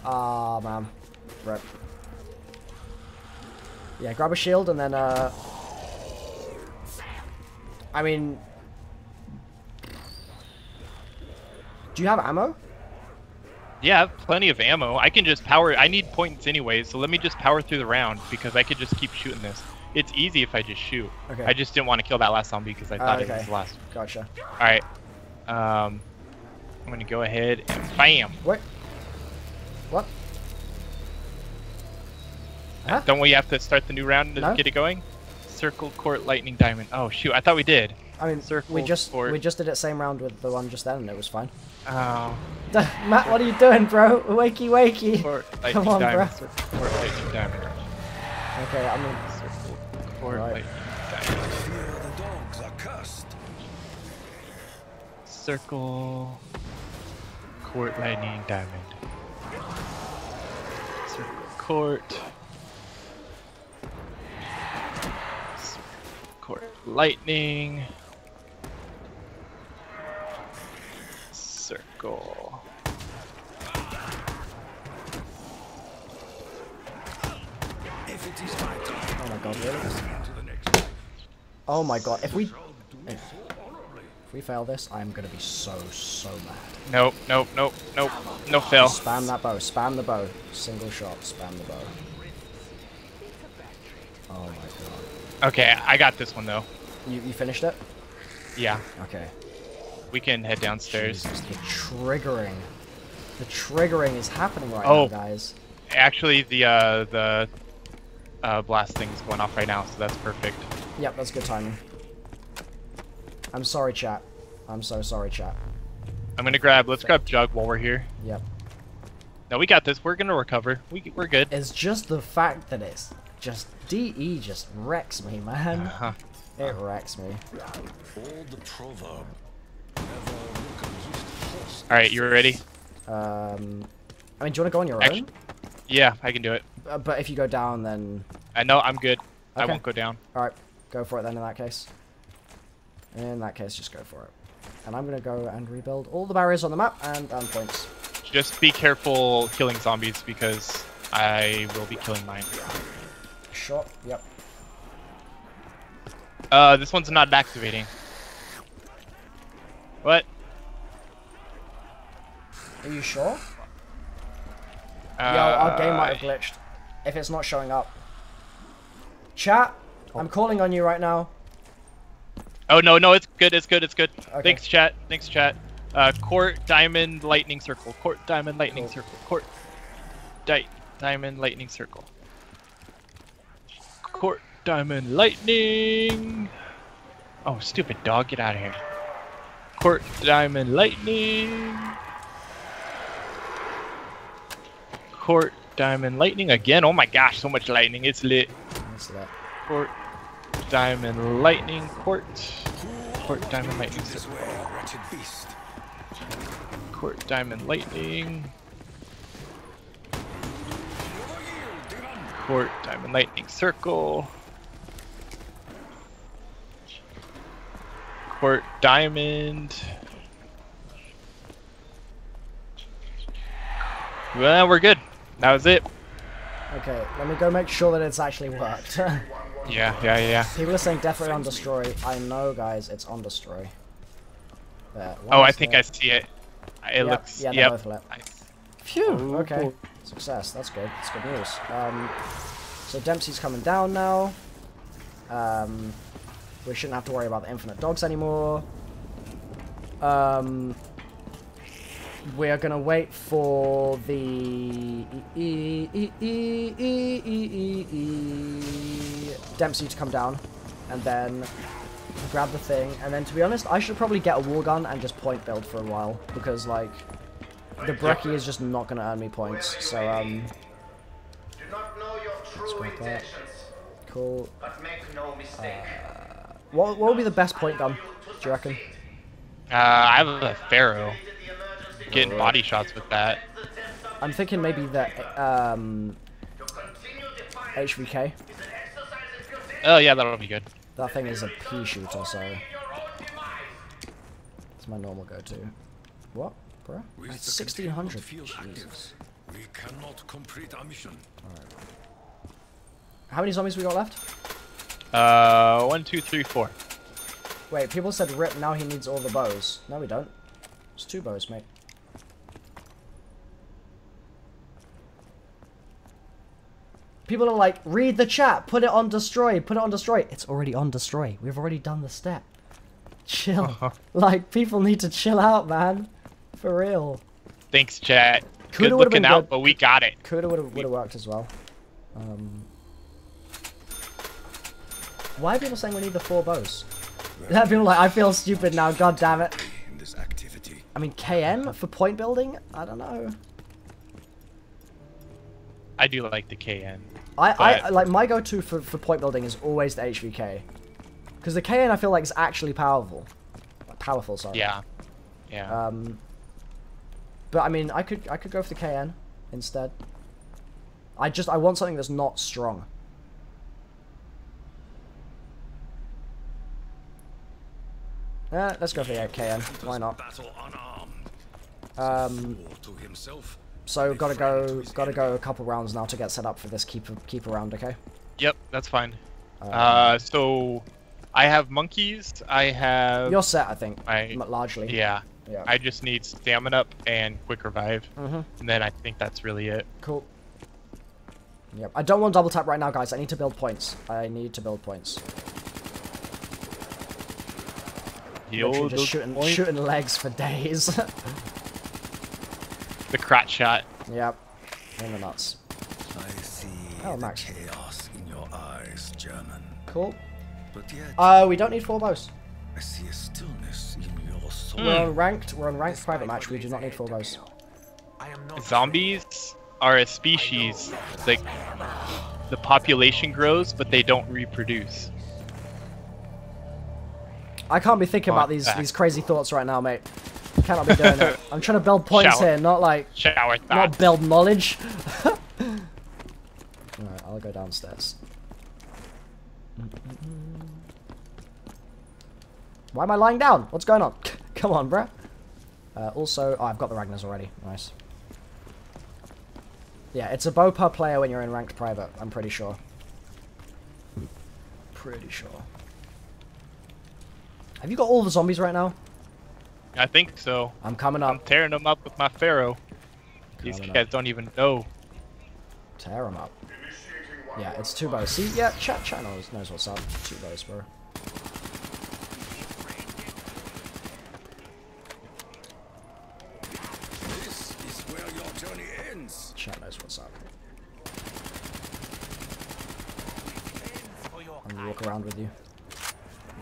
Ah, man. Rip. Yeah, grab a shield and then uh. I mean. Do you have ammo? Yeah, I have plenty of ammo. I can just power. I need points anyway, so let me just power through the round because I could just keep shooting this. It's easy if I just shoot. Okay. I just didn't want to kill that last zombie because I thought it okay. was the last. Gotcha. All right. Um, I'm gonna go ahead and bam. What? What? Huh? Don't we have to start the new round to No. get it going? Circle, court, lightning, diamond. Oh shoot! I thought we did. I mean, we just we just did it same round with the one just then, and it was fine. Oh. Matt, what are you doing, bro? Wakey, wakey. Court, lightning, on, diamond. bruh. Circle, lightning, diamond. Okay, I'm gonna. Circle, court, Right. lightning, diamond. The dogs are cursed. Circle. Court lightning diamond. Circle court. Circle, Court lightning. If it is my time, oh my god, really? Oh my god, if we... If, if we fail this, I'm gonna be so, so mad. Nope, nope, nope, nope, no fail. Spam that bow, spam the bow. Single shot, spam the bow. Oh my god. Okay, I got this one though. You, you finished it? Yeah. Okay we can head downstairs. Jesus, the triggering. The triggering is happening right Oh. now, guys. Actually, the uh, the uh, blast thing's going off right now, so that's perfect. Yep, that's good timing. I'm sorry, chat. I'm so sorry, chat. I'm gonna grab. Let's grab Jug while we're here. Yep. No, we got this. We're gonna recover. We we're good. It's just the fact that it's just DE just wrecks me, man. Huh. It wrecks me. Old proverb. Never look against horse. All right, you ready? Um, I mean, do you want to go on your Actu- own? Yeah, I can do it. Uh, but if you go down, then I know I'm good. I won't go down. all right, go for it then. In that case, in that case, just go for it. And I'm gonna go and rebuild all the barriers on the map and earn points. Just be careful killing zombies because I will be killing mine. Shot. Yep. Uh, this one's not activating. What? Are you sure? Uh, Yo, our game might have glitched. If it's not showing up. Chat, I'm calling on you right now. Oh no, no, it's good. It's good. It's good. Okay. Thanks, chat. Thanks, chat. Uh, court diamond lightning circle. Court diamond lightning Cool. circle. Court di diamond lightning circle. Court diamond lightning. Oh, stupid dog, get out of here. Court diamond lightning. Court diamond lightning again. Oh my gosh, so much lightning. It's lit. Let's that. Court diamond lightning court. Court diamond lightning This circle. way, wretched beast. Court diamond lightning. Court diamond lightning circle. Court diamond. Well, we're good. That was it. Okay, let me go make sure that it's actually worked. Yeah, yeah, yeah. People are saying definitely on destroy. I know, guys, it's on destroy. There. Oh, one I think there. I see it. It Yep, looks. yeah, they're yep. both lit. Nice. Phew. Okay. Success. That's good. That's good news. Um, so Dempsey's coming down now. Um, we shouldn't have to worry about the infinite dogs anymore. Um, we are going to wait for the Dempsey to come down and then grab the thing. And then, to be honest, I should probably get a war gun and just point build for a while because, like, the Brecci is just not going to earn me points. So, um... Cool. But make no mistake. Uh, what, what would be the best point gun? Do you reckon? Uh, I have a Pharo. Getting body shots with that. I'm thinking maybe the um, HVK. Oh yeah, that'll be good. That thing is a pea shooter, so it's my normal go-to. What, bro? With It's 1600. field active, Jesus. We cannot complete our mission. How many zombies we got left? Uh, one, two, three, four. Wait, people said Rip now he needs all the bows. No, we don't. It's two bows, mate. People are like, read the chat, put it on destroy, put it on destroy. It's already on destroy. We've already done the step. Chill. like, people need to chill out, man. For real. Thanks, chat. Coulda good looking out, good. but we got it. Have would have worked as well. Um, why are people saying we need the four bows? That people like, I feel stupid now, god damn it. In this activity, I mean, KN for point building? I don't know. I do like the KN. I, I, But- I like my go-to for, for point building is always the HVK, because the KN I feel like is actually powerful, powerful. Sorry. Yeah. Yeah. Um. But I mean, I could I could go for the KN instead. I just I want something that's not strong. Uh, let's go for the KN. Why not? Um, so gotta go, gotta go a couple rounds now to get set up for this keeper keeper round. Okay. Yep, that's fine. Uh, so I have monkeys. I have. You're set, I think. I- largely. Yeah. Yeah. I just need stamina up and quick revive, Mhm. and then I think that's really it. Cool. Yep. I don't want double tap right now, guys. I need to build points. I need to build points. Heal Literally just those shooting, points. shooting legs for days. The crotch shot. yep. In the nuts. I see Oh, the chaos in your eyes, German. Cool. But yet, Uh, we don't need four bows. I see a stillness in your soul. We're on ranked. We're on ranked private match. We do not need four bows. I am not Zombies are a species. Like the population grows, but they don't reproduce. I can't be thinking about these these crazy thoughts right now, mate. Cannot be doing it. I'm trying to build points Shower. here, not like Shower not build knowledge. Alright, I'll go downstairs. Why am I lying down? What's going on? Come on, bruh. Uh, also, oh, I've got the Ragnars already. Nice. Yeah, it's a bow per player when you're in ranked private, I'm pretty sure. Pretty sure. Have you got all the zombies right now? I think so. I'm coming up. I'm tearing them up with my Pharo. These Coming up. guys don't even know. Tear them up. Yeah, it's two bows. See, yeah, chat, chat knows, knows what's up. Two bows, bro. This is where your journey ends. Chat knows what's up. I'm gonna walk around with you.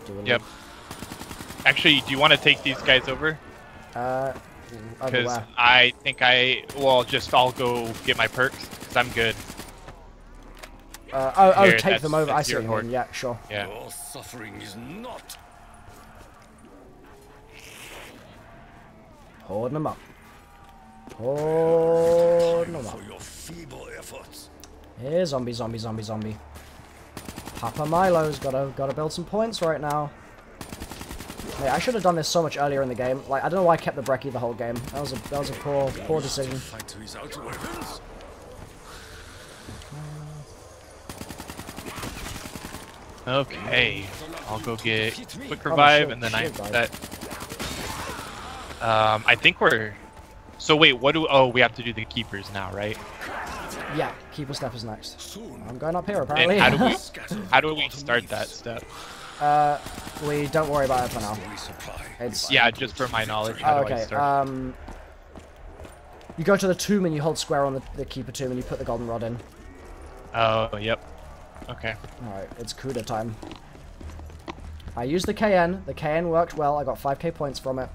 Do a Yep. Actually, do you want to take these guys over? little- Uh, Because? I think I, well, just I'll go get my perks because I'm good. Uh, oh, oh, Here, take them over. I see your what you mean. Yeah, sure. Yeah. Your suffering is not Holding them up. Holding them up. for your feeble efforts. Here, zombie, zombie, zombie, zombie. Papa Milo's gotta gotta build some points right now. Mate, I should have done this so much earlier in the game. Like, I don't know why I kept the Brecci the whole game. That was a that was a poor poor decision. Fight without weapons. Okay. I'll go get quick Oh, revive shit, and then I shit, that. Um, I think we're. So wait, what do? Oh, we have to do the keepers now, right? Yeah, keeper step is next. I'm going up here apparently. And apparently. how do we? How do we start that step? Uh, we don't worry about it for now. It's Yeah, just for my knowledge. Oh, How do I okay. start? Um, you go to the tomb and you hold square on the, the keeper tomb and you put the golden rod in. Oh, yep. Okay. Alright, it's Kuda time. I used the KN. The KN worked well. I got 5k points from it.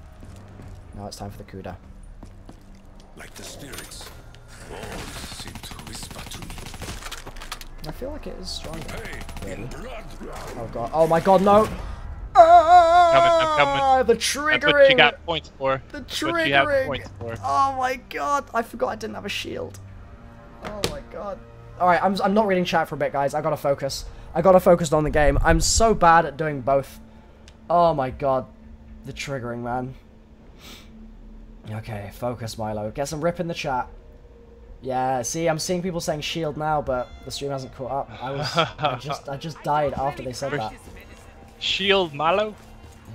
Now it's time for the Kuda. Like the spirits, all seem to whisper to me. I feel like it is stronger. Blood. Oh god. Oh my god, no! I'm coming. Ah, the That's triggering! what you got points for. The That's you have triggering! for. Oh my god! I forgot I didn't have a shield. Oh my god. Alright, I'm, I'm not reading chat for a bit, guys. I gotta focus. I gotta focus on the game. I'm so bad at doing both. Oh my god. The triggering, man. Okay, focus, Milo. Get some rip in the chat. Yeah, see, I'm seeing people saying shield now, but the stream hasn't caught up. I was, I just, I just died after they said that. Shield Malo.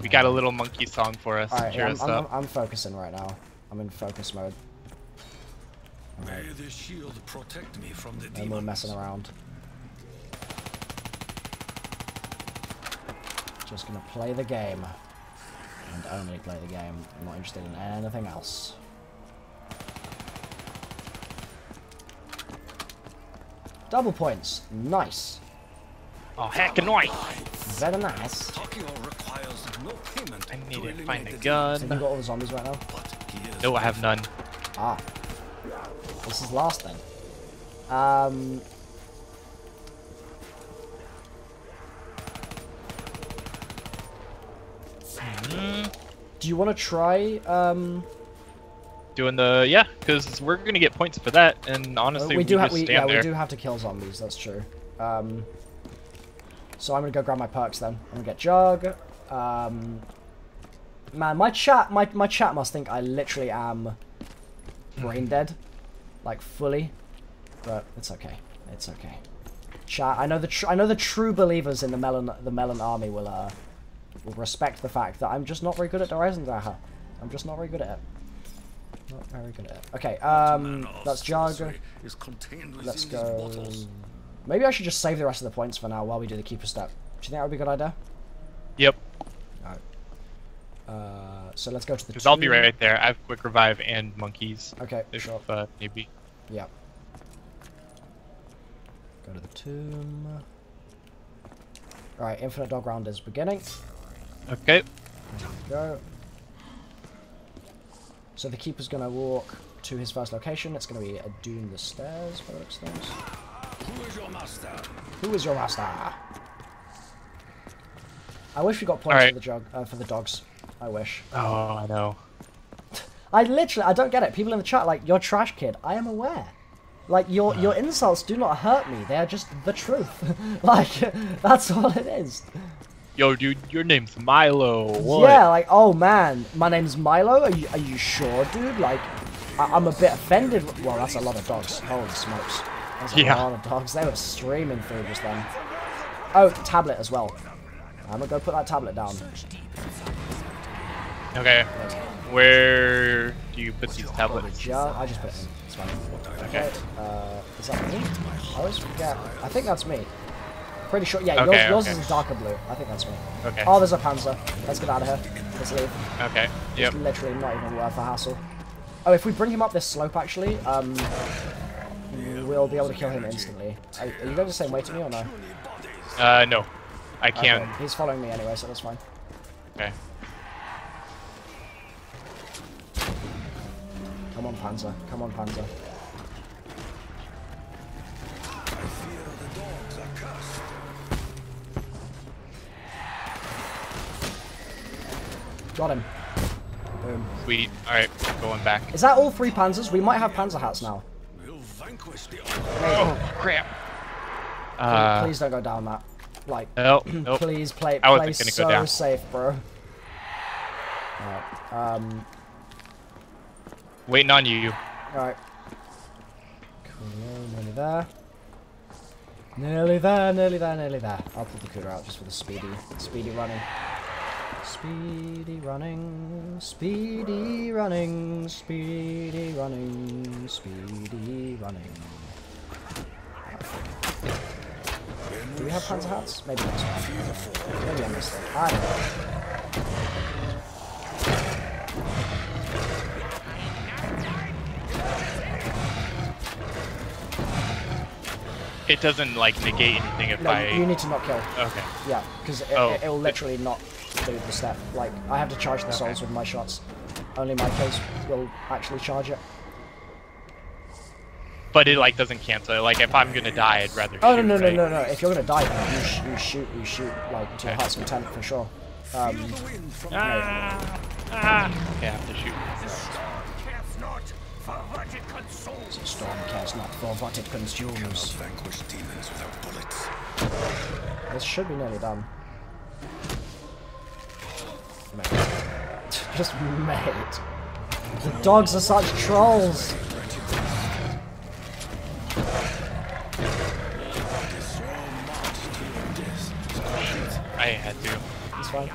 We got a little monkey song for us. Alright, Cheer I'm, us I'm, up. I'm focusing right now. I'm in focus mode. May the shield protect me from the No more messing around. Just gonna play the game. And only play the game. I'm not interested in anything else. Double points. Nice. Oh, heck annoying. Very nice. Takeo requires no payment I need to find a the gun. So you got all the zombies right now? but he is No, I have none. Ah. This is last then. Um. Do you want to try? Um, Doing the yeah, because we're gonna get points for that, and uh, honestly, we do have we yeah there. we do have to kill zombies. That's true. Um, so I'm gonna go grab my perks then. I'm gonna get jug. Um, man, my chat my my chat must think I literally am brain dead, like fully. But it's okay. It's okay. Chat. I know the tr- I know the true believers in the melon the melon army will uh will respect the fact that I'm just not very good at Der Eisendrache. I'm just not very good at it. Not very good at it. Okay, um, that's Jug. Is contained within Let's go. bottles. Maybe I should just save the rest of the points for now while we do the keeper step. Do you think that would be a good idea? Yep. Uh, so let's go to the. Because I'll be right there. I have quick revive and monkeys. Okay, If sure. uh, maybe. Yeah. Go to the tomb. Alright, infinite dog round is beginning. Okay. Go. So the keeper's gonna walk to his first location. It's gonna be a doom the stairs by the looks of things. Who is your master? Who is your master? I wish we got points Alright. for the jog uh, for the dogs. I wish. Oh, I know. I literally I don't get it. People in the chat like you're trash kid. I am aware. Like your your insults do not hurt me. They are just the truth. like that's all it is. Yo, dude, your name's Milo. What? Yeah, like oh man, my name's Milo. Are you are you sure, dude? Like I, I'm a bit offended. Well, that's a lot of dogs. Holy smokes, that's a Yeah. lot of dogs. They were streaming through just then. Oh, tablet as well. I'm gonna go put that tablet down. Okay. Where do you put these tablets? jar. I just put it in. It's fine. Okay. Uh, is that me? I always forget. I think that's me. Pretty sure. Yeah, Okay, yours, yours okay. is darker blue. I think that's me. Okay. Oh, there's a Panzer. Let's get out of here. Let's leave. Okay. Yep. It's literally not even worth the hassle. Oh, if we bring him up this slope, actually, um, we'll be able to kill him instantly. Are, are you going the same way to me or no? Uh, no. I can't. He's following me anyway, so that's fine. Okay. Come on, Panzer. Come on, Panzer. Got him. Boom. Sweet. All right. Going back. Is that all three Panzers? We might have Panzer hats now. We'll vanquish the Oh crap. Uh. Please don't go down that. Like, Nope. Nope. please play, I wasn't play gonna so go down. safe, bro. Alright, um, Waiting on you. alright. Cool, nearly there. Nearly there, nearly there, nearly there. I'll put the cooler out just for the speedy, speedy running. Speedy running, speedy running, speedy running, speedy running. Do we have panzer hats? Maybe one. Maybe I missed it. I don't know. It doesn't like negate anything if No, I. you need to not kill. Okay. Yeah, because it, Oh. it, will literally do the step. Like, I have to charge the souls with my shots. Only my kills will actually charge it. But it like doesn't cancel. it. Like if I'm gonna die, I'd rather. Oh, shoot, no, no, right? no, no, no. If you're gonna die, then you, sh- you shoot, you shoot, like, to your Okay. heart's content for sure. Um, the wind Ah, ah. Okay, I have to shoot. Cares not for what it consumes. the storm cares not for what it consumes. vanquish demons without bullets. This should be nearly done. Mate. Just mate. The dogs are such trolls. I had to. It's fine.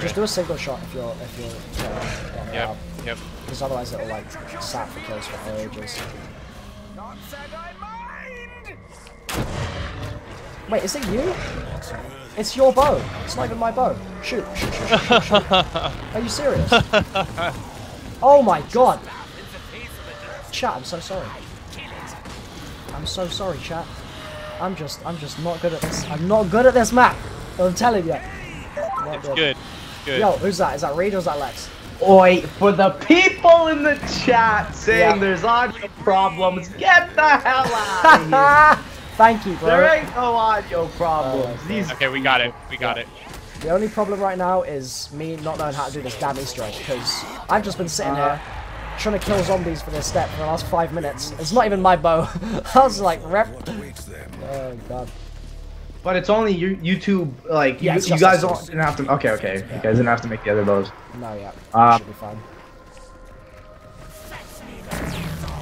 Just do a single shot if you're if you're uh, getting it Yep. out. Yep. Because otherwise it'll like sat for kills for ages. Not said I mind. Wait, is it you? It's your bow. It's not even my bow. Shoot, shoot, shoot, shoot, shoot, shoot. Are you serious? oh my god. Chat, I'm so sorry. I'm so sorry, chat. I'm just, I'm just not good at this. I'm not good at this map. I'm telling you. Oh not It's good. Good. Yo, who's that? Is that Reed or is that Lex? Oi, for the people in the chat saying Yeah. there's audio problems, get the hell out of here. Thank you, bro. there ain't no audio problems. These Okay, we got it. We got it. The only problem right now is me not knowing how to do this damn Easter egg, because I've just been sitting here trying to kill zombies for this step for the last five minutes. It's not even my bow. I was like, rep. Oh god. But it's only you, YouTube, like, Yeah, you, you guys don't didn't have to, okay, okay. You guys didn't have to make the other bows. No, yeah. Uh, should be fine.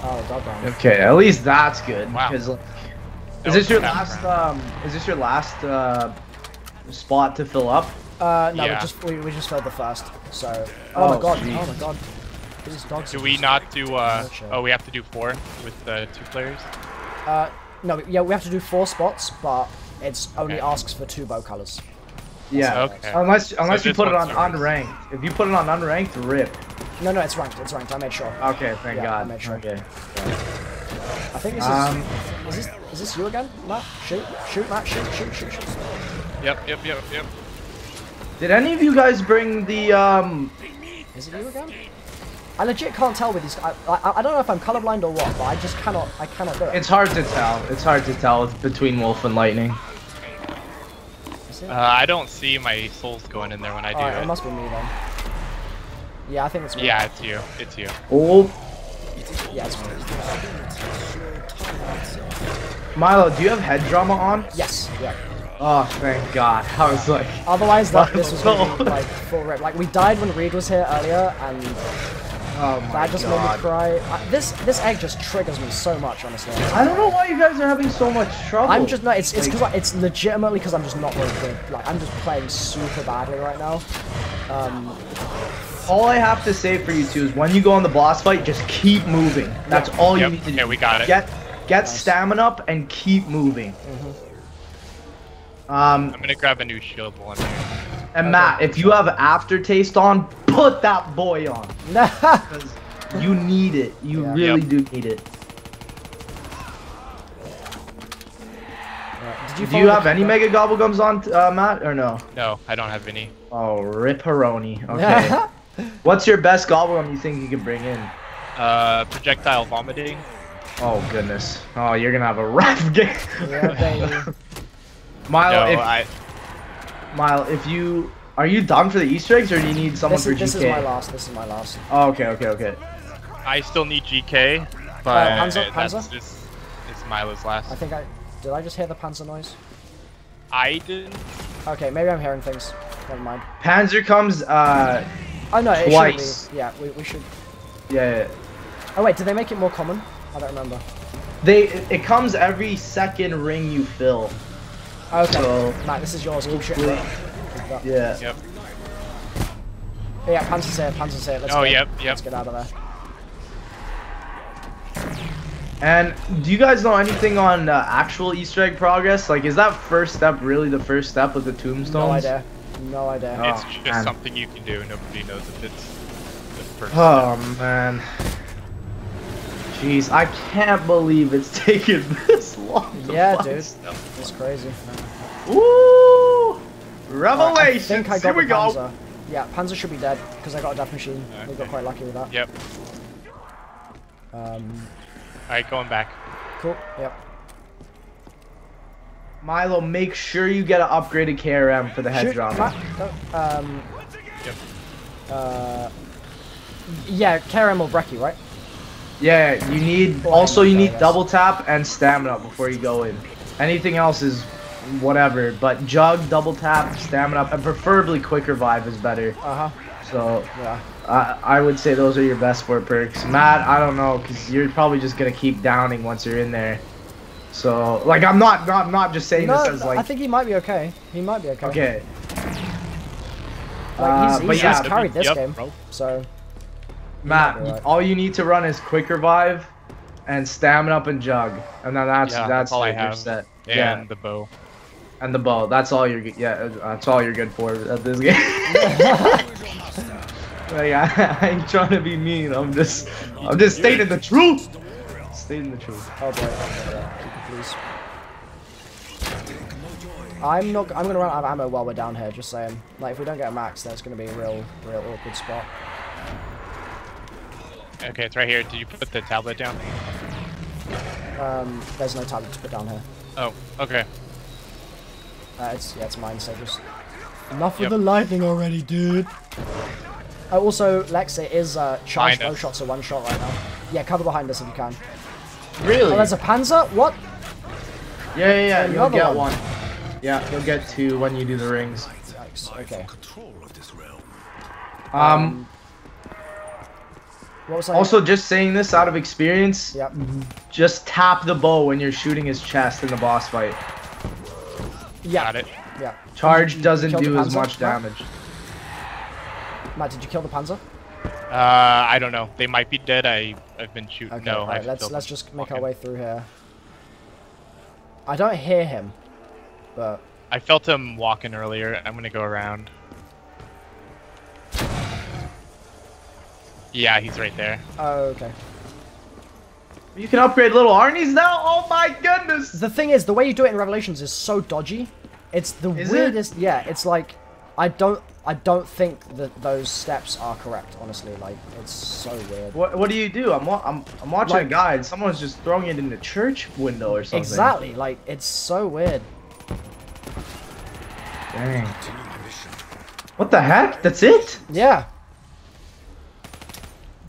Oh, dog round. Okay, at least that's good. Wow. Because, like, Is this your last um? Is this your last uh spot to fill up? Uh, no, we just we, we just filled the first. So. Oh, my Oh, god! jeez. Oh my god! These dogs. Do we not do? uh Gotcha. Oh, we have to do four with uh, two players. Uh, no, yeah, we have to do four spots, but it's only Okay. asks for two bow colors. Yeah. Okay. Unless unless you put it on one's unranked. If you put it on unranked, rip. No, no, it's ranked. It's ranked. I made sure. Okay, thank Yeah, I made sure. Okay. I think this is. Um, is this is this you again, Matt? Shoot, shoot, Matt, shoot, shoot, shoot, shoot. Yep, yep, yep, yep. did any of you guys bring the um? Is it you again? I legit can't tell with these. I, I, I don't know if I'm colorblind or what, but I just cannot. I cannot do it. It's hard to tell. It's hard to tell between Wolf and Lightning. Uh, I don't see my souls going in there when I do Alright, it. it must be me then. Yeah, I think it's me. Yeah, it's you. It's you. Oh, Yeah, it's me. Milo, do you have head drama on? Yes. Yeah. Oh, thank God. I was like, Otherwise, that this was gonna be like full rip. Like we died when Reed was here earlier, and oh my that just made me cry. I, this this egg just triggers me so much, honestly. I don't know why you guys are having so much trouble. I'm just no. It's it's Like- it's legitimately because I'm just not very good. Like I'm just playing super badly right now. Um, All I have to say for you two is when you go on the boss fight, just keep moving. That's all Yep, you need to do. okay, we got it. Get get stamina up and keep moving. Mm-hmm. Um, I'm gonna grab a new shield while I'm here. and Matt, if you have aftertaste on, put that boy on. Because you need it. You Yeah. really Yep. do need it. did you Do you have any Mega Gobblegums on, uh, Matt, or no? No, I don't have any. Oh, ripperoni. Okay. What's your best Gobblegum you think you can bring in? Uh, projectile vomiting. Oh, goodness. Oh, you're gonna have a rough game. Yeah, baby. Milo, no, if, I. Mile, if you are you done for the Easter eggs, or do you need someone This for is this GK? is my last. This is my last. Oh, okay, okay, okay. I still need GK, but Panzer- that's Panzer? just it's Milo's last. I think I did. I just hear the panzer noise. I didn't. Okay, maybe I'm hearing things. Never mind. Panzer comes. Uh, Oh no, it Twice. should be. Yeah, we, we should. yeah, yeah. Oh wait, did they make it more common? I don't remember. They it, it comes every second ring you fill. Okay, So- Matt, this is yours. Keep shooting. Yeah. Yep. Yeah, Panzer's here. Panzer's here. Let's Oh, go. yep, yep. Let's get out of there. And do you guys know anything on uh, actual Easter egg progress? Like, is that first step really the first step with the tombstones? No idea. No idea. Oh, it's just man. something you can do. Nobody knows if it's the first. Oh man. Jeez, I can't believe it's taken this long. to Yeah, dude. stuff. It's crazy. Woo! Alright, Revelation. I think I Here got we the go. Panzer. Yeah, Panzer should be dead because I got a death machine. We got quite lucky with that. Yep. Um, Alright, going back. cool. Yep. Milo, make sure you get an upgraded KRM for the head Shoot, drop. Don't- um, Yep. uh, yeah, Karen or Brecci, right? Yeah, you need. Also, you need double tap and stamina before you go in. Anything else is whatever, but jug, double tap, stamina, and preferably quick revive is better. Uh huh. So Yeah. I I would say those are your best four perks. Matt, I don't know, cause you're probably just gonna keep downing once you're in there. So like I'm not not I'm not just saying No, this as like I think he might be okay. He might be okay. okay. Like, Uh, he's, but yeah. he's carried this Yep, game, bro. so Matt, be alright. all you need to run is quick revive and stamina up and jug, and then that's Yeah, that's that's all I like your have. set. And yeah, the bow. and the bow. That's all you're. Yeah, that's all you're good for at this game. like, I, I ain't trying to be mean. I'm just, I'm just stating the truth. Stating the truth. oh boy, oh boy, yeah. Keep it, please. I'm not. I'm gonna run out of ammo while we're down here. Just saying. Like, if we don't get a max, that's gonna be a real, real awkward spot. Okay, it's right here. Did you put the tablet down? Um, there's no tablet to put down here. Oh, okay. Uh, it's yeah, it's mine. So just enough with Yep. the lightning already, dude. Uh, also, Lex, it is uh, charged Behind shots are one shot right now. Yeah, cover behind us if you can. Really? Oh, there's a Panzer. What? Yeah, yeah, yeah. the You'll get one. one. Yeah, you'll get two when you do the rings. Yikes. Okay. Control of this realm. Um, What was I? Also, just saying this out of experience, Yep. just tap the bow when you're shooting his chest in the boss fight. Yeah. Got it. Yeah. Charge doesn't Killed do as Panzer? much No? damage. Matt, did you kill the Panzer? Uh, I don't know. They might be dead. I I've been shooting. Okay. no, alright, I've let's let's just make our way through here. I don't hear him, but I felt him walking earlier. I'm gonna go around. Yeah, he's right there. oh, okay. You can upgrade little Arnie's now? Oh my goodness! The thing is, the way you do it in Revelations is so dodgy. It's the Is it? weirdest. Yeah, it's like I don't I don't think that those steps are correct. Honestly, like it's so weird. What, what do you do? I'm, wa- I'm, I'm watching Like- a guide. Someone's just throwing it in the church window or something. Exactly, like it's so weird. Dang. What the heck? That's it? Yeah.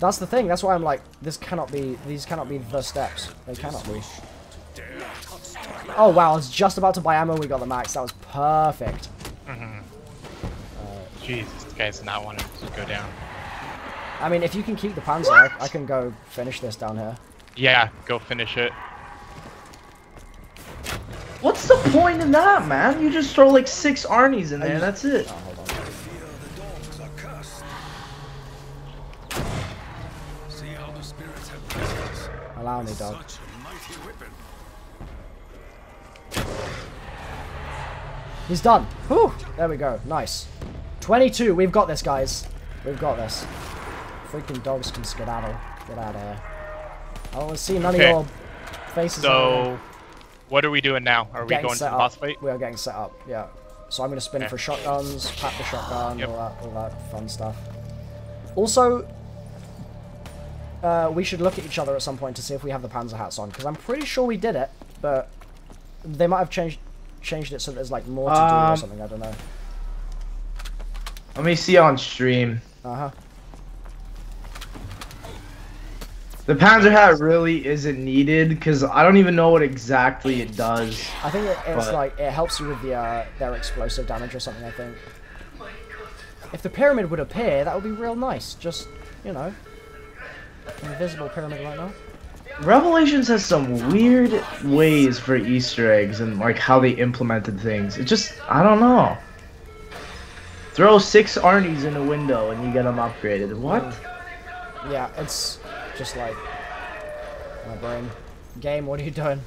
That's the thing. That's why I'm like, this cannot be. These cannot be the steps. They cannot be. Oh wow! I was just about to buy ammo. We got the max. That was perfect. Mm-hmm. Uh, Jeez, this guy's not wanting to go down. I mean, if you can keep the Panzer, I, I can go finish this down here. Yeah, go finish it. What's the point in that, man? You just throw like six Arnie's in there, just- that's it. Oh, Allow me, dog. Such a mighty weapon. He's done. Whew. There we go. Nice. 22. We've got this, guys. We've got this. Freaking dogs can skedaddle. Get out of here. I don't want to see none Okay. of your faces. So, what are we doing now? Are we going to the set boss fight? We are getting set up, yeah. So I'm going to spin Okay. for shotguns, pat the shotgun, Yep. all that, all that fun stuff. Also, uh, we should look at each other at some point to see if we have the Panzer hats on, because I'm pretty sure we did it, but they might have changed changed it so there's like more to do or Um, something. I don't know. Let me see on stream. Uh huh. The Panzer hat really isn't needed because I don't even know what exactly it does. I think it, it's But- like it helps you with the uh, their explosive damage or something. I think. If the pyramid would appear, that would be real nice. Just you know, invisible pyramid right now. Revelations has some weird ways for Easter eggs and like how they implemented things. It just, I don't know. Throw six Arnie's in a window and you get them upgraded. What? Mm. Yeah, it's just like my brain. Game, what are you doing?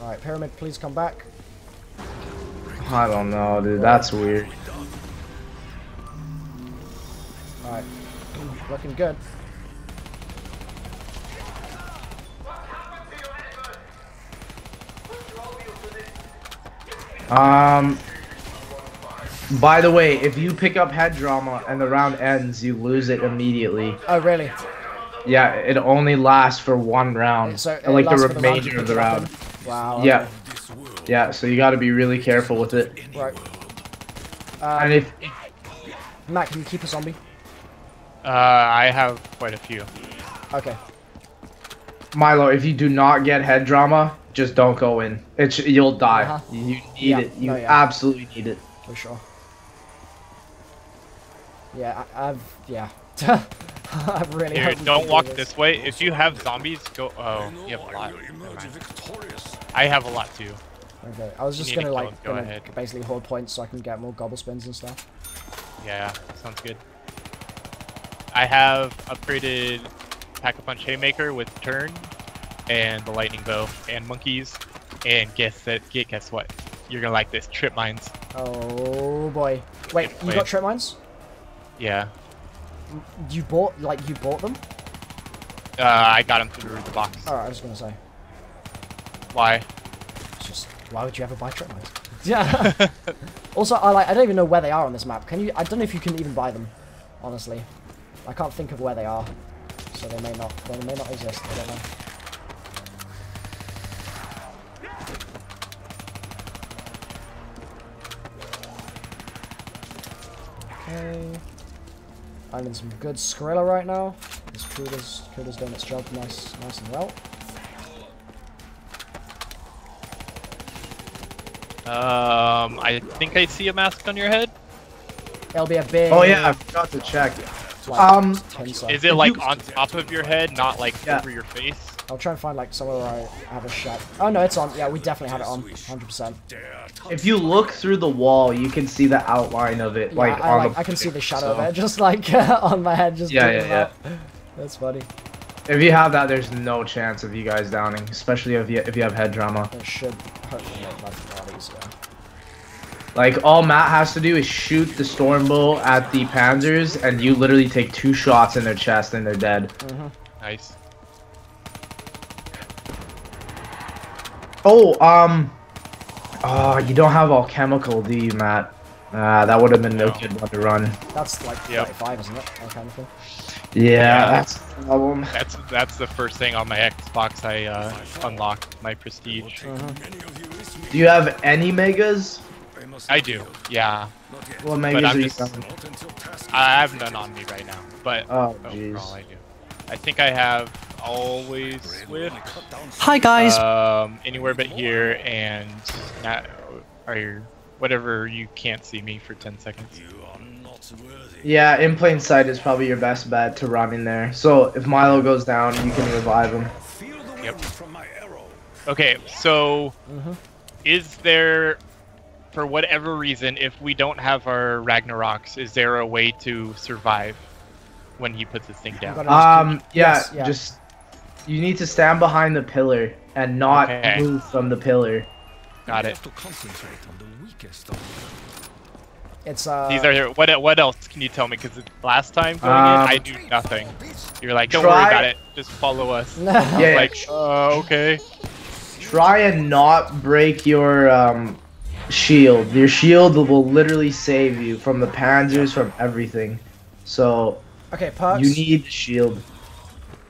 Alright, Pyramid, please come back. I don't know, dude. That's weird. Alright. Looking good. Um. By the way, if you pick up head drama and the round ends, you lose it immediately. Oh, really? Yeah, it only lasts for one round, So like the lasts for round remainder you of the round. Wow. Yeah, okay. World yeah. So you got to be really careful with it. Right. And if Matt, can you keep a zombie? Uh, I have quite a few. Okay. Milo, if you do not get head drama, just don't go in. It's you'll die. Uh-huh. You need Yeah, it. You no, yeah. absolutely need it. For sure. Yeah, I, I've yeah. I've really. Here, hope we don't walk this way. If you have zombies, go. Oh, you have a I lot. will Never emerge mind. victorious. I have a lot too. Okay, I was just gonna to like go- go gonna ahead. basically hoard points so I can get more gobble spins and stuff. Yeah, sounds good. I have upgraded Pack a Punch Haymaker with turn, and the Lightning Bow, and monkeys, and guess that. Get guess what? You're gonna like this. Trip mines. Oh boy. Wait, you got trip mines? Yeah. You bought like you bought them? Uh, I got them through the box. Alright, I was gonna say. Why? It's just why would you ever buy trip mines? Yeah. also, I like I don't even know where they are on this map. Can you? I don't know if you can even buy them. Honestly, I can't think of where they are, so they may not. They may not exist. I don't know. Okay. I'm in some good Skrilla right now. This Kuda's, Kuda's doing its job nice, nice and well. Um, I think I see a mask on your head. It'll be a big. Oh yeah, I forgot to check. Like Um, pincer. Is it like on top of your head, not like Yeah. over your face? I'll try and find like somewhere where I have a shot. Oh no, it's on. Yeah, we definitely have it on. 100%. If you look through the wall, you can see the outline of it, Yeah, like I, on like, the. I can see the shadow so- of it, just like on my head, just Yeah, peeking yeah, out. That's funny. If you have that, there's no chance of you guys downing, especially if you if you have head drama. It should hopefully make life a lot easier. Like all Matt has to do is shoot the storm bow at the Panzers, and you literally take two shots in their chest and they're dead. Nice. Oh, um, oh, you don't have alchemical, do you, Matt? Ah, that would have been no No. good one to run. That's like Yep. 35, isn't it? That kind of thing. Yeah, Yeah. that's the problem. That's that's the first thing on my Xbox I uh, unlocked my prestige. Do you have any megas? I do, yeah. What megas I'm just, I have none on me right now, but Oh, overall jeez. I do. I think I have always Swift, Hi guys. um, anywhere but here, and not, or whatever you can't see me for 10 seconds. You are not worthy. Yeah, in plain sight is probably your best bet to run in there. So if Milo goes down, you can revive him. Yep. wind from my arrow. Okay, so Mm-hmm. is there, for whatever reason, if we don't have our Ragnaroks, is there a way to survive when he puts this thing down? gotta just keep- Um, yeah, Yes, yeah. just you need to stand behind the pillar and not Okay. move from the pillar. Got it. have to concentrate on the weakest of them. It's uh. These are what what else can you tell me? Because last time going Um, in, I do nothing. You're like, don't try- worry about it, just follow us. Yeah, yeah. Like, uh, okay. Try and not break your um, shield. Your shield will literally save you from the panzers, from everything. So okay, perks. you need the shield.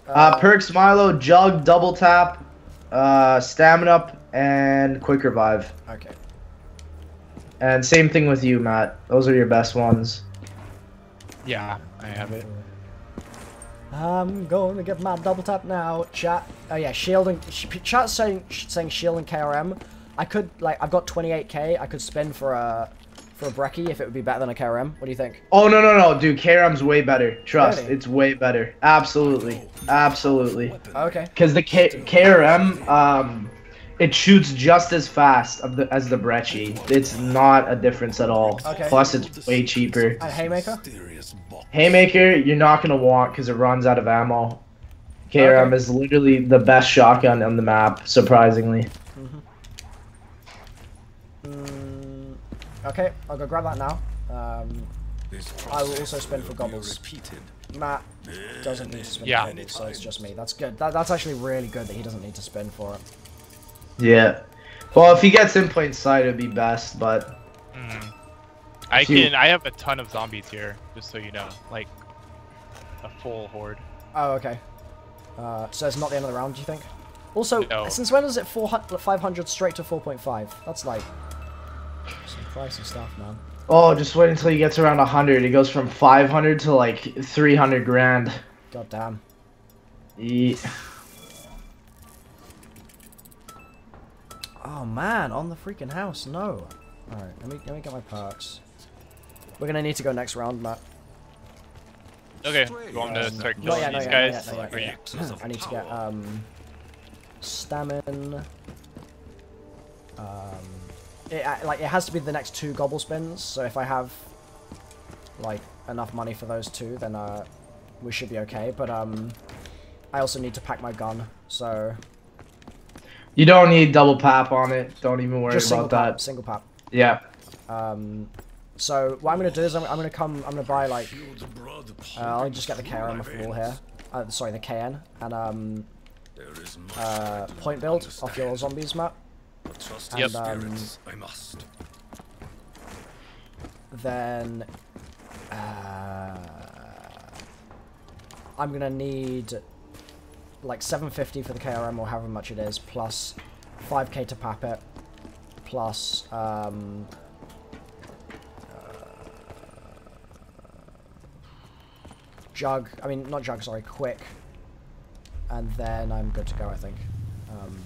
Uh, perks Milo, jug, double tap, uh, stamina up, and quick revive. Okay. And same thing with you, Matt. Those are your best ones. Yeah, I have it. I'm going to get my double tap now. Chat. Oh yeah, shielding. Sh- chat saying saying shield and KRM. I could like I've got 28k. I could spend for a for a Brecci if it would be better than a KRM. What do you think? Oh no no no, dude, KRM's way better. Trust, Really? it's way better. Absolutely, absolutely. Okay. Because the K- KRM, um, it shoots just as fast of the, as the Brecci. It's not a difference at all. Okay. Plus, it's way cheaper. And Haymaker. Haymaker, you're not gonna want because it runs out of ammo. KRM Okay. is literally the best shotgun on the map, surprisingly. Okay, I'll go grab that now. Um, This I will also spend for will be gobbles. Repeated. Matt doesn't need to spend Yeah. for gobbles, so it's just me. That's good. That, that's actually really good that he doesn't need to spend for it. Yeah. Well, if he gets in plain sight, it'd be best. But Mm. I Phew. can. I have a ton of zombies here, just so you know, like a full horde. Oh, okay. Uh, so it's not the end of the round, do you think? Also, No. since when is it 400, 500 straight to 4.5? That's like some pricey stuff, man. oh, just wait until he gets around 100. It goes from 500 to like 300 grand. God damn. Ye- Oh man, on the freaking house, no. Alright, let me, let me get my perks. We're gonna need to go next round, Matt. Okay, you want me to start killing yet, these guys? yet, not Or yet, you- not yet. I need to get, um... Stamina... Um... It, uh, like, it has to be the next two gobble spins, so if I have, like, enough money for those two, then, uh, we should be okay, but, um... I also need to pack my gun, so... You don't need double pap on it. Don't even worry Just about pap, that. single pap. Yeah. Um... So, what I'm gonna do is I'm, I'm gonna come, I'm gonna buy, like, Feel the blood Uh, I'll just get the KRM off the wall here. Uh, sorry, the KN. And um, There is much uh, I do not point build off your zombies map. But trust and, your um, spirits, I must. Then uh, I'm gonna need like 750 for the KRM or however much it is, plus 5k to pap it, plus um, uh, jug. I mean, not jug. Sorry, quick. And then I'm good to go. I think. Um,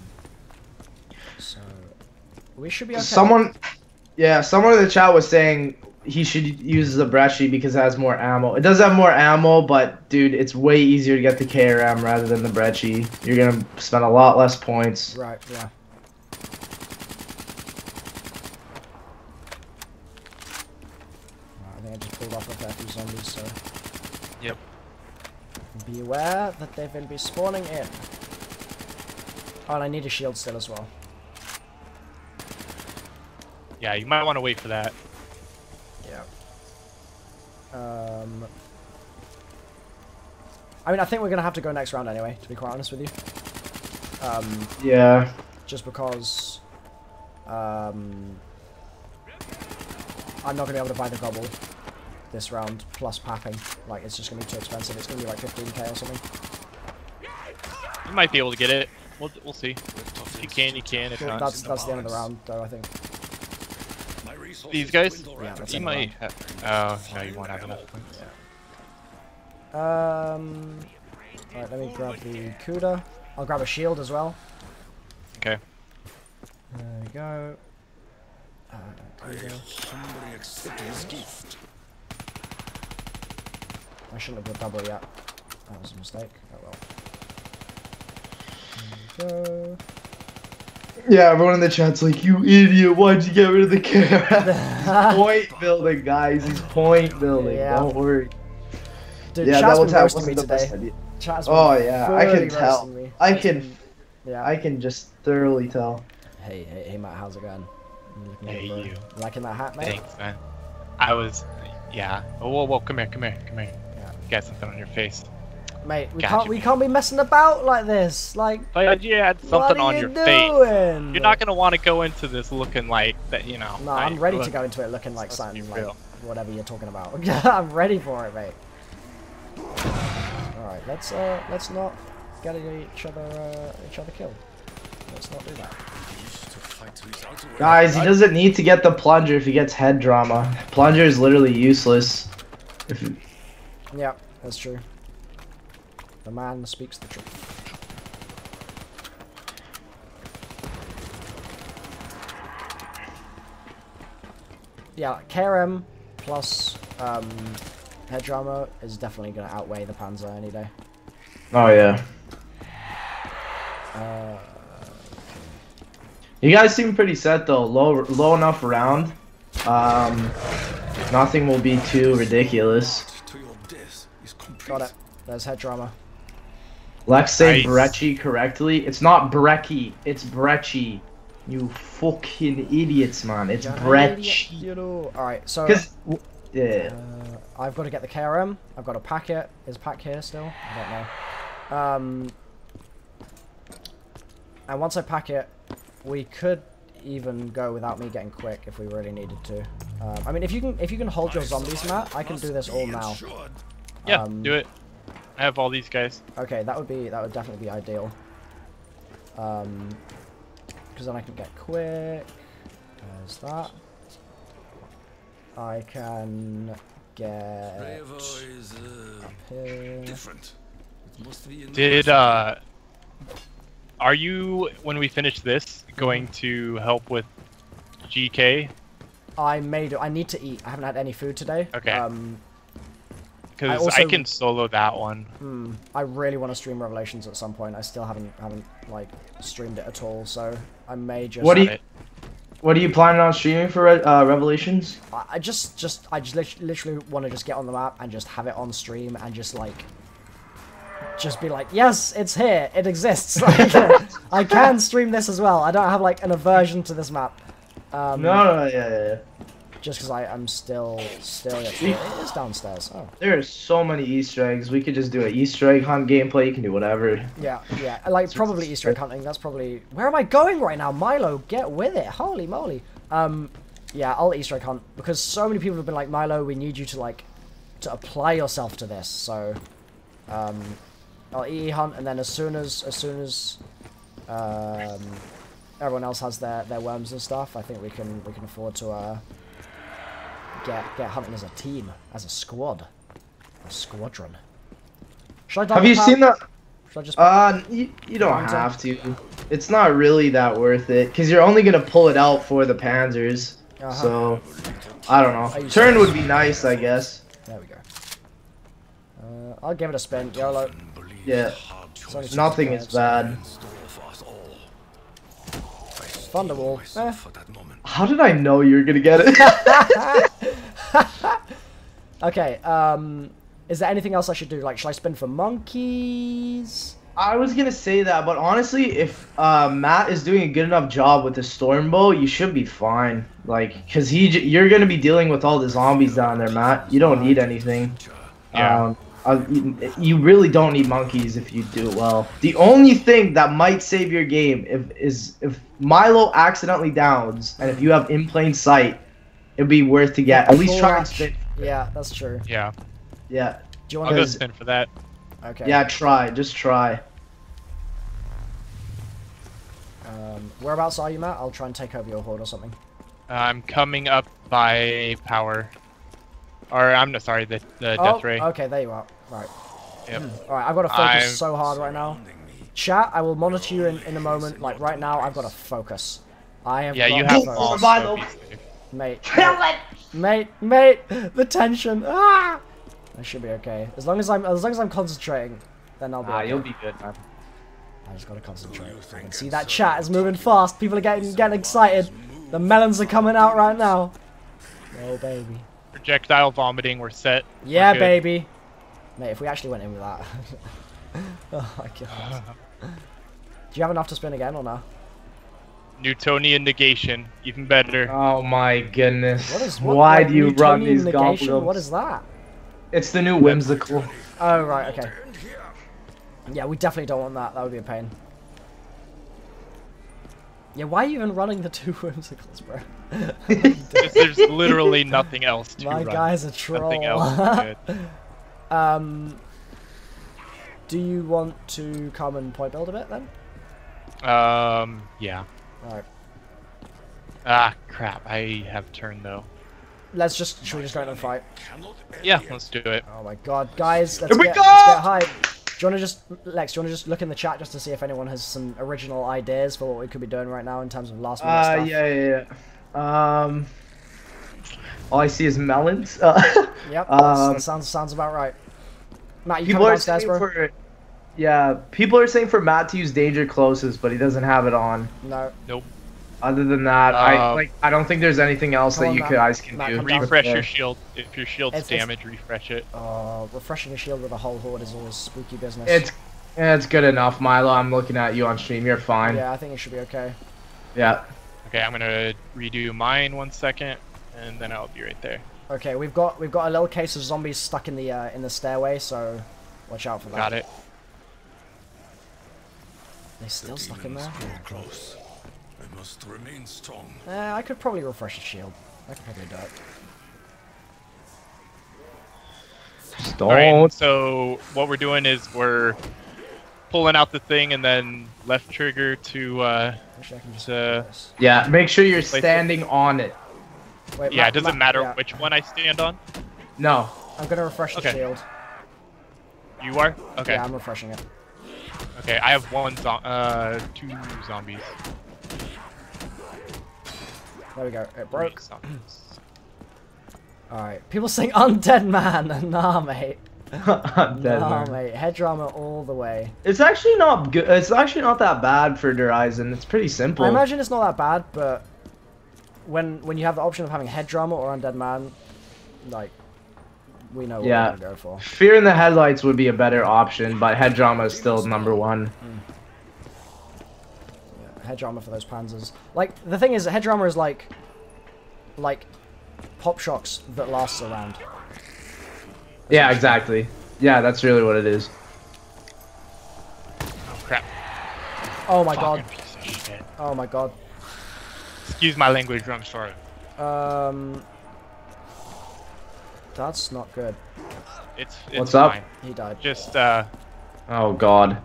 so we should be okay. Someone, yeah, someone in the chat was saying he should use the Brecci because it has more ammo. It does have more ammo, but dude, it's way easier to get the KRM rather than the Brecci. You're gonna spend a lot less points. Right, yeah. I think I just pulled off a fair few zombies, so. Yep. Be aware that they will be spawning in. Oh, and I need a shield still as well. Yeah, you might want to wait for that. Yeah. Um. I mean, I think we're gonna have to go next round anyway. To be quite honest with you. Um, Yeah. just because. Um. I'm not gonna be able to buy the gobble this round plus papping. Like, it's just gonna be too expensive. It's gonna be like 15k or something. You might be able to get it. We'll, we'll see. If you can, you can. If Cool, not, That's that's the end of the round, though. I think. My resources these guys. Yeah, rapidly. You might. Have, oh no, you won't have enough points. Um. Alright, let me grab the Kuda. I'll grab a shield as well. Okay. There we go. Uh, I humbly accept his gift. I shouldn't have put double yet. That was a mistake. Oh well. There we go. Yeah, everyone in the chat's like, you idiot, why'd you get rid of the KRM? point building, guys. He's point building. Yeah. Don't worry. Dude, yeah, chat's double been roasting wasn't me today. idea. Chat's oh, been Oh yeah, I can tell. me. I can, Yeah. I can just thoroughly tell. Hey, hey, hey, Matt, how's it going? You looking Hey, good, bro? you. Liking that hat, mate? Thanks, man. I was. Yeah. Oh, whoa, whoa, come here, come here, come here. Yeah. You got something on your face. Mate, we Gotcha, can't we man. can't be messing about like this. Like, But you had what something are on you your doing? face. You're not gonna want to go into this looking like that, you know. No, I'm like, ready to go into it looking like something like real. whatever you're talking about. I'm ready for it, mate. All right, let's uh, let's not get each other uh, each other killed. Let's not do that. Used to fight without a weapon. Guys, he doesn't need to get the plunger if he gets head drama. Plunger is literally useless. If Yeah, that's true. The man speaks the truth. Yeah, KRM plus um, head drama is definitely going to outweigh the Panzer any day. oh yeah, Uh, you guys seem pretty set though. Low, low enough round. Um, nothing will be too ridiculous. To your death is complete. got it. There's head drama. Lex say Nice. Brecci correctly. It's not Brecci. It's Brecci. You fucking idiots, man. It's Brecci. Alright, so Because, yeah. uh, I've got to get the KRM. I've got to pack it. Is pack here still? I don't know. Um, and once I pack it, we could even go without me getting quick if we really needed to. Um, I mean, if you can, if you can hold your zombies, Matt, I can do this all now. Yeah, um, do it. I have all these guys. Okay, that would be that would definitely be ideal. Um, because then I can get quick. There's that. I can get is uh, here. different. It must be in Did uh, are you when we finish this going to help with GK? I made. I need to eat. I haven't had any food today. Okay. Um, Because I, also- can solo that one. hmm, I really want to stream Revelations at some point. I still haven't haven't like streamed it at all. So I may just. What do you- it. What are you planning on streaming for uh, Revelations? I I just, just, I just lit- literally want to just get on the map and just have it on stream and just like, just be like, yes, it's here, it exists. Like, I can stream this as well. I don't have like an aversion to this map. Um, No, no, yeah, yeah, yeah. Just because I am still, still, it is downstairs. Oh, There are so many Easter eggs. We could just do an Easter egg hunt gameplay. You can do whatever. yeah, yeah. Like probably Easter egg hunting. That's probably. Where am I going right now, Milo? Get with it. Holy moly. Um, yeah, I'll Easter egg hunt because so many people have been like, Milo, we need you to like, to apply yourself to this. So, um, I'll EE hunt, and then as soon as as soon as um, everyone else has their their worms and stuff, I think we can we can afford to uh get get hunting as a team, as a squad, a squadron. Should I Have you seen that? Should I just Uh, you, you don't have to. It's not really that worth it because you're only gonna pull it out for the Panzers. Uh-huh. So, I don't know. Turn would be nice, I guess. There we go. Uh, I'll give it a spin. YOLO. Yeah. the hard It's only choices Nothing is bad. in store for us all. I Thunderwall. Eh. for that moment. How did I know you were gonna get it? Okay, um, is there anything else I should do? Like, should I spin for monkeys? I was gonna say that, but honestly, if uh, Matt is doing a good enough job with the Stormbow, you should be fine. Like, cause he, j- you're gonna be dealing with all the zombies down there, Matt. You don't need anything. Yeah. Um, uh, you, you really don't need monkeys if you do it well. The only thing that might save your game if is if Milo accidentally downs, and if you have in plain sight, it'd be worth to get. At least try and spin. Yeah, that's true. Yeah. Yeah, Do you I'll want go spin for that. Okay. yeah, try. Just try. Um, whereabouts are you, Matt? I'll try and take over your horde or something. I'm coming up by power. Or I'm no, sorry, the the oh, death ray. okay, there you are. Right. Yep. All right, I've got to focus I'm- so hard right now. Chat, I will monitor you in, in a moment. Like right now, I've got to focus. I have. Yeah, you have focus. all Survival. So Kill safe. mate. Mate, mate, mate, the tension. Ah! I should be okay. As long as I'm, as long as I'm concentrating, then I'll be. Ah, okay. you'll be good, man. I just gotta concentrate. I can see that chat is moving fast. People are getting getting excited. The melons are coming out right now. Oh baby. Projectile vomiting, we're set. We're Yeah, baby. Mate, if we actually went in with that. oh my god. Do you have enough to spin again or no? Newtonian negation, even better. Oh my goodness. What is what, Why like, do you run Newtonian these negation? goblins? What is that? It's the new whimsical. Oh right, okay. Yeah, we definitely don't want that. That would be a pain. Yeah, why are you even running the two whimsicals, bro? Just- There's literally nothing else to My run. guy's a troll. Nothing else um, do you want to come and point build a bit then? Um, yeah. Alright. Ah, crap. I have turn though. Let's just, should we just go into the fight? Yeah, let's do it. Oh my god, guys, let's Here we get, go! let's get hype. Do you want to just, Lex, do you want to just look in the chat just to see if anyone has some original ideas for what we could be doing right now in terms of last minute Uh, stuff? yeah, yeah, yeah. Um, all I see is melons. Uh, Yep, that's- Um, sounds sounds about right. Matt, you people coming are downstairs, saying bro? for, yeah, people are saying for Matt to use danger closest, but he doesn't have it on. No. Nope. Other than that, I Uh, like. I don't think there's anything else that on, you Matt. guys can Matt, do. come. Refresh your shield. If your shield's It's- it's- damaged, refresh it. Uh, refreshing a shield with a whole horde is always spooky business. It's, yeah, it's good enough, Milo. I'm looking at you on stream. You're fine. Yeah. Yeah, I think it should be okay. Yeah. Okay, I'm gonna redo mine one second, and then I'll be right there. Okay, we've got we've got a little case of zombies stuck in the uh, in the stairway, so watch out for that. Got it. They still stuck in Demons there. close. I must remain strong. Uh, I could probably refresh the shield. I could probably do it. Just All right. So what we're doing is we're pulling out the thing, and then left trigger to. uh Actually, I can just do this. Yeah, make sure you're Place it. standing on it. Wait, Yeah, Matt- it doesn't Matt- matter yeah, which one I stand on. No. I'm gonna refresh the Okay. shield. You are. Okay. Yeah, I'm refreshing it. Okay. I have one. Zo- uh, two zombies. There we go. It broke. Alright. People saying undead man. nah, mate. Dead nah, man. mate. Head drama all the way. It's actually not good. It's actually not that bad for Horizon. It's pretty simple. I imagine it's not that bad, but when when you have the option of having head drama or undead man, like we know what Yeah. we're gonna go for. Fear in the headlights would be a better option, but head drama is still number one. Yeah, head drama for those panzers. Like the thing is, head drama is like like pop shocks that lasts around. Yeah, exactly. Yeah, that's really what it is. Oh crap. Oh my god. Fucking piece of shit. Oh my god. Excuse my language. I'm sorry. Um, that's not good. It's. it's What's up? fine. He died. Just uh. Oh god.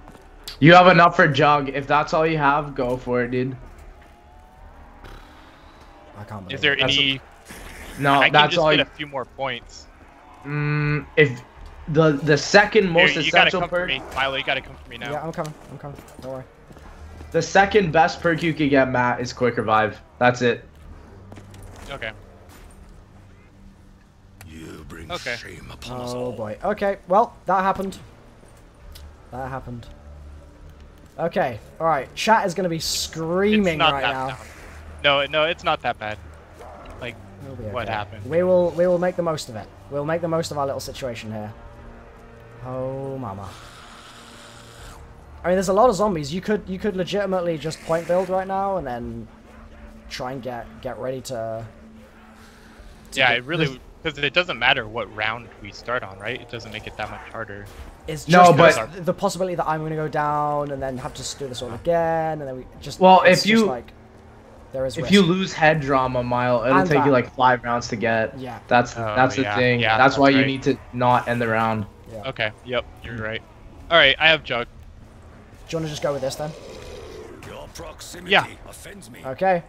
You have enough for Jug. If that's all you have, go for it, dude. I can't believe. Is there it. That's any? No, I can that's just all. get You, a few more points. mm, if the the second most Here, you gotta essential come for perk, me, Milo. You gotta come for me now. Yeah, I'm coming. I'm coming. Don't worry. the second best perk you could get, Matt, is Quick Revive. That's it. Okay. Okay. Shame upon us Oh boy. Okay, well, that happened. That happened. Okay, alright. Chat is going to be It's screaming not right that now. bad. No, no, it's not that bad. Like, It'll what happened? We will we will make the most of it. We'll make the most of our little situation here. Oh mama. I mean there's a lot of zombies. You could you could legitimately just point build right now and then try and get get ready to, to yeah, get- it really because it doesn't matter what round we start on, right? It doesn't make it that much harder. it's just No, but- the- the possibility that I'm gonna go down and then have to do this all again and then we just Well, if you- like there is If risk. you lose head drama, Mile, it'll And take that. you like five rounds to get. Yeah. That's Oh, that's the yeah, thing. yeah, that's, why that's you need to not end the round. Okay. Yep. You're right. All right. I have jug. Do you wanna just go with this then? Your proximity Yeah. offends me. Okay.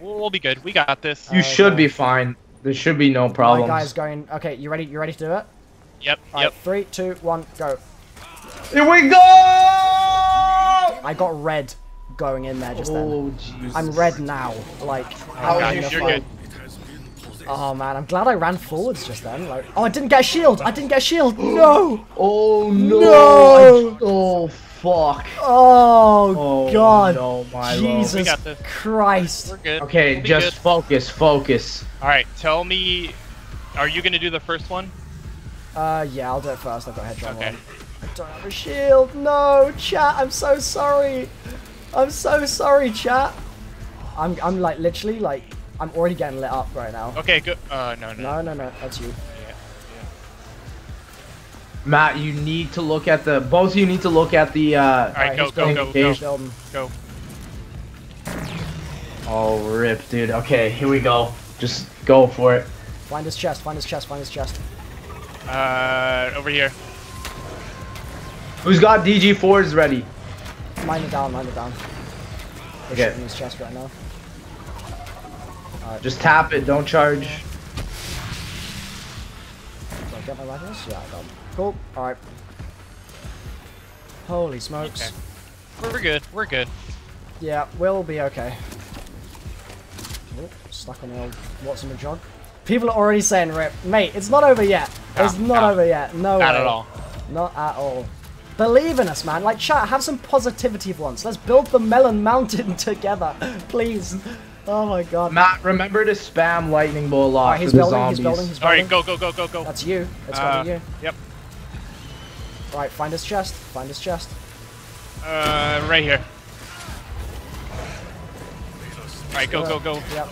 We'll, we'll be good. We got this. You Okay. should be fine. There should be no My guy's going okay, you ready you ready to do it? Yep. Alright, Yep. three, two, one, go. Here we go! I got red going in there just then. Oh jeez. I'm red now. Like, How got you. You're good. It has been possessed. oh man, I'm glad I ran forwards just then. Like, oh, I didn't get a shield. I didn't get a shield. No. Oh no! No! I- oh fuck! Oh, Oh god. no, Milo. Jesus We got this. Christ. We're good. Okay, We'll just good. focus, focus. All right. Tell me. Are you gonna do the first one? Uh, yeah, I'll do it first. I've got head drama Okay. on. I don't have a shield. No, chat. I'm so sorry. I'm so sorry, chat. I'm, I'm like literally like, I'm already getting lit up right now. Okay. Good. Uh, no, no. No, no, no. That's you. Yeah. Matt, you need to look at the. Both of you need to look at the. Uh, All right. Alright, Go. he's Go. Go. Go. He's. Go. Oh, rip, dude. Okay, here we go. Just go for it. Find his chest. Find his chest. Find his chest. Uh, over here. Who's got DG4s ready? Mine are down. Mine are down. They're Okay. shooting his chest right now. Just tap it, don't charge. Do I get my rifles? Yeah, I got them. Cool. Alright. Holy smokes. Okay. We're good. We're good. Yeah, we'll be okay. Oh, stuck on the old Watson and jog. People are already saying, Rip, mate, it's not over yet. It's not no. over yet. No Not way. at all. Not at all. Believe in us, man. Like, chat, have some positivity for once. Let's build the Melon Mountain together. Please. Oh my god. Matt, remember to spam lightning bolt a lot Alright, for he's the building, zombies. he's building, he's building. right. Go. Go. Go. Go. Go. That's you. That's Uh, gonna you. Yep. Alright, find his chest. Find his chest. Uh, right here. All right. Go. Go. Go. Yep.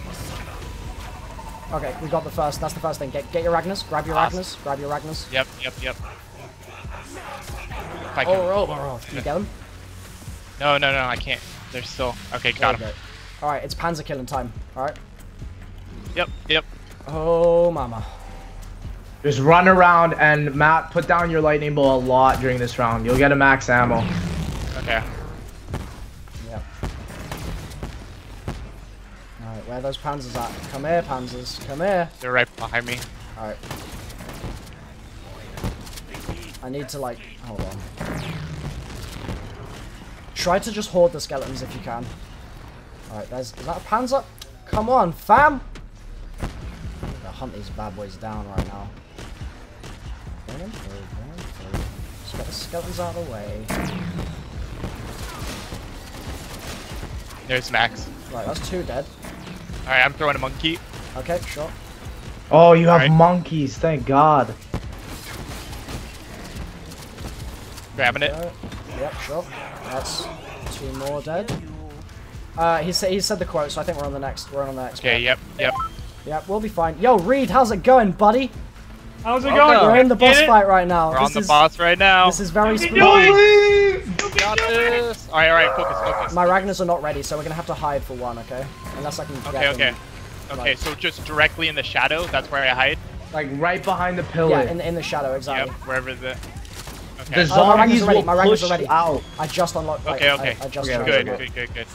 Okay, we got the first. That's the first thing. Get get your Ragnars. Grab your Awesome. Ragnars. Grab your Ragnars. Yep. Yep. Yep. If I can- Oh, oh, oh, oh. You get them? No, no, no, I can't. They're still. Okay, got him. Alright, it's panzer killing time. Alright. Yep, yep. Oh, mama. Just run around and Matt, put down your lightning bolt a lot during this round. You'll get a max ammo. Okay. Yep. Alright, where are those panzers at? Come here, panzers. Come here. They're right behind me. Alright. I need to, like, hold on. Try to just hoard the skeletons if you can. Alright, there's, is that a panzer? Come on, fam! I'm gonna hunt these bad boys down right now. Bring them through, bring them through. Just get the skeletons out of the way. There's Max. Right, that's two dead. Alright, I'm throwing a monkey. Okay, sure. Oh, you have Alright. monkeys, thank God. Grabbing it. Yep, sure. That's two more dead. Uh, he said he said the quote, so I think we're on the next. We're on the next. Okay, one. yep, yep. Yep, we'll be fine. Yo, Reed, how's it going, buddy? How's it Welcome. We're in the boss Get it? fight right now. We're this on the boss right now. This is very spooky. Got this. Alright, alright, focus, focus. My Ragnars are not ready, so we're gonna have to hide for one, okay? Unless I can get Okay, them. okay. Okay, so just directly in the shadow, that's where I hide? Like right behind the pillar. Yeah, in, in the shadow, exactly. Yep, wherever the... the Okay. My Ragnars zombies are ready, will my Ragnars push are ready. you out. I just unlocked. like, Okay, okay. I, I just Okay, tried Good, good, good, good.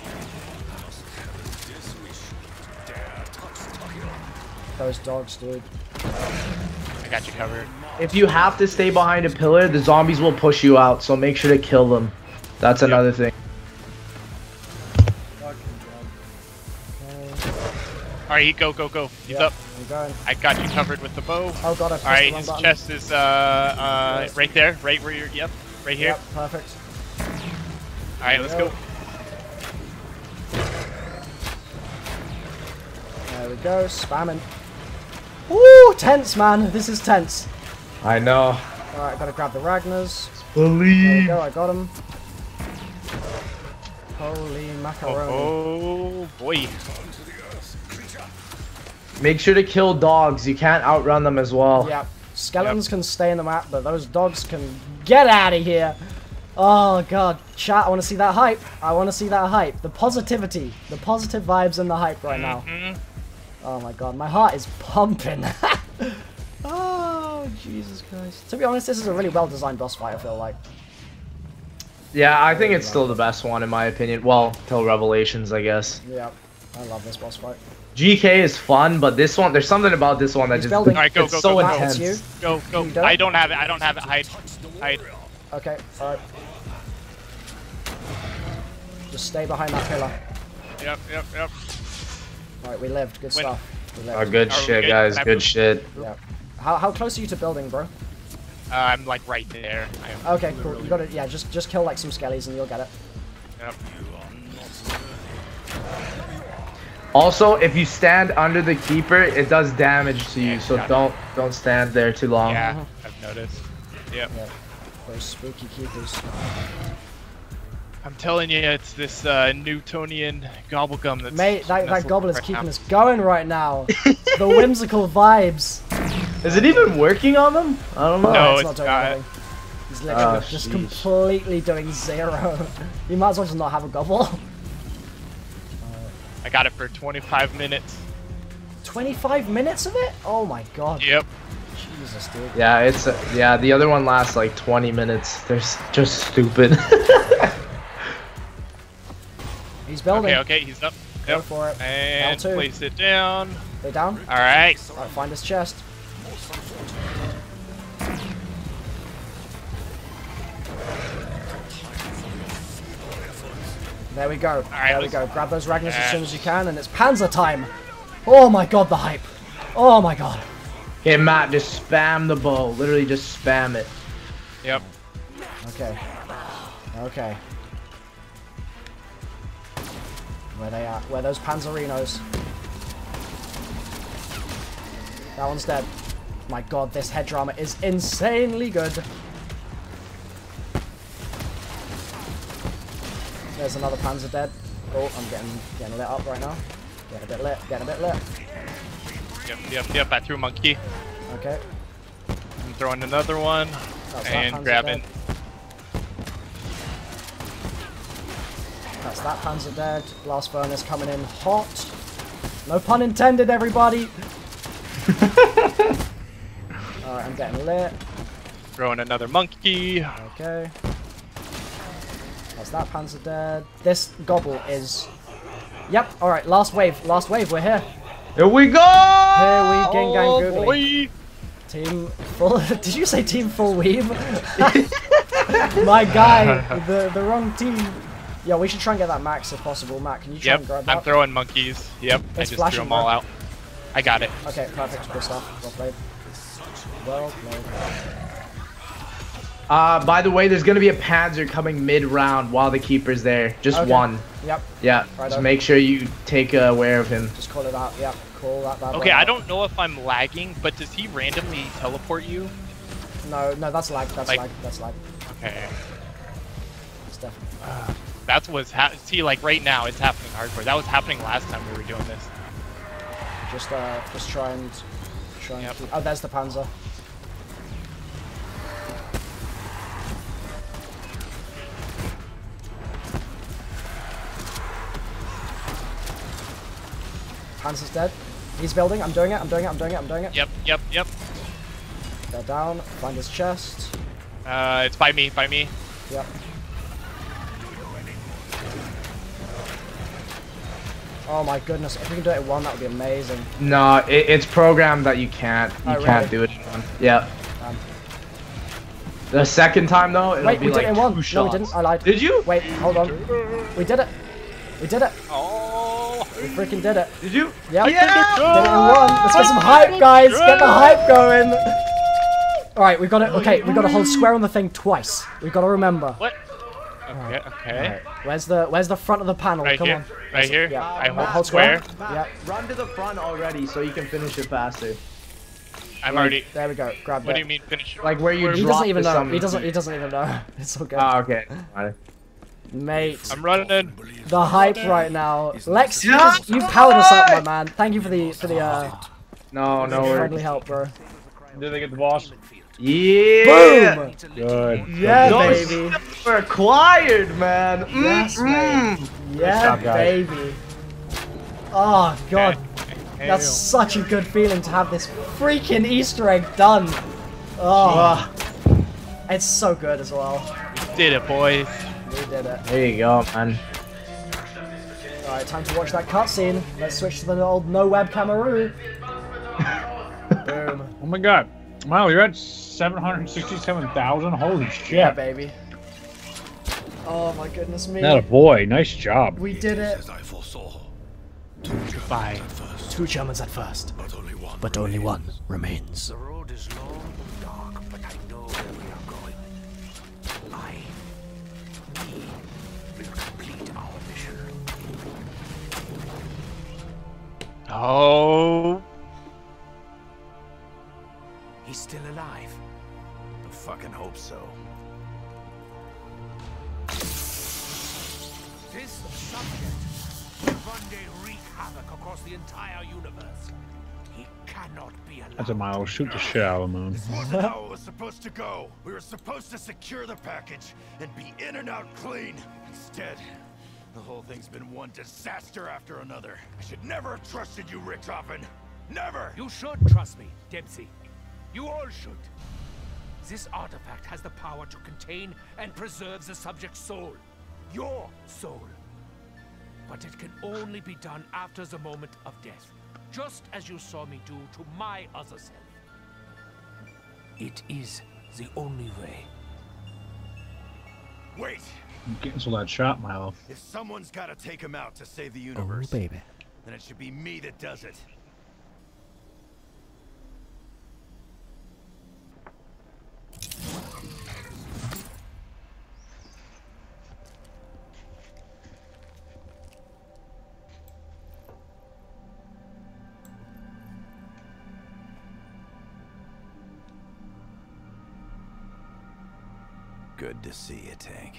Those dogs, dude. I got you covered. If you have to stay behind a pillar, the zombies will push you out, so make sure to kill them. That's another thing. All right, go, go, go. He's Yeah, up. I'm going. I got you covered with the bow. Oh god, I All right, his button. chest is uh, uh, Yes. right there, right where you're. Yep, right here. Yep, perfect. All right, let's go. go. There we go, spamming. Woo, tense, man. This is tense. I know. Alright, gotta grab the Ragnars. There we Believe. go, I got him. Holy macaroni. Oh, boy. Make sure to kill dogs. You can't outrun them as well. Yep. Skeletons can stay in the map, but those dogs can get out of here. Oh god, chat, I want to see that hype. I want to see that hype. The positivity, the positive vibes and the hype right now. Mhm. Oh my god, my heart is pumping. oh, Jesus Christ. To be honest, this is a really well designed boss fight, I feel like. Yeah, I think it's still the best one in my opinion. Well, till Revelations, I guess. Yeah, I love this boss fight. GK is fun, but this one, there's something about this one that He's just building. All right, go, it's go, so go, go. Intense. it's. Go, go. Don't? I don't have it. I don't have it. Hide. Hide. Okay, alright. Just stay behind that pillar. Yep, yep, yep. Alright, we lived. Good Win. stuff. We Oh, good Are shit, good? guys. Can Good shit. Yeah. How, how close are you to building, bro? Uh, I'm like right there. I Okay, cool. You got to Yeah, just just kill like some skellies and you'll get it. Yep. Also, if you stand under the keeper, it does damage to you. Yeah, So don't don't stand there too long. Yeah, I've noticed. Yep. Yeah. Those spooky keepers. I'm telling you, it's this uh, Newtonian gobblegum that's. Mate, that, that messing gobbler's right keeping now. us going right now. the whimsical vibes. Is it even working on them? I don't know. No, it's, it's not doing not. anything. He's literally Oh, just sheesh. completely doing zero. you might as well just not have a gobble. I got it for 25 minutes. 25 minutes of it? Oh my god. Yep. Jesus, dude. Yeah, it's uh, yeah. The other one lasts like 20 minutes. They're just stupid. He's building. Okay, okay, he's up. Go Yep. for it. And L2. place it down. They down? All right. Alright, find his chest. There we go. right, there we go. Grab those Ragnars as Uh, soon as you can, and it's Panzer time. Oh my god, the hype. Oh my god. okay, Matt, just spam the bow. Literally, just spam it. Yep. Okay. Okay. Where they are. Where those Panzerinos? That one's dead. My god, this head drama is insanely good. There's another Panzer dead. Oh, I'm getting getting lit up right now. Getting a bit lit, getting a bit lit. Yep, yep, yep. I threw a monkey. Okay. I'm throwing another one. And grabbing. dead. That's that Panzer dead. Last furnace coming in hot. No pun intended, everybody. Alright, I'm getting lit. Throwing another monkey. Okay. That's that Panzer dead. This gobble is. Yep. All right. Last wave. Last wave. We're here. Here we go! Here we gang gang Oh, googly. boy. Team full. Did you say team full weave? My guy. The the wrong team. Yeah, we should try and get that max if possible. Matt, can you try Yep, and grab that? I'm throwing monkeys. Yep, I It's just flashing, threw them all bro. out. I got it. Okay, perfect. Good stuff. Well played. Well played. Uh, by the way, there's gonna be a Panzer coming mid-round while the keeper's there. Just Okay. one. Yep. Yeah. Right just on. make sure you take uh, aware of him. Just call it out. Yep. Call that bad boy Okay, I out. don't know if I'm lagging, but does he randomly teleport you? No, no, that's lag. That's Like- lag. That's lag. Okay. It's definitely. That's what's ha- see like right now it's happening hardcore. That was happening last time we were doing this. Just uh, just try and try and Yep. keep. Oh, there's the Panzer. Panzer's dead. He's building. I'm doing it. I'm doing it. I'm doing it. I'm doing it. Yep, yep, yep. They're down. Find his chest. Uh, it's by me, by me. Yep. Oh my goodness! If we can do it in one, that would be amazing. No, it, it's programmed that you can't. You Oh, can't really? do it in one. Yeah. Um, The second time though, it'll Wait, be we did like it in one. two No, shots. we didn't. I lied. Did you? Wait, hold on. We did it. We did it. Oh. We freaking did it. Did you? Yep. Yeah! Did it in one. Let's get some hype, guys. Get the hype going. All right, we've got to. Okay, we've got to hold square on the thing twice. We've got to remember. What? Okay. Okay. Alright, Where's the Where's the front of the panel? Right Come here. on. Right here. Yeah. I Hold- hold hold square. square. Matt, Run to the front already so you can finish it faster. I'm already. There we go. Grab it. What it. do you mean finish? it? Like where you He drop doesn't even know. summon. He doesn't. He doesn't even know. It's okay. good. Oh, okay. Alright. Mate, I'm running in. the hype right now. Lex, you, just, you powered us up, my man. Thank you for the for the uh, No, no friendly worries. help, bro. Did they get the boss? Yeah! Boom! Good. Yeah, Those baby. were acquired, man. Mm, Yes, mm. Yeah, job, baby. Oh god, Hey, that's such a good feeling to have this freaking Easter egg done. Oh, it's so good as well. did it, boys. We did it. There you go, man. All right, time to watch that cutscene. Let's switch to the old no webcamaroo. Boom. Oh my god. Wow, you're at 767,000? Holy shit. Yeah, baby. Oh my goodness me. Not a boy. Nice job. We did it. As I foresaw. Bye. First, Two Germans at first, but only one. but only one remains. The road is long and dark, but I know where we are going. I, me, will complete our mission. Oh. He's still alive. I fucking hope so. This subject will one day wreak havoc across the entire universe. He cannot be allowed. That's a mile. Shoot the shit out of the moon. wasn't how it was supposed to go. We were supposed to secure the package and be in and out clean. Instead, the whole thing's been one disaster after another. I should never have trusted you, Richtofen. Never! You should trust me, Dempsey. You all should. This artifact has the power to contain and preserve the subject's soul. Your soul. But it can only be done after the moment of death. Just as you saw me do to my other self. It is the only way. Wait! Getting Cancel that shot, Milo. If someone's gotta take him out to save the oh, universe, baby. then it should be me that does it. Good to see you, Tank.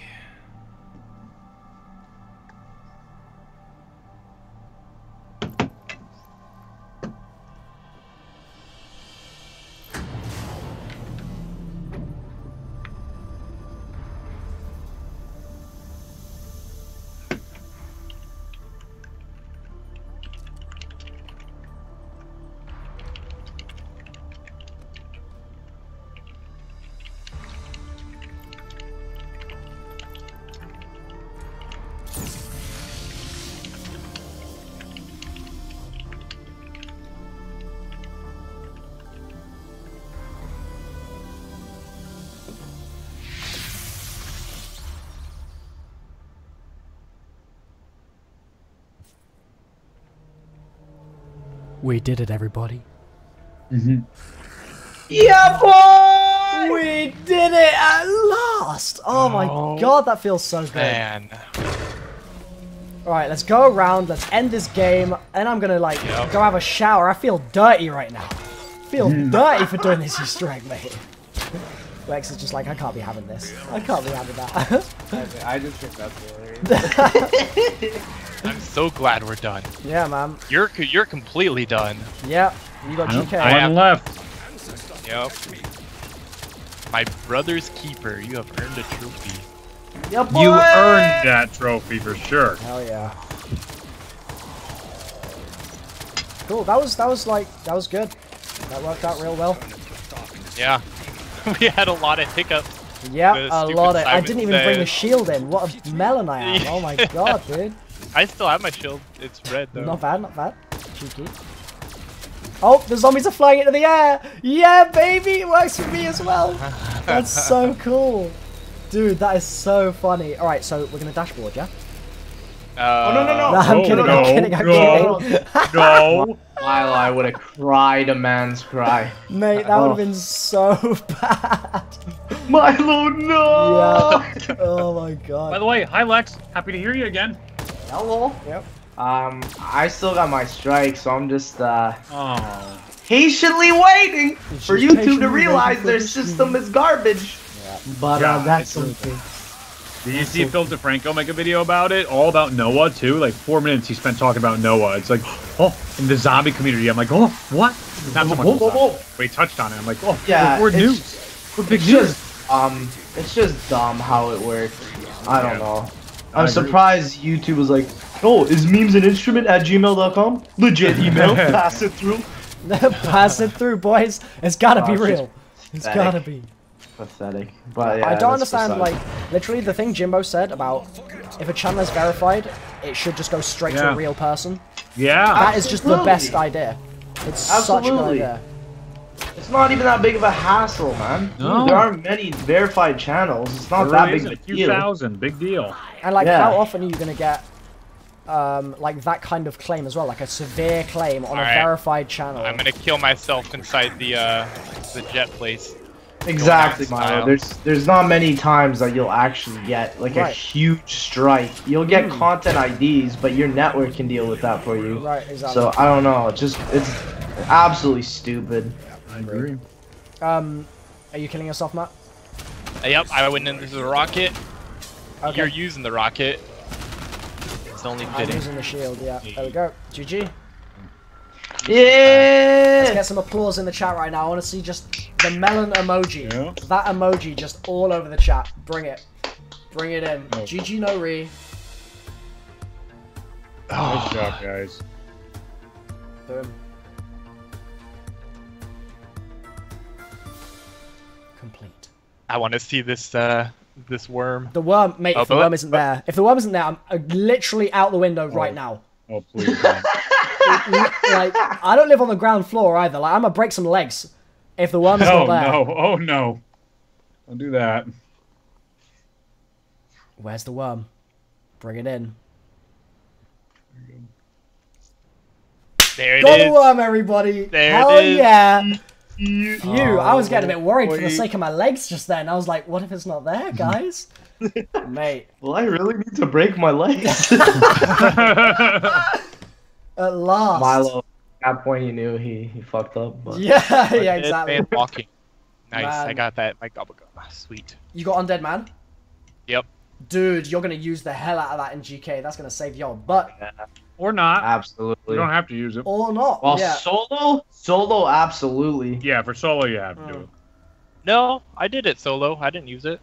We did it, everybody. Mm-hmm. Yeah, boy! We did it at last! Oh my Oh. god, that feels so good. Man. Alright, let's go around, let's end this game, and I'm gonna like Yep. go have a shower. I feel dirty right now. feel mm. dirty for doing this Easter egg, mate. Lex is just like, I can't be having this. I can't be having that. I just think that's hilarious. I'm so glad we're done. yeah, man. You're you're completely done. Yeah, you got Nope, GK. I One am- left. Yep. My brother's keeper. You have earned a trophy. Yeah, boy! You earned that trophy for sure. Hell yeah. Cool. That was that was like that was good. That worked out real well. Yeah. we had a lot of hiccups. Yeah, a lot of. I didn't even bring the says. shield in. What a melon I am! Oh my god, dude. I still have my shield. It's red though. Not bad, not bad. Cheeky. Oh, the zombies are flying into the air! Yeah, baby! It works for me as well! That's so cool! Dude, that is so funny. Alright, so we're gonna dashboard, yeah? Uh, Oh, no, no, no. No, I'm Oh, kidding, no, I'm kidding, I'm no. kidding. No. Milo, I would have cried a man's cry. Mate, that would have Oh. been so bad. Milo, no! Yeah. Oh my god. By the way, hi Lex. Happy to hear you again. Hello. Yep. Um, I still got my strike, so I'm just uh Oh. patiently waiting for just YouTube to realize their system is garbage. But Yeah, uh, that's something. Did you see Phil DeFranco make a video about it? All about Noah too. Like four minutes he spent talking about Noah. It's like, oh, in the zombie community. I'm like, oh, what? Not so much. Whoa, whoa, whoa. But he touched on it. I'm like, oh, Yeah, we're, we're it's- news. We're big It's news. just um, it's just dumb how it works. I don't Yeah. know. I I'm surprised YouTube was like, oh, is memes an instrument at gmail.com? Legit email, pass it through. Pass it through, boys. It's gotta be ah, Oh, it's real. It's pathetic. gotta be. Pathetic. But yeah, I don't understand, beside- like, literally the thing Jimbo said about if a channel is verified, it should just go straight to a real person. Yeah. That is just the best idea. It's such a good idea. It's not even that big of a hassle, man. No. There aren't many verified channels. It's not There that big of a a few deal. thousand. Big deal. And like, Yeah. how often are you gonna get, um, like that kind of claim as well, like a severe claim on a Alright. verified channel? I'm gonna kill myself inside the uh, the jet place. Exactly, Milo. There's there's not many times that you'll actually get like a huge strike. You'll get Mm. content IDs, but your network can deal with that for you. Right, exactly. So I don't know. It's just it's absolutely stupid. I agree. um, are you killing yourself, Matt? Uh, yep, I went into the rocket. Okay. You're using the rocket. It's only fitting. I'm fitting. using the shield, yeah. There we go. GG. Yeah! Let's get some applause in the chat right now. I want to see just the melon emoji. Yeah. That emoji just all over the chat. Bring it. Bring it in. Oh. GG no re. Nice job, guys. Boom. I want to see this uh this worm. The worm, mate, Oh, if the worm isn't there. If the worm isn't there, I'm uh, literally out the window right now. Oh, please. like, I don't live on the ground floor either. Like, I'm gonna break some legs if the worm is oh, not there. Oh no. Oh, no. Don't do that. Where's the worm? Bring it in. There it Got is. a worm, everybody! There it Hell is. Yeah! Phew, I was getting a bit worried oh, for the sake of my legs just then. I was like, what if it's not there, guys? Mate, Well, I really need to break my legs. at last. Milo, at that point, he knew he he fucked up. But Yeah, yeah, Dead exactly. man walking. Nice. I got that. My gobble gobble. Ah, sweet. You got Undead Man? Yep. Dude, you're gonna use the hell out of that in GK. That's gonna save your butt. Or not. absolutely. You don't have to use it. Or not. Well, yeah. solo, solo, absolutely. Yeah, for solo, you have to do Mm. it. No, I did it solo. I didn't use it.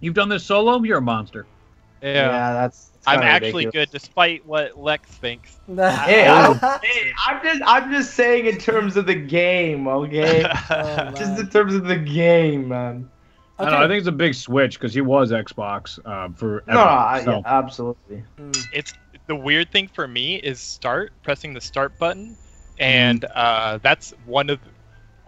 You've done this solo? You're a monster. Yeah, that's. that's I'm kinda actually ridiculous. good, despite what Lex thinks. Hey, I'm, hey, I'm just I'm just saying in terms of the game, okay? Oh, just in terms of the game, man. I don't know. I think it's a big switch because he was Xbox uh, for No, no, I, yeah, absolutely. it's the weird thing for me is start pressing the start button, and uh, that's one of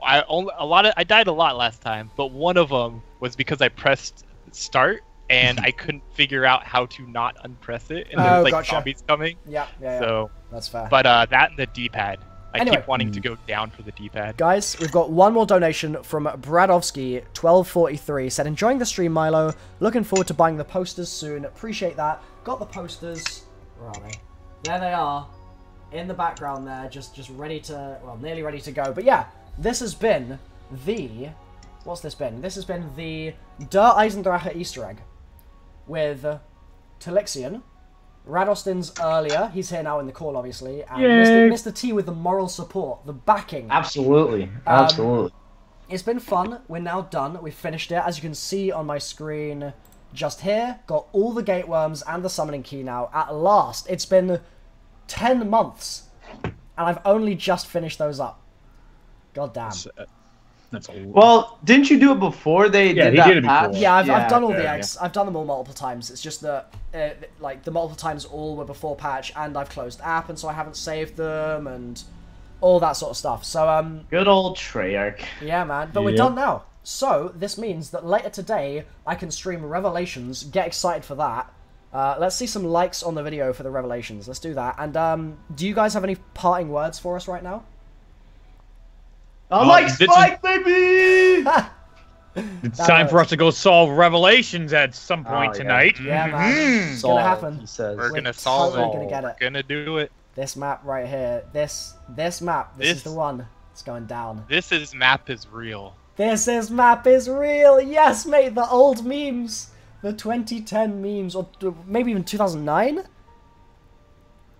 I only a lot of I died a lot last time, but one of them was because I pressed start and I couldn't figure out how to not unpress it, and Oh, there's like gotcha. zombies coming. Yeah, yeah, yeah. So, That's fair. but uh, that and the D-pad, I Anyway. keep wanting to go down for the D-pad. Guys, we've got one more donation from Bradovsky, 1243. Said, enjoying the stream, Milo. Looking forward to buying the posters soon. Appreciate that. Got the posters. Where are they? There they are. In the background there, just just ready to, well, nearly ready to go. But yeah, this has been the, what's this been? This has been the Der Eisendrache Easter egg with Telixion, Radaustins earlier. He's here now in the call, obviously. And Yay. Mr. Mr. T with the moral support, the backing. Absolutely, Um, absolutely. It's been fun. We're now done. We've finished it. As you can see on my screen just here, got all the gate worms and the summoning key now. At last. It's been 10 months. And I've only just finished those up. God damn. That's a well, didn't you do it before they Yeah, did he that did it patch? Yeah, I've, I've done all the yeah, eggs. I've done them all multiple times. It's just that, uh, like, the multiple times all were before patch, and I've closed app, and so I haven't saved them, and all that sort of stuff. So, um, Good old Treyarch. Yeah, man. But we're Yep. done now. So this means that later today I can stream Revelations. Get excited for that. Uh, let's see some likes on the video for the revelations. Let's do that. And um, do you guys have any parting words for us right now? I Oh, like this is- baby. It's That time for us to go solve revelations at some point Oh, yeah. tonight. Yeah, man. Mhm. It's gonna happen. He says. We're We're gonna solve totally it. gonna get it. We're it. gonna do it. This map right here. This this map. This, is the one. It's going down. This is map is real. This is map is real. Yes, mate. The old memes, the 2010 memes, or maybe even 2009.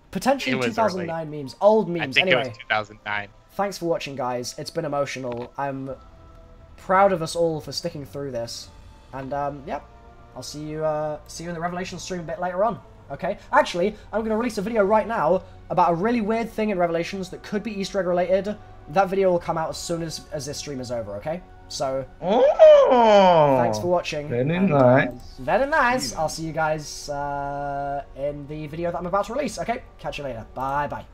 Potentially It was 2009 memes. Old I memes. think Anyway, it was 2009. thanks for watching, guys. It's been emotional. I'm proud of us all for sticking through this. And um, yep, I'll see you. Uh, see you in the Revelation stream a bit later on. Okay. Actually, I'm going to release a video right now about a really weird thing in Revelations that could be Easter egg related. That video will come out as soon as as this stream is over. Okay. So Oh. thanks for watching. Very and, nice. uh, very nice. I'll see you guys uh, in the video that I'm about to release. Okay. Catch you later. Bye bye.